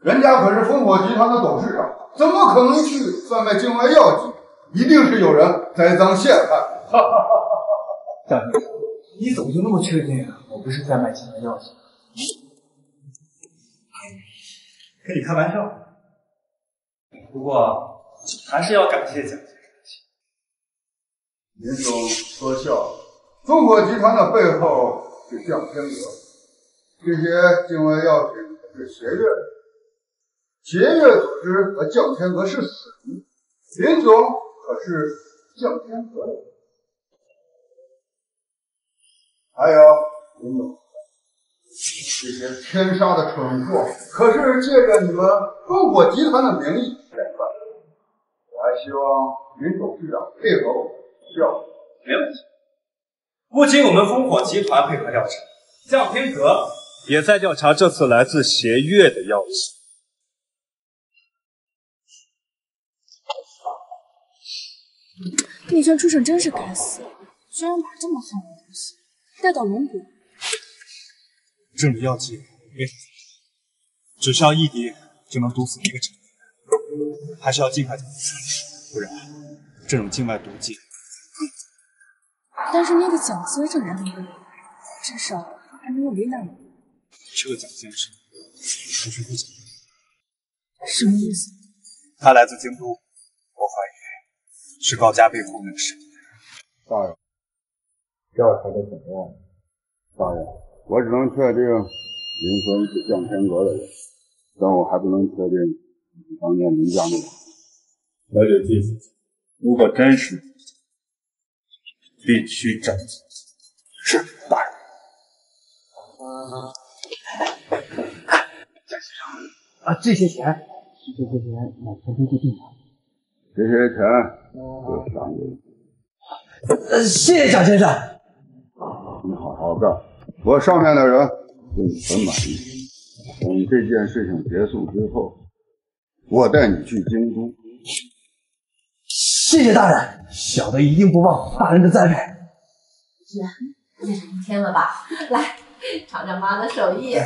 人家可是烽火集团的董事长，怎么可能去贩卖境外药剂？一定是有人栽赃陷害。哈哈哈哈哈！蒋先生，你怎么就那么确定我不是在卖境外药剂？跟你开玩笑。不过还是要感谢蒋先生。林总说笑了。烽火集团的背后是蒋天阁，这些境外药品是邪月的，邪月组织和降天阁是死敌。林总可是降天阁的人，还有林总，这些天杀的蠢货可是借着你们烽火集团的名义在犯。我还希望林董事长配合我，效没问题。不仅我们烽火集团配合调查，降天阁也在调查这次来自邪月的药剂。逆川出生真是该死，居然把这么好的东西带到龙谷。这种药剂没法只需要一滴就能毒死一个成年人，还是要尽快调查，不然这种境外毒剂。但是那个蒋先生人很贵，至少还没有为难我。这个蒋先生不是不简单。什么意思？他来自京都，我怀疑是高家背后那个神。大人，调查的怎么样？大人，我只能确定林峰是降天阁的人，但我还不能确定是当年林家的人。了解地府，如果真是。必须斩死！是大人。蒋先生啊，这些钱这些钱买天地地的。这些钱就赏给呃，谢谢蒋先生。你好好干，我上面的人对你很满意。等这件事情结束之后，我带你去京都。谢谢大人，小的一定不忘大人的栽培。是啊，练一天了吧？来，尝尝妈的手艺。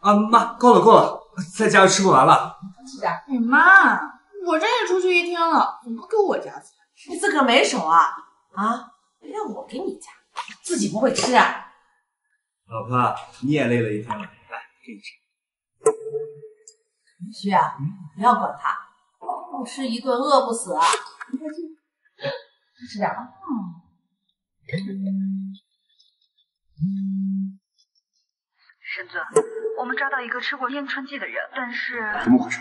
啊，妈，够了够了，在家吃不完了。吃点。哎妈，我这也出去一天了，怎么不给我夹菜？你自个儿没手啊？啊，让我给你夹，自己不会吃啊？老婆，你也累了一天了，来，给你吃。林旭啊，不要管他，不吃一顿饿不死啊。你快进，多吃点吧。嗯。神尊，我们抓到一个吃过烟春剂的人，但是怎么回事？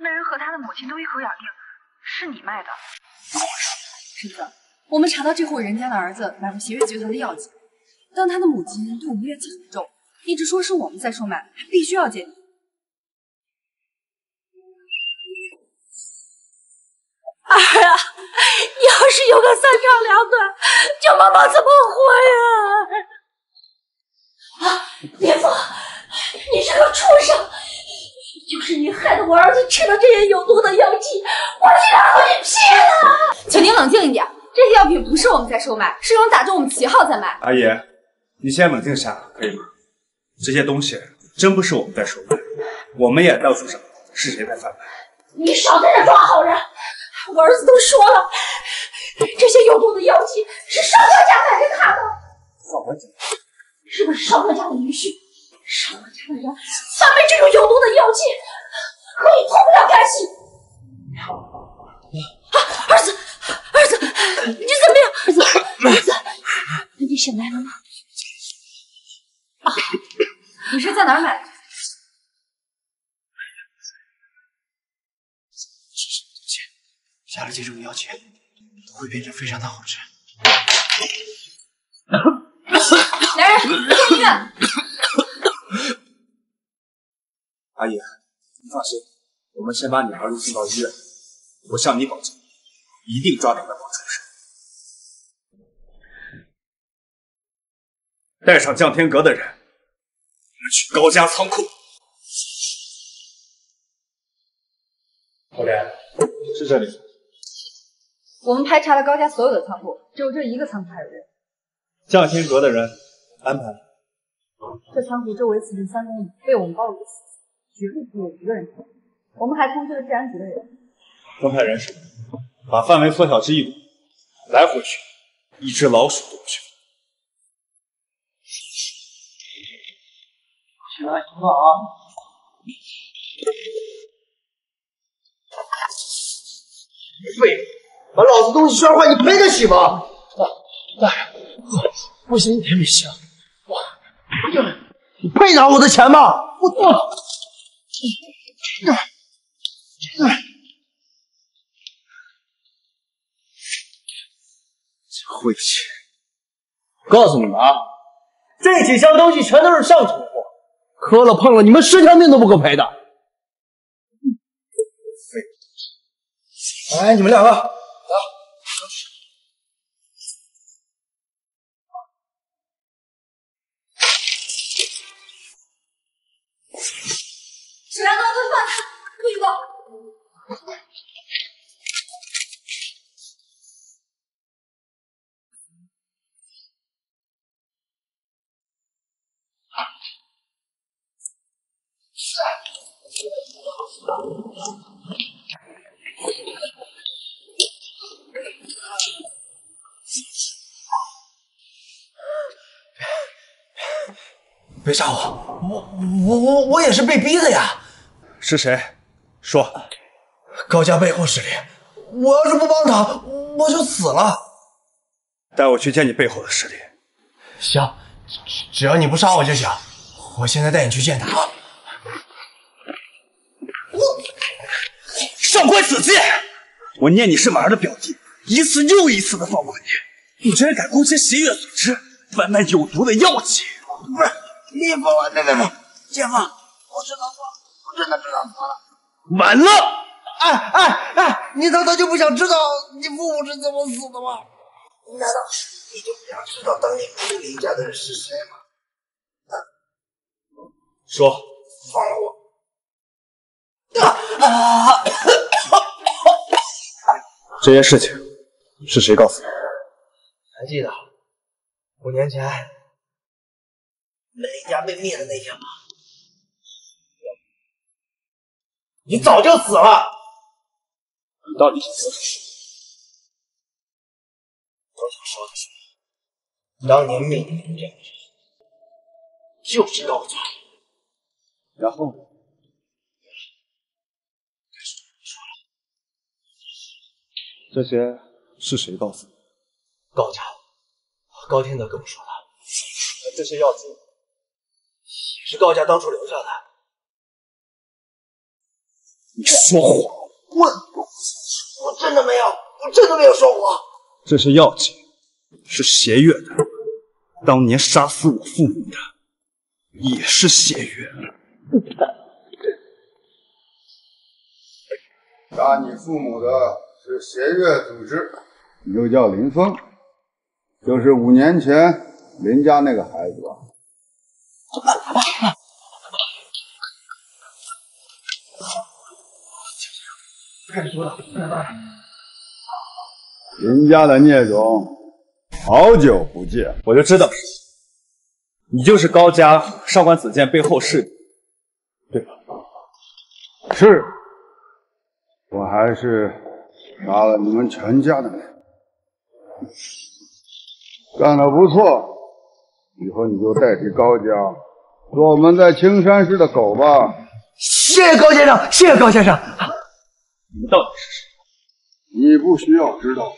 那人和他的母亲都一口咬定是你卖的。怎么回事？神尊，我们查到这户人家的儿子买过邪月集团的药剂，但他的母亲对我们怨气很重，一直说是我们在售卖，还必须要见你。儿啊，要是有个三长两短，叫妈妈怎么活呀？啊，林峰，你是个畜生！就是你害得我儿子吃了这些有毒的药剂，我竟然和你拼了！请您冷静一点，这些药品不是我们在售卖，是有人打着我们旗号在卖。阿姨，你先冷静下来，可以吗？这些东西真不是我们在售卖，我们也到处找是谁在贩卖。你少在这装好人！我儿子都说了，这些有毒的药剂是上官家买给他的，上官家是不是上官家的女婿？上官家的？人贩卖这种有毒的？药剂，和你脱不了干系。啊，儿子，儿子，你怎么样？儿子，儿子，你醒来了吗？啊，你是在哪儿买的？加了这种药剂，会变成非常的？好吃。来人，送医院！阿姨，你放心，我们先把你儿子送到医院。我向你保证，一定抓到那帮畜生。带上降天阁的人，我们去高家仓库。后莲，是这里。我们排查了高家所有的仓库，只有这一个仓库还有人。降天阁的人安排。这仓库周围四近三公里被我们包围死绝对不会有一个人逃。我们还通知了治安局的人。分派人手，把范围缩小至一公里，来回去，一只老鼠都不许放。行了行了啊！废物，把老子东西摔坏，你赔得起吗？大大人，不行一点没行。我，你配拿我的钱吗？我，晦气！告诉你们啊，这几箱东西全都是上乘货，磕了碰了，你们十条命都不够赔的。废物哎，你们两个，来，沈阳高跟饭，可以吗？别杀我！我我我我也是被逼的呀！是谁？说。高家背后势力，我要是不帮他，我就死了。带我去见你背后的势力。行，只要你不杀我就行。我现在带你去见他。我上官子健，我念你是马儿的表弟，一次又一次的放过你，你竟然敢攻击邪月组织，贩卖有毒的药剂！不是，你放我，别别别，姐夫，我知道错了，我真的知道错了。晚了！哎哎哎，你难道就不想知道你父母是怎么死的吗？难道你就不想知道当年灭林家的人是谁吗？说，放了我！啊！这件事情是谁告诉你？还记得五年前门林家被灭的那天吗？你早就死了！你到底想说什么？我想说的是，当年灭林家的人就是高家。然后呢？这些是谁告诉你？高家，高天德跟我说的。这些药剂也是高家当初留下的。你说谎！我我真的没有，我真的没有说谎。这些药剂是邪月的，当年杀死我父母的也是邪月。杀你父母的是邪月组织，又叫林峰，就是五年前林家那个孩子吧？开始说了，林家的聂总，好久不见，我就知道你就是高家上官子健背后势力，对吧？是，我还是杀了你们全家的人，干得不错，以后你就代替高家做我们在青山市的狗吧。谢谢高先生，谢谢高先生。你们到底是谁？你不需要知道，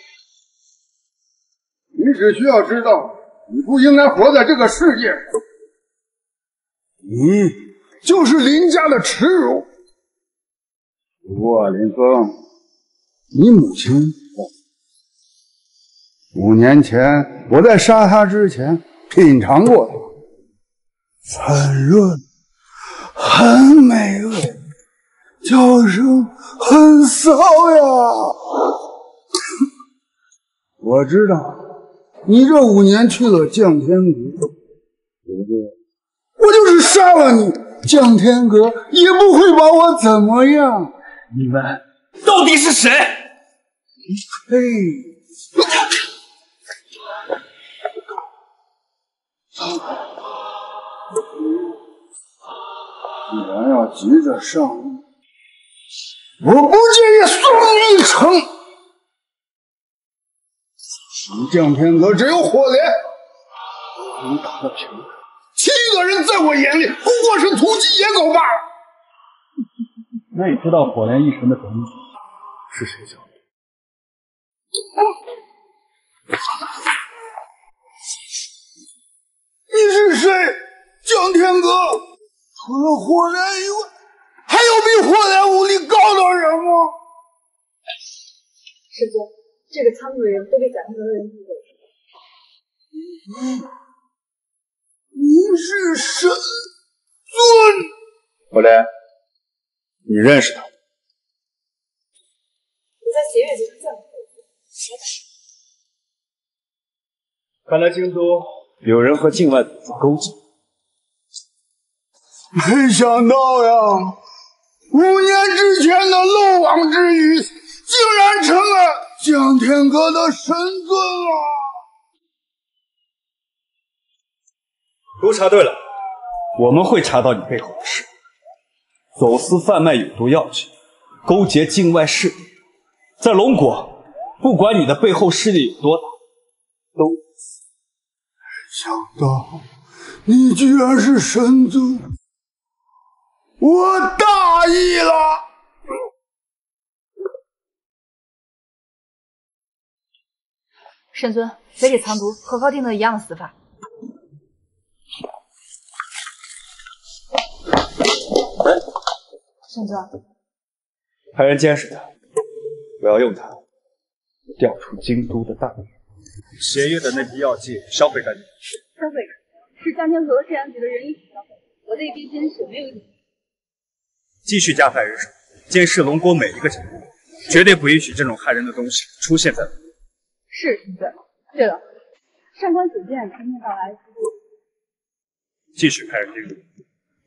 你只需要知道，你不应该活在这个世界上。你就是林家的耻辱。不过林峰，你母亲五年前我在杀他之前品尝过它，很润，很美味，叫声很骚呀。我知道你这五年去了降天阁，对不过？我就是杀了你，降天阁也不会把我怎么样。你们到底是谁？嘿，既然要急着上路，我不介意送你一程。你降天阁只有火莲，能打得平，其余的人在我眼里不过是土鸡野狗罢了。那你知道火莲一神的本领是谁教的？你是谁？降天阁除了火莲以外，还有比火莲高的人吗？师尊，这个仓的人都被蒋天阁的人逼走。你是神尊？我莲，你认识他？我在邪月集团降过谁的事？看来京都有人和境外组织勾结。没想到呀，五年之前的漏网之鱼，竟然成了江天阁的神尊了。都查对了，我们会查到你背后的事。走私贩卖有毒药品，勾结境外势力，在龙国，不管你的背后势力有多大，都没想到你居然是神尊，我大意了。神尊，北里藏毒和高定的一样的死法。神尊，派人监视他，我要用他调出京都的大秘。邪月的那批药剂销毁干净。销毁是江天阁和摄阳局的人一起销毁，我那边监视没有异继续加派人手，监视龙国每一个角落，绝对不允许这种害人的东西出现在龙国。是神尊。对了，上官子健今天到来，继续派人盯住，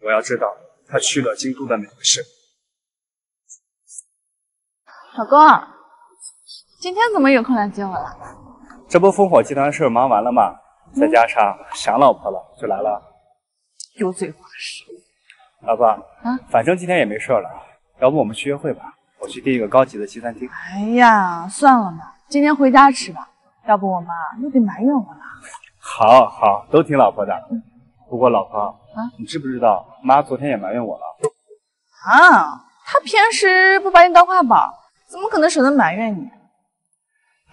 我要知道他去了京都的哪个市。老公，今天怎么有空来接我了？这不烽火集团事忙完了吗？再加上想老婆了，就来了。油嘴滑舌。老婆，啊，反正今天也没事了，要不我们去约会吧？我去订一个高级的西餐厅。哎呀，算了吧，今天回家吃吧，要不我妈又得埋怨我了。好好，都听老婆的。不过老婆，啊，你知不知道妈昨天也埋怨我了？啊，她平时不把你当话宝，怎么可能舍得埋怨你？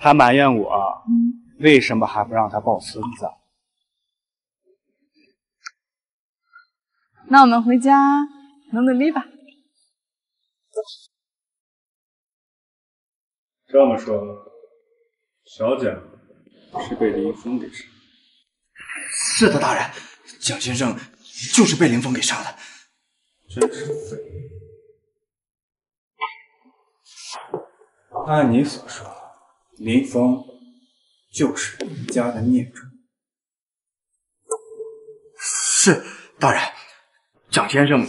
她埋怨我，嗯、为什么还不让她抱孙子？那我们回家努努力吧。这么说，小蒋是被林峰给杀？是的，大人，蒋先生就是被林峰给杀的。真是废！按你所说，林峰就是林家的孽种。是，大人，蒋先生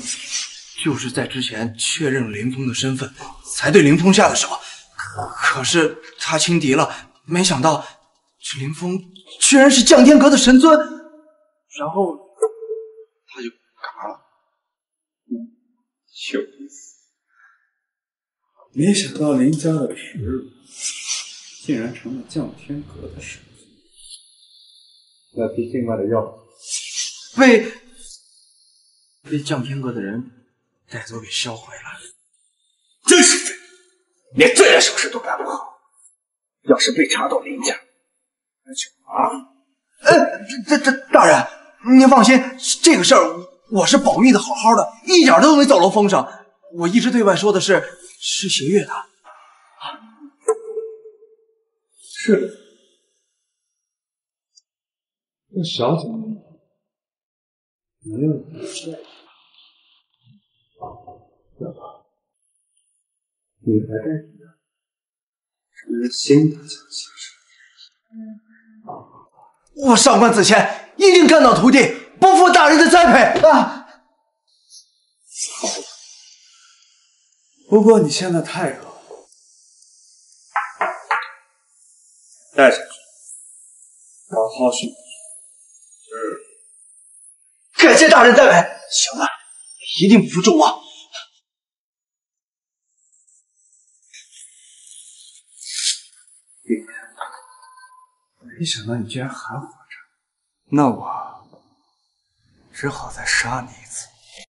就是在之前确认林峰的身份，才对林峰下的手。可是他轻敌了，没想到这林峰居然是降天阁的神尊，然后他就嘎了。有意思，没想到林家的耻辱竟然成了降天阁的神尊。那批境外的药被被降天阁的人带走给销毁了。真是废物，连这点小事都办不好。要是被查到林家，那就啊！呃，这这这大人，您放心，这个事儿我是保密的好好的，一点都没走漏风声。我一直对外说的是是邪月的。啊是。那小姐没有你帅，小宝，你还带着呢？这是新我上官子谦一定干到徒弟，不负大人的栽培啊！不过你现在太弱了，带上去，好好训练。是，感谢大人栽培。行了，一定不负众望。没想到你居然还活着，那我只好再杀你一次。